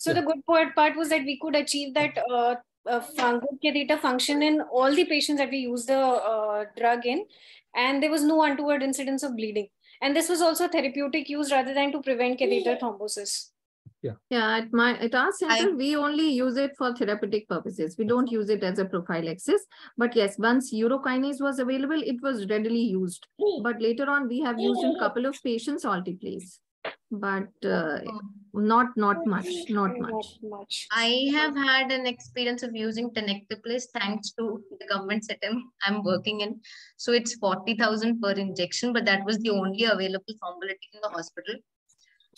So the good part, part was that we could achieve that uh, uh, good catheter function in all the patients that we used the uh, drug in, and there was no untoward incidence of bleeding. And this was also therapeutic use rather than to prevent catheter thrombosis. Yeah, at my at our center, we only use it for therapeutic purposes. We don't use it as a prophylaxis. But yes, once urokinase was available, it was readily used. But later on, we have used in couple of patients alteplase, but uh, not not much, not much. much. I have had an experience of using tenecteplase thanks to the government setting I'm working in. So it's 40,000 per injection, but that was the only available thrombolytic in the hospital.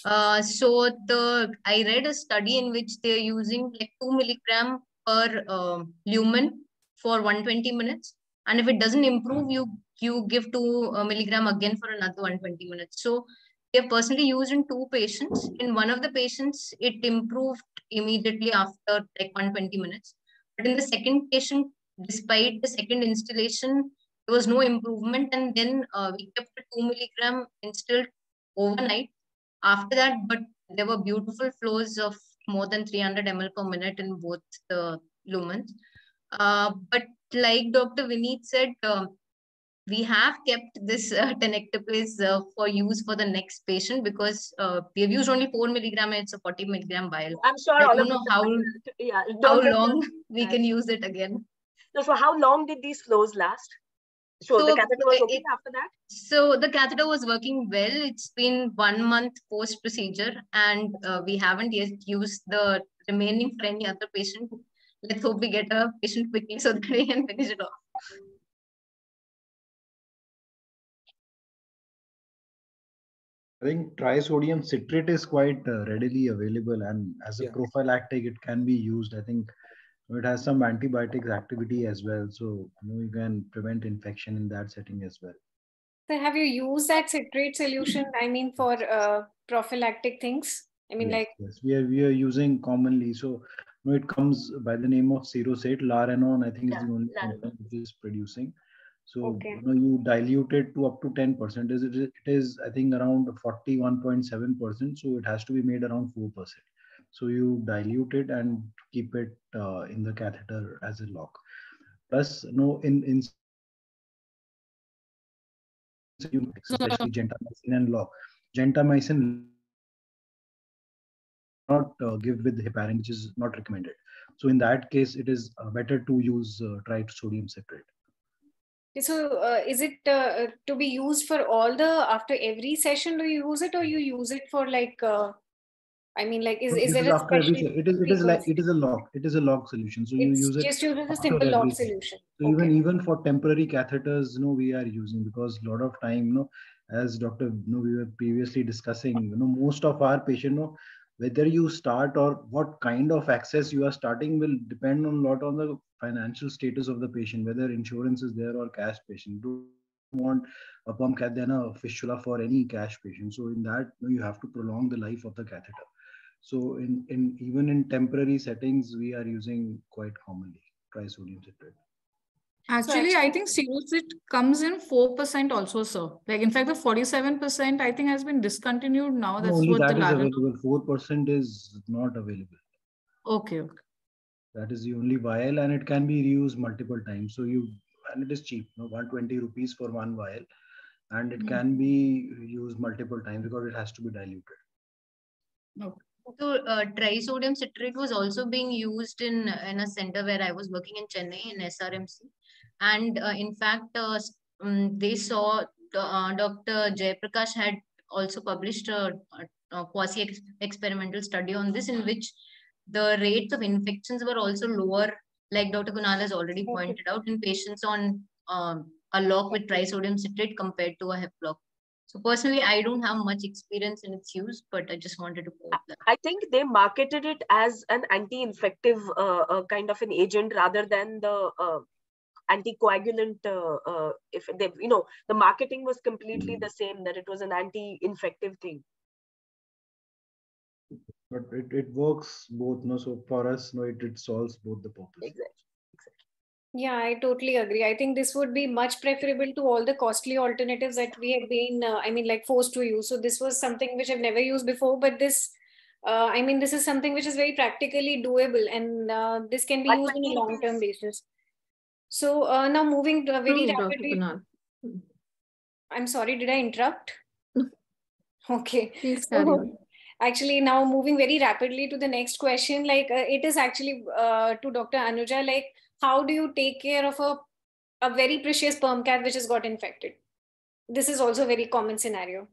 Uh, so the I read a study in which they're using like 2 milligram per um, lumen for 120 minutes. And if it doesn't improve, you you give two uh, milligram again for another 120 minutes. So we have personally used in two patients. In one of the patients, it improved immediately after like 120 minutes. But in the second patient, despite the second installation, there was no improvement. And then uh, we kept the two milligram instilled overnight. After that, but there were beautiful flows of more than 300 ml per minute in both the lumens. Uh, but like Dr. Vineet said, uh, we have kept this uh, tenecteplase uh, for use for the next patient because uh, we have used only 4 milligram and it's a 40 milligram vial. I'm sure I don't know how, yeah, how long we can use it again. No, so how long did these flows last? So, so the catheter was okay it, after that? So the catheter was working well. It's been one month post procedure and uh, we haven't yet used the remaining for any other patient. Let's hope we get a patient quickly so that we can finish it off. I think trisodium citrate is quite uh, readily available, and as a yeah. prophylactic, it can be used. I think it has some antibiotics activity as well, so you, know, you can prevent infection in that setting as well. So, have you used that citrate solution? I mean, for uh, prophylactic things. I mean, yes, like yes, we are we are using commonly. So, you know, it comes by the name of Serosate. Laranon, I think, yeah, is the only one which is producing. So okay. you know you dilute it to up to 10%. It is, it is I think around 41.7%. So it has to be made around 4%. So you dilute it and keep it uh, in the catheter as a lock. Plus, no, in in especially gentamicin and lock. Gentamicin not uh, give with heparin, which is not recommended. So in that case, it is uh, better to use uh, trisodium citrate. So uh, is it uh, to be used for all the after every session? Do you use it or you use it for like? Uh, I mean, like, is, is there a special? It is it is like it is a lock. It is a lock solution. So you use it. Just use a simple lock solution. So okay. even even for temporary catheters, you know, we are using because a lot of time, you know, as Doctor, you know, we were previously discussing, you know, most of our patient, you know, whether you start or what kind of access you are starting will depend on a lot on the financial status of the patient, whether insurance is there or cash patient. Do want a perm cath than a fistula for any cash patient. So in that, you have to prolong the life of the catheter. So in, in even in temporary settings, we are using quite commonly trisodium citrate. Actually, so actually, I think Serosate comes in 4% also, sir. Like, in fact, the 47% I think has been discontinued now. That's no, what that the is available. 4% is not available. Okay, okay. That is the only vial and it can be reused multiple times. So you, and it is cheap, you know, 120 rupees for one vial. And it mm -hmm. can be used multiple times because it has to be diluted. Okay. So uh, trisodium citrate was also being used in in a center where I was working in Chennai in SRMC, and uh, in fact, uh, um, they saw uh, Dr. Jayaprakash had also published a, a, a quasi experimental study on this, in which the rates of infections were also lower, like Dr. Kunal has already pointed out, in patients on um, a lock with trisodium citrate compared to a hep lock. So personally, I don't have much experience in its use, but I just wanted to quote that. I think they marketed it as an anti-infective uh, uh, kind of an agent rather than the uh, anticoagulant. Uh, uh, if they, you know, the marketing was completely the same that it was an anti-infective thing. But it, it works both no so for us no it, it solves both the purpose. Exactly yeah i totally agree. I think this would be much preferable to all the costly alternatives that we have been uh, i mean like forced to use. So this was something which i've never used before but this uh, i mean this is something which is very practically doable and uh, this can be used on a long term basis so uh, now moving to a very no, rapidly. I'm sorry did i interrupt? Okay. Please carry on. actually now moving very rapidly to the next question like uh, it is actually uh, to dr anuja like how do you take care of a, a very precious perm cath which has got infected? This is also a very common scenario.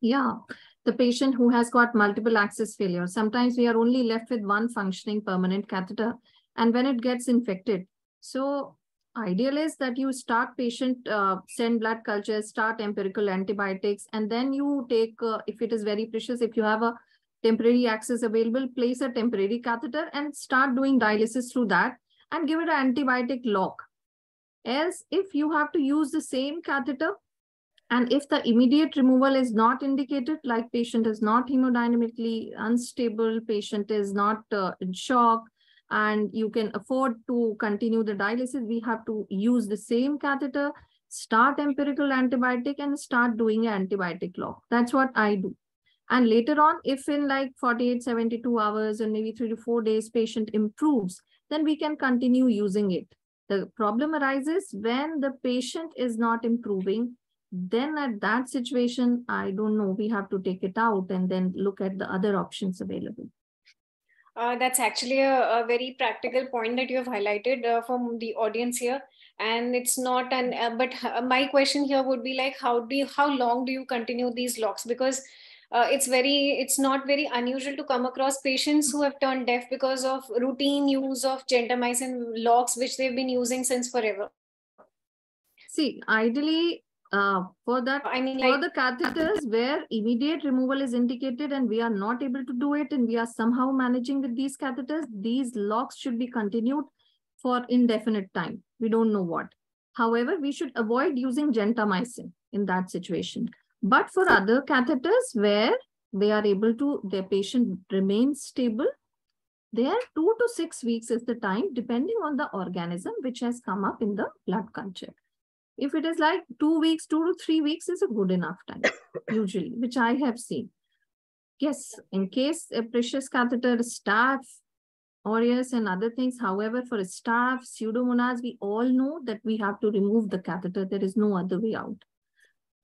Yeah. The patient who has got multiple access failure. Sometimes we are only left with one functioning permanent catheter and when it gets infected. So ideal is that you start patient uh, send blood cultures start empirical antibiotics and then you take uh, if it is very precious if you have a temporary access available place a temporary catheter and start doing dialysis through that and give it an antibiotic lock. Else, if you have to use the same catheter, and if the immediate removal is not indicated, like patient is not hemodynamically unstable, patient is not uh, in shock, and you can afford to continue the dialysis, we have to use the same catheter, start empirical antibiotic and start doing antibiotic lock. That's what I do. And later on, if in like 48, 72 hours and maybe three to four days, patient improves, then we can continue using it. The problem arises when the patient is not improving then at that situation, I don't know, we have to take it out and then look at the other options available. Uh, that's actually a, a, very practical point that you have highlighted uh, from the audience here. And it's not an uh, but uh, my question here would be like how do you how long do you continue these locks? Because uh, it's very it's not very unusual to come across patients who have turned deaf because of routine use of gentamicin locks which they've been using since forever. See ideally uh, for that, I mean, for like, the catheters where immediate removal is indicated and we are not able to do it and we are somehow managing with these catheters, these locks should be continued for indefinite time. We don't know what. However, we should avoid using gentamicin in that situation. But for other catheters where they are able to, their patient remains stable, there two to six weeks is the time depending on the organism which has come up in the blood culture. If it is like two weeks, two to three weeks is a good enough time, usually, which I have seen. Yes, in case a precious catheter, staph, aureus and other things. However, for a staph, pseudomonas, we all know that we have to remove the catheter. There is no other way out.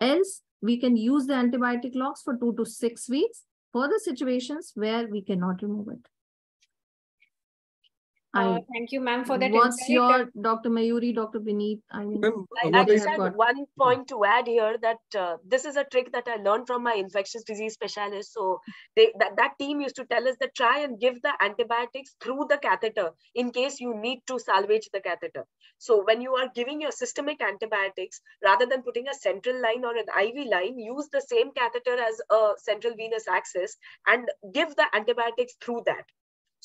Else, we can use the antibiotic locks for two to six weeks for the situations where we cannot remove it. Uh, thank you, ma'am, for that. What's insight. your Dr. Mayuri, Dr. Vineet? I mean, I, I just had got... one point to add here that uh, this is a trick that I learned from my infectious disease specialist. So they, that, that team used to tell us that try and give the antibiotics through the catheter in case you need to salvage the catheter. So when you are giving your systemic antibiotics, rather than putting a central line or an IV line, use the same catheter as a central venous access and give the antibiotics through that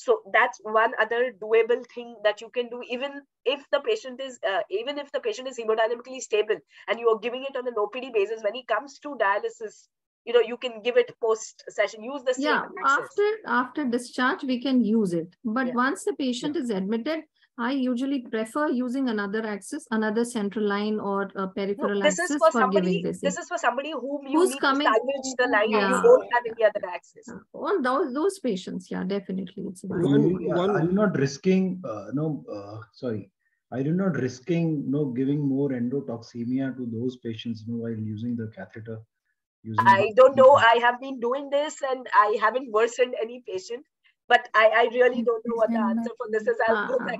so that's one other doable thing that you can do even if the patient is uh, even if the patient is hemodynamically stable and you are giving it on an opd basis when he comes to dialysis you know you can give it post session use the yeah after after discharge we can use it but yeah. once the patient yeah. is admitted I usually prefer using another axis, another central line or a peripheral no, this access is for, for somebody, giving this. This is for somebody whom you Who's need coming, to salvage the line yeah. you don't have any other access. On those, those patients, yeah, definitely. It's one, one, are you not risking, uh, no, uh, sorry, are you not risking no giving more endotoxemia to those patients you know, while using the catheter? Using I don't know. I have been doing this and I haven't worsened any patient but I, I really don't know what the answer for this is. I'll go back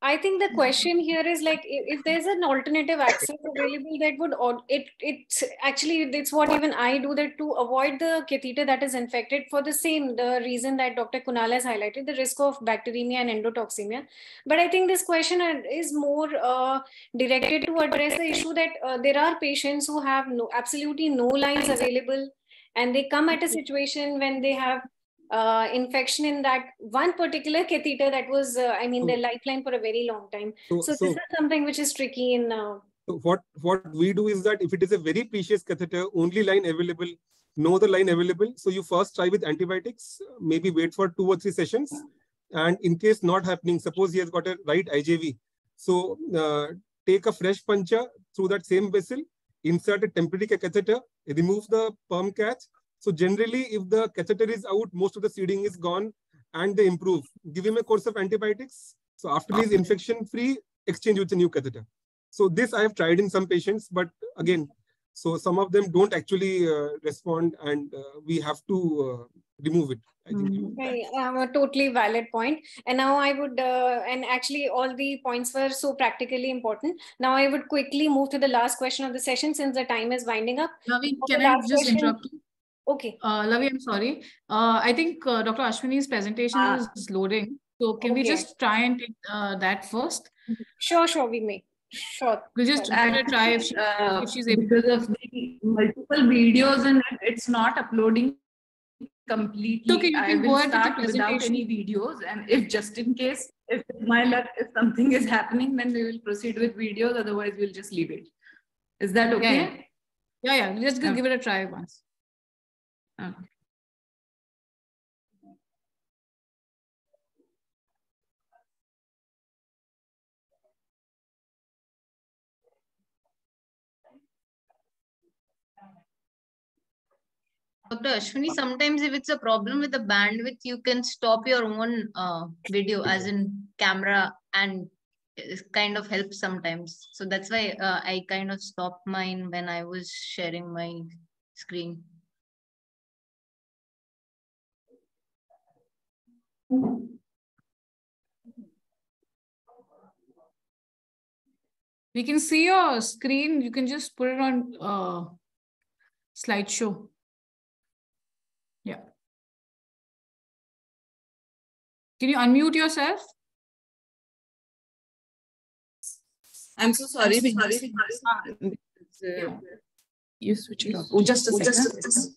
I think the question here is like if there's an alternative access available that would it it's actually it's what even I do that to avoid the catheter that is infected for the same the reason that Dr. Kunal has highlighted the risk of bacteremia and endotoxemia. But I think this question is more uh, directed to address the issue that uh, there are patients who have no absolutely no lines available and they come at a situation when they have uh, infection in that one particular catheter that was, uh, I mean, so, their lifeline for a very long time. So, so, so this is something which is tricky in. Uh, what what we do is that if it is a very precious catheter, only line available, no other line available. So you first try with antibiotics, maybe wait for two or three sessions, and in case not happening, suppose he has got a right IJV, so uh, take a fresh puncture through that same vessel, insert a temporary catheter, remove the perm cath, so generally, if the catheter is out, most of the seeding is gone and they improve. Give him a course of antibiotics. So after he's infection free, exchange with a new catheter. So this I have tried in some patients, but again, so some of them don't actually uh, respond and uh, we have to uh, remove it. I think okay, um, a totally valid point. And now I would, uh, and actually all the points were so practically important. Now I would quickly move to the last question of the session since the time is winding up. Naveen, can I just question, interrupt you? Okay. Uh, Lavi, I'm sorry. Uh, I think uh, Dr. Ashwini's presentation ah. is loading. So can okay. we just try and take uh, that first? Sure, sure, we may. Sure. We'll just try to try if, she, uh, if she's able Because of the multiple videos and it's not uploading completely. Okay, you I will start without any videos. And if just in case, if my luck, if something is happening, then we will proceed with videos. Otherwise, we'll just leave it. Is that okay? Yeah, yeah. yeah. Let's okay. give it a try once. Dr. Ashwini, sometimes if it's a problem with the bandwidth, you can stop your own uh, video as in camera and kind of helps sometimes. So that's why uh, I kind of stopped mine when I was sharing my screen. We can see your screen. You can just put it on uh, slideshow. Yeah. Can you unmute yourself? I'm so sorry. I'm so sorry. Because, uh, you switch it off. Oh, just a second. Just a second.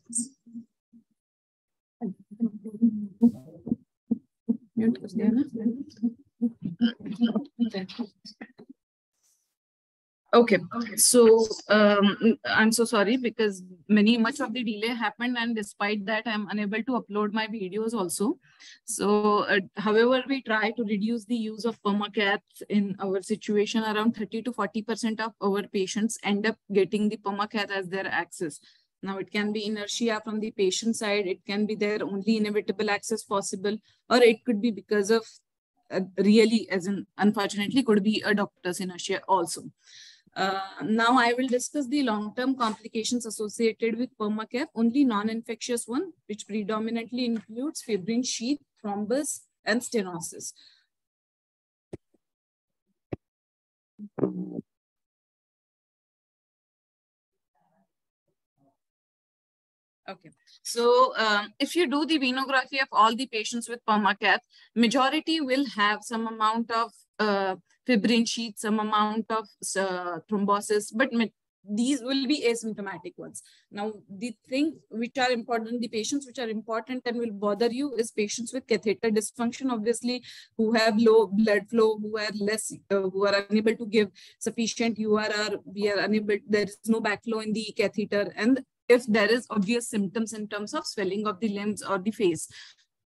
Okay. So um, I'm so sorry because many much of the delay happened, and despite that, I'm unable to upload my videos also. So, uh, however, we try to reduce the use of permacaths in our situation. Around 30 to 40 percent of our patients end up getting the permacath as their access. Now, it can be inertia from the patient side. It can be their only inevitable access possible, or it could be because of uh, really, as in unfortunately, could be a doctor's inertia also. Uh, now I will discuss the long-term complications associated with permacath, only non-infectious one, which predominantly includes fibrin sheath, thrombus, and stenosis. Okay, so um, if you do the venography of all the patients with permacath, majority will have some amount of uh, fibrin sheath, some amount of uh, thrombosis, but these will be asymptomatic ones. Now, the thing which are important, the patients which are important and will bother you is patients with catheter dysfunction, obviously, who have low blood flow, who are less, uh, who are unable to give sufficient URR, we are unable, there is no backflow in the catheter, and if there is obvious symptoms in terms of swelling of the limbs or the face.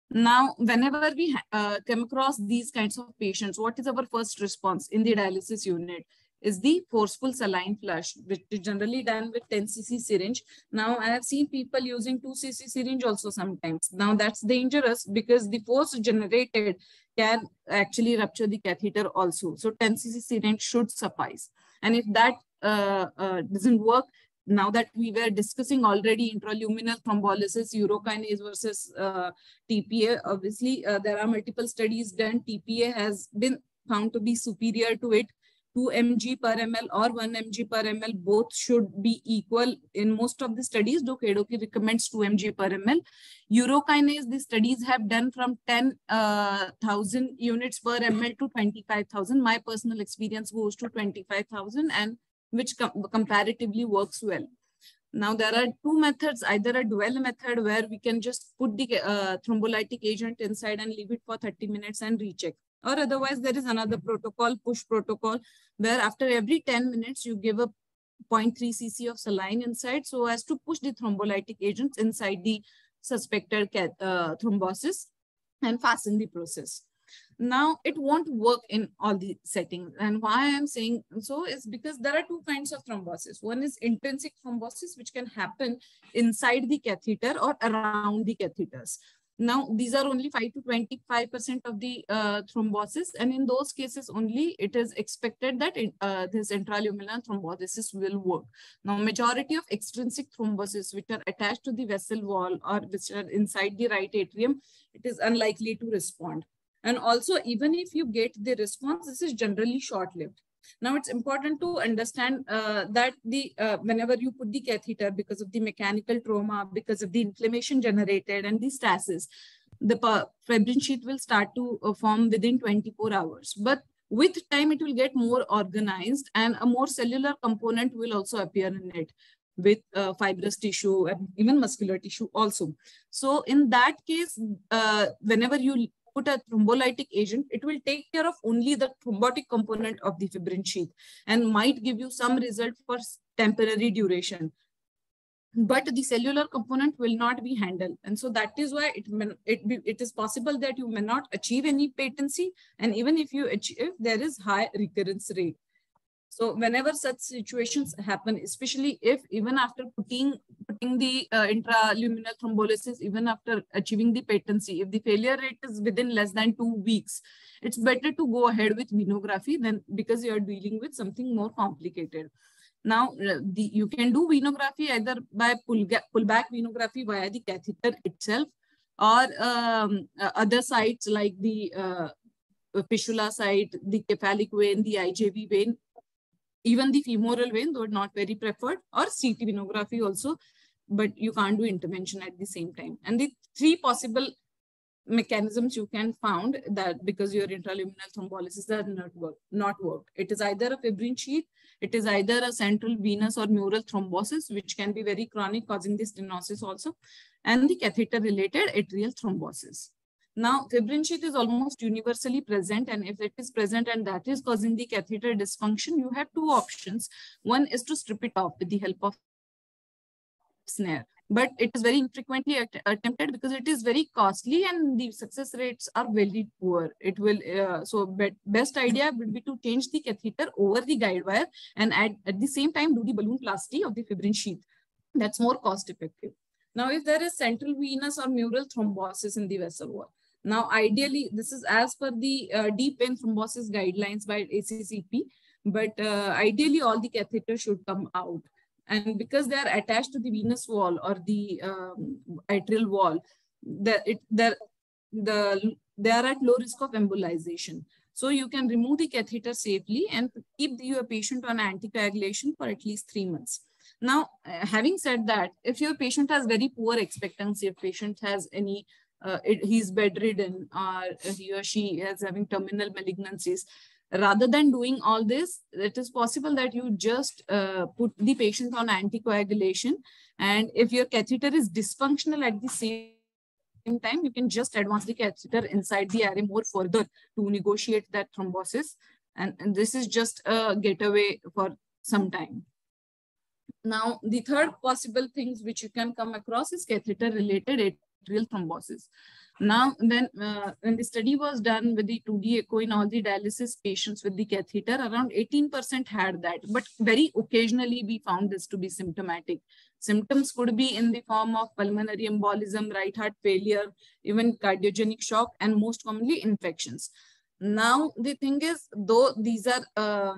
Now, whenever we uh, come across these kinds of patients, what is our first response in the dialysis unit? Is the forceful saline flush, which is generally done with 10 cc syringe. Now, I have seen people using 2 cc syringe also sometimes. Now, that's dangerous because the force generated can actually rupture the catheter also. So, 10 cc syringe should suffice. And if that uh, uh, doesn't work, now that we were discussing already intraluminal thrombolysis, urokinase versus uh, TPA, obviously uh, there are multiple studies done. TPA has been found to be superior to it. 2 mg per ml or 1 mg per ml, both should be equal in most of the studies. KDOQI recommends 2 mg per ml. Urokinase, the studies have done from 10,000 uh, units per ml to 25,000. My personal experience goes to 25,000 and which com comparatively works well. Now there are two methods, either a dwell method where we can just put the uh, thrombolytic agent inside and leave it for 30 minutes and recheck. Or otherwise there is another protocol, push protocol, where after every 10 minutes you give a 0.3 cc of saline inside so as to push the thrombolytic agents inside the suspected uh, thrombosis and fasten the process. Now it won't work in all the settings. And why I'm saying so is because there are two kinds of thrombosis. One is intrinsic thrombosis, which can happen inside the catheter or around the catheters. Now, these are only 5 to 25% of the uh, thrombosis. And in those cases only, it is expected that uh, this intraluminal thrombosis will work. Now, majority of extrinsic thrombosis, which are attached to the vessel wall or which are inside the right atrium, it is unlikely to respond. And also, even if you get the response, this is generally short-lived. Now, it's important to understand uh, that the uh, whenever you put the catheter because of the mechanical trauma, because of the inflammation generated and the stasis, the fibrin sheath will start to uh, form within 24 hours. But with time, it will get more organized and a more cellular component will also appear in it with uh, fibrous tissue and even muscular tissue also. So in that case, uh, whenever you put a thrombolytic agent, it will take care of only the thrombotic component of the fibrin sheath and might give you some result for temporary duration but the cellular component will not be handled. And so that is why it, may, it, be, it is possible that you may not achieve any patency. And even if you achieve, there is high recurrence rate. So whenever such situations happen, especially if even after putting, putting the uh, intraluminal thrombolysis, even after achieving the patency, if the failure rate is within less than two weeks, it's better to go ahead with venography than because you are dealing with something more complicated. Now, uh, the, you can do venography either by pull, pull back venography via the catheter itself or um, uh, other sites like the uh, fistula site, the cephalic vein, the IJV vein, even the femoral vein, though not very preferred, or CT venography also, but you can't do intervention at the same time. And the three possible mechanisms you can found that because your intraluminal thrombolysis does not work, not work. It is either a fibrin sheath, it is either a central venous or mural thrombosis, which can be very chronic, causing this stenosis also, and the catheter-related atrial thrombosis. Now, fibrin sheath is almost universally present, and if it is present and that is causing the catheter dysfunction, you have two options. One is to strip it off with the help of snare but it is very infrequently att attempted because it is very costly and the success rates are very poor. It will, uh, so be best idea would be to change the catheter over the guide wire and add, at the same time do the balloon plasty of the fibrin sheath. That's more cost effective. Now, if there is central venous or mural thrombosis in the vessel wall, now ideally, this is as per the uh, deep vein thrombosis guidelines by ACCP, but uh, ideally all the catheters should come out. And because they are attached to the venous wall or the um, atrial wall, the, it, the, the, they are at low risk of embolization. So you can remove the catheter safely and keep your patient on anticoagulation for at least three months. Now, uh, having said that, if your patient has very poor expectancy, if patient has any, uh, it, he's bedridden or he or she is having terminal malignancies, rather than doing all this, it is possible that you just uh, put the patient on anticoagulation. And if your catheter is dysfunctional at the same time, you can just advance the catheter inside the area more further to negotiate that thrombosis. And, and this is just a getaway for some time. Now, the third possible things which you can come across is catheter-related atrial thrombosis. Now, then uh, when the study was done with the 2D echo in all the dialysis patients with the catheter, around 18% had that, but very occasionally we found this to be symptomatic. Symptoms could be in the form of pulmonary embolism, right heart failure, even cardiogenic shock, and most commonly infections. Now, the thing is, though these are uh,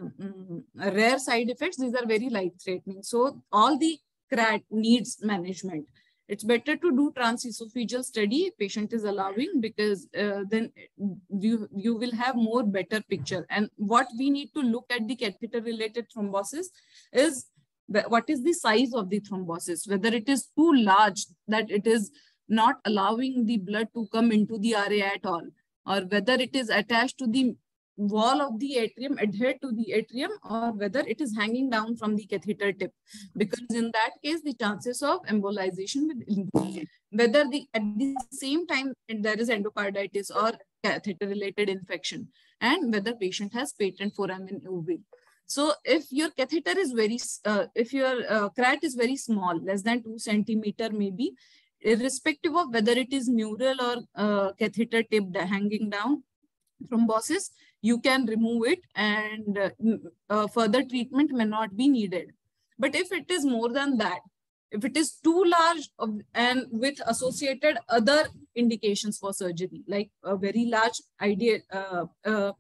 rare side effects, these are very life-threatening. So all the CRAT needs management it's better to do transesophageal study patient is allowing because uh, then you you will have more better picture. And what we need to look at the catheter related thrombosis is what is the size of the thrombosis whether it is too large that it is not allowing the blood to come into the RA at all or whether it is attached to the wall of the atrium adhered to the atrium or whether it is hanging down from the catheter tip. Because in that case the chances of embolization increase. Whether the at the same time there is endocarditis or catheter related infection and whether patient has patent foramen ovale so if your catheter is very uh, if your uh, CRAT is very small less than 2 centimeter maybe irrespective of whether it is mural or uh, catheter tip hanging down thrombosis you can remove it and uh, uh, further treatment may not be needed. But if it is more than that, if it is too large and with associated other indications for surgery, like a very large idea, uh, uh,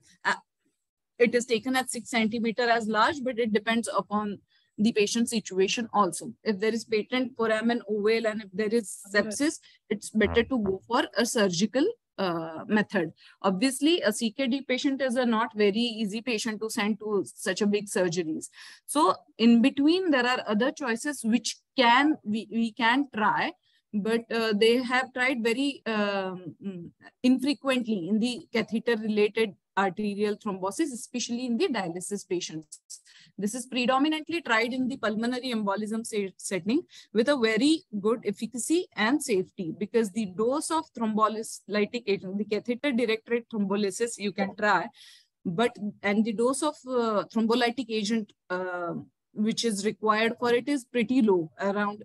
it is taken at six centimeter as large, but it depends upon the patient situation also. If there is patent foramen ovale and if there is sepsis, it's better to go for a surgical uh, method. Obviously, a CKD patient is a not very easy patient to send to such a big surgeries. So in between, there are other choices which can we, we can try, but uh, they have tried very um, infrequently in the catheter related arterial thrombosis, especially in the dialysis patients. This is predominantly tried in the pulmonary embolism setting with a very good efficacy and safety because the dose of thrombolytic agent, the catheter-directed thrombolysis you can try, but and the dose of uh, thrombolytic agent uh, which is required for it is pretty low. Around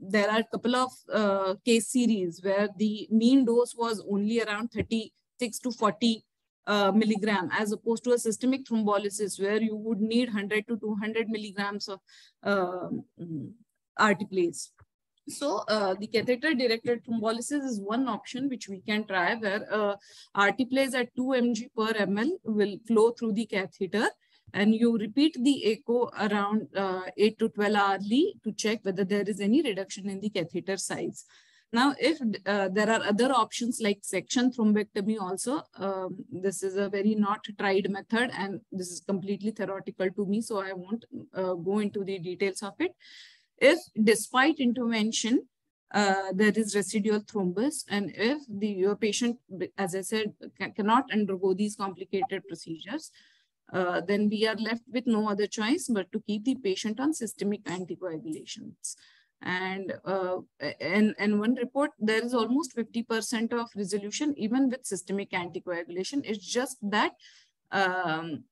there are a couple of uh, case series where the mean dose was only around 36 to 40 uh, milligram as opposed to a systemic thrombolysis where you would need 100 to 200 milligrams of uh, alteplase. So uh, the catheter-directed thrombolysis is one option which we can try where uh, alteplase at 2 mg per ml will flow through the catheter and you repeat the echo around uh, 8 to 12 hourly to check whether there is any reduction in the catheter size. Now, if uh, there are other options like suction thrombectomy also, um, this is a very not tried method and this is completely theoretical to me, so I won't uh, go into the details of it. If despite intervention, uh, there is residual thrombus and if the your patient, as I said, cannot undergo these complicated procedures, uh, then we are left with no other choice but to keep the patient on systemic anticoagulations. And, uh, and, and one report, there is almost 50% of resolution even with systemic anticoagulation. It's just that um,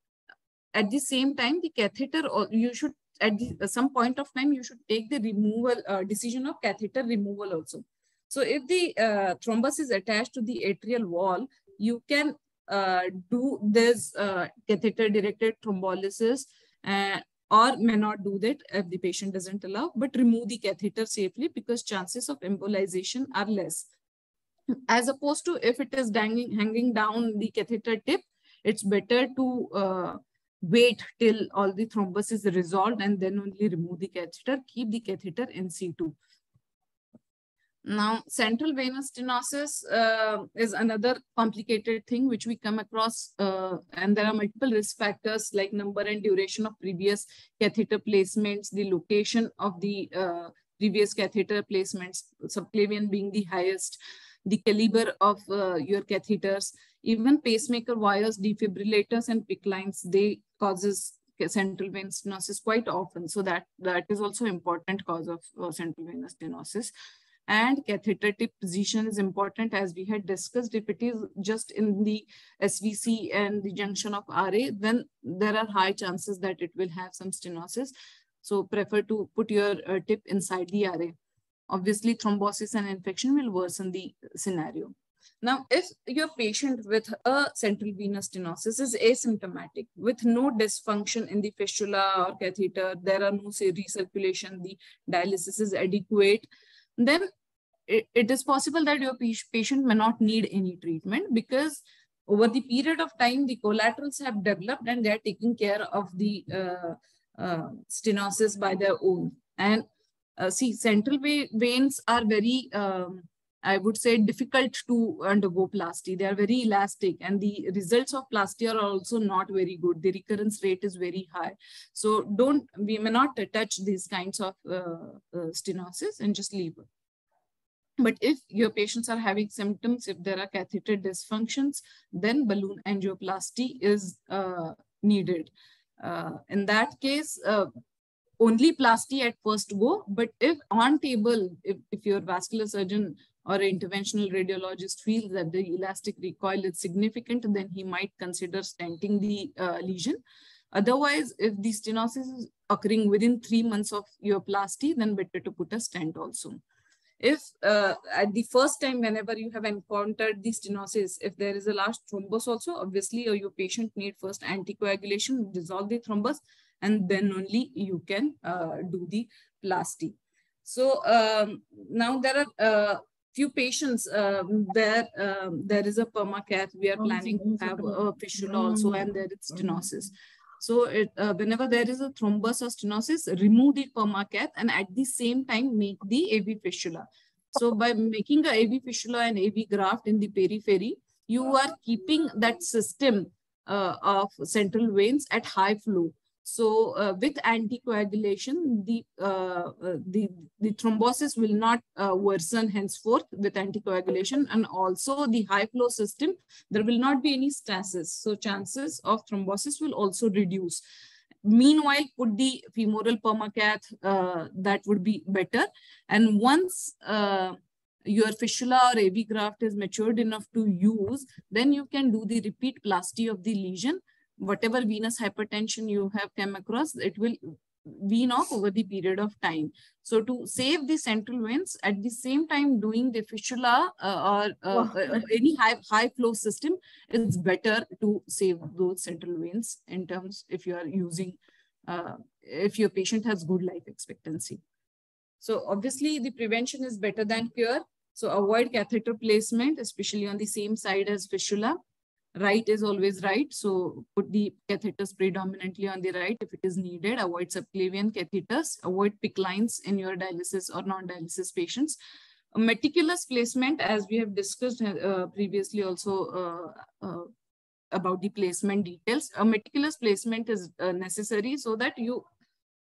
at the same time, the catheter, or you should, at the, some point of time, you should take the removal, uh, decision of catheter removal also. So if the uh, thrombus is attached to the atrial wall, you can uh, do this uh, catheter-directed thrombolysis uh, or may not do that if the patient doesn't allow, but remove the catheter safely because chances of embolization are less. As opposed to if it is hanging, hanging down the catheter tip, it's better to uh, wait till all the thrombus is resolved and then only remove the catheter, keep the catheter in situ. Now, central venous stenosis uh, is another complicated thing which we come across, uh, and there are multiple risk factors like number and duration of previous catheter placements, the location of the uh, previous catheter placements, subclavian being the highest, the caliber of uh, your catheters, even pacemaker wires, defibrillators, and PICC lines, they causes central venous stenosis quite often. So that, that is also important cause of uh, central venous stenosis and catheter tip position is important as we had discussed. If it is just in the SVC and the junction of RA, then there are high chances that it will have some stenosis. So prefer to put your uh, tip inside the RA. Obviously, thrombosis and infection will worsen the scenario. Now, if your patient with a central venous stenosis is asymptomatic with no dysfunction in the fistula or catheter, there are no say recirculation, the dialysis is adequate, then it, it is possible that your patient may not need any treatment because over the period of time, the collaterals have developed and they are taking care of the uh, uh, stenosis by their own. And uh, see, central veins are very, um, I would say, difficult to undergo plasty. They are very elastic and the results of plasty are also not very good. The recurrence rate is very high. So don't, we may not touch these kinds of uh, uh, stenosis and just leave it. But if your patients are having symptoms, if there are catheter dysfunctions, then balloon angioplasty is uh, needed. Uh, in that case, uh, only plasty at first go, but if on table, if, if your vascular surgeon or interventional radiologist feels that the elastic recoil is significant, then he might consider stenting the uh, lesion. Otherwise, if the stenosis is occurring within three months of your plasty, then better to put a stent also if uh, at the first time whenever you have encountered the stenosis if there is a large thrombus also obviously uh, your patient need first anticoagulation dissolve the thrombus and then only you can uh, do the plasty. So um, now there are uh, few patients um, where um, there is a permacath we are planning to have a fistula also and there is stenosis so it, uh, whenever there is a thrombus or stenosis, remove the permacath and at the same time make the AV fistula. So by making a AV fistula and AV graft in the periphery, you are keeping that system uh, of central veins at high flow. So uh, with anticoagulation, the, uh, uh, the, the thrombosis will not uh, worsen henceforth with anticoagulation and also the high flow system, there will not be any stasis. So chances of thrombosis will also reduce. meanwhile, put the femoral permacath, uh, that would be better. And once uh, your fistula or AV graft is matured enough to use, then you can do the repeat plasty of the lesion. Whatever venous hypertension you have come across, it will wean off over the period of time. So to save the central veins at the same time doing the fistula uh, or uh, uh, any high, high flow system, it's better to save those central veins in terms if you are using, uh, if your patient has good life expectancy. So obviously the prevention is better than cure. So avoid catheter placement, especially on the same side as fistula right is always right. So put the catheters predominantly on the right if it is needed. Avoid subclavian catheters. Avoid PICC lines in your dialysis or non-dialysis patients. A meticulous placement, as we have discussed uh, previously also uh, uh, about the placement details. A meticulous placement is uh, necessary so that you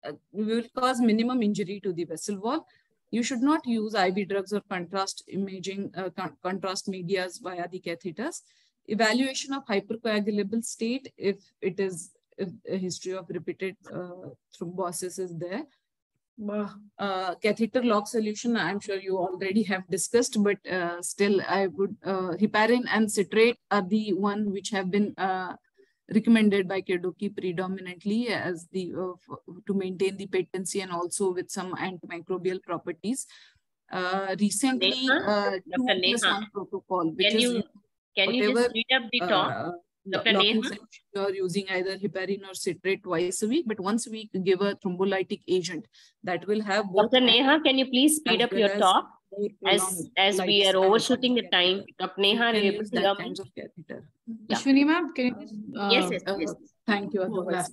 uh, will cause minimum injury to the vessel wall. You should not use IV drugs or contrast imaging, uh, con contrast medias via the catheters evaluation of hypercoagulable state if it is if a history of repeated uh, thrombosis is there. Uh, catheter lock solution, I'm sure you already have discussed, but uh, still I would, uh, heparin and citrate are the one which have been uh, recommended by KDOQI predominantly as the uh, to maintain the patency and also with some antimicrobial properties. recently, Neha, two plus one protocol, which Can is you can you just read up the talk? uh, Dr. Neha? you're using either heparin or citrate twice a week, but once a week give a thrombolytic agent that will have Dr. Neha, can you please speed up your talk? As as we are overshooting the time. Dr. Neha, are can you able use to that hear me? kinds of catheter. Ashwini ma'am, can you? Uh, Yes, yes, Uh, yes. Thank you. otherwise.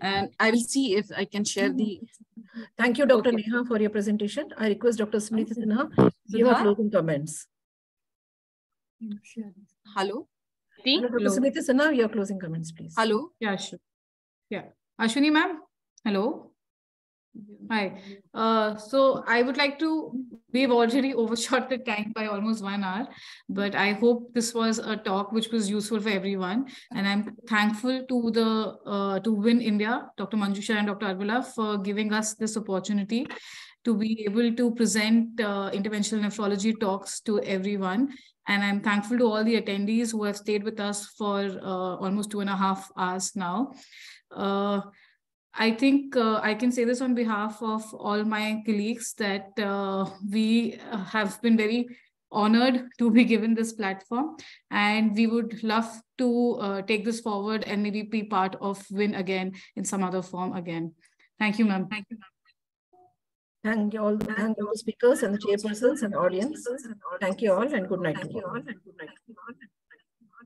And I will see if I can share the. Thank you, Dr. Neha, for your presentation. I request Dr. Smriti Sinha to give her closing comments. Hello? Hello, Dr. Smriti Sinha, your closing comments, please. Hello? Yeah, sure. Yeah. Ashwini ma'am, hello. Hi. Uh, so I would like to, we've already overshot the time by almost one hour, but I hope this was a talk which was useful for everyone. And I'm thankful to the, uh, to Win India, Dr. Manjusha and Dr. Arvila for giving us this opportunity to be able to present uh, interventional nephrology talks to everyone. And I'm thankful to all the attendees who have stayed with us for uh, almost two and a half hours now. Uh, I think uh, I can say this on behalf of all my colleagues that uh, we have been very honored to be given this platform and we would love to uh, take this forward and maybe be part of WIN again in some other form again. Thank you, ma'am. Thank you, Thank you all, thank all the speakers and the chairpersons and audience. Thank you all and good night. to all. and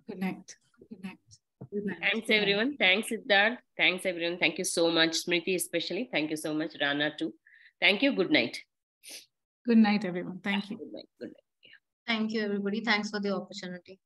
Good night. Good night. Thanks everyone. Thanks Siddharth. Thanks everyone. Thank you so much. Smriti especially. Thank you so much. Rana too. Thank you. Good night. Good night, everyone. Thank you. Good night. Good night. Thank you, everybody. Thanks for the opportunity.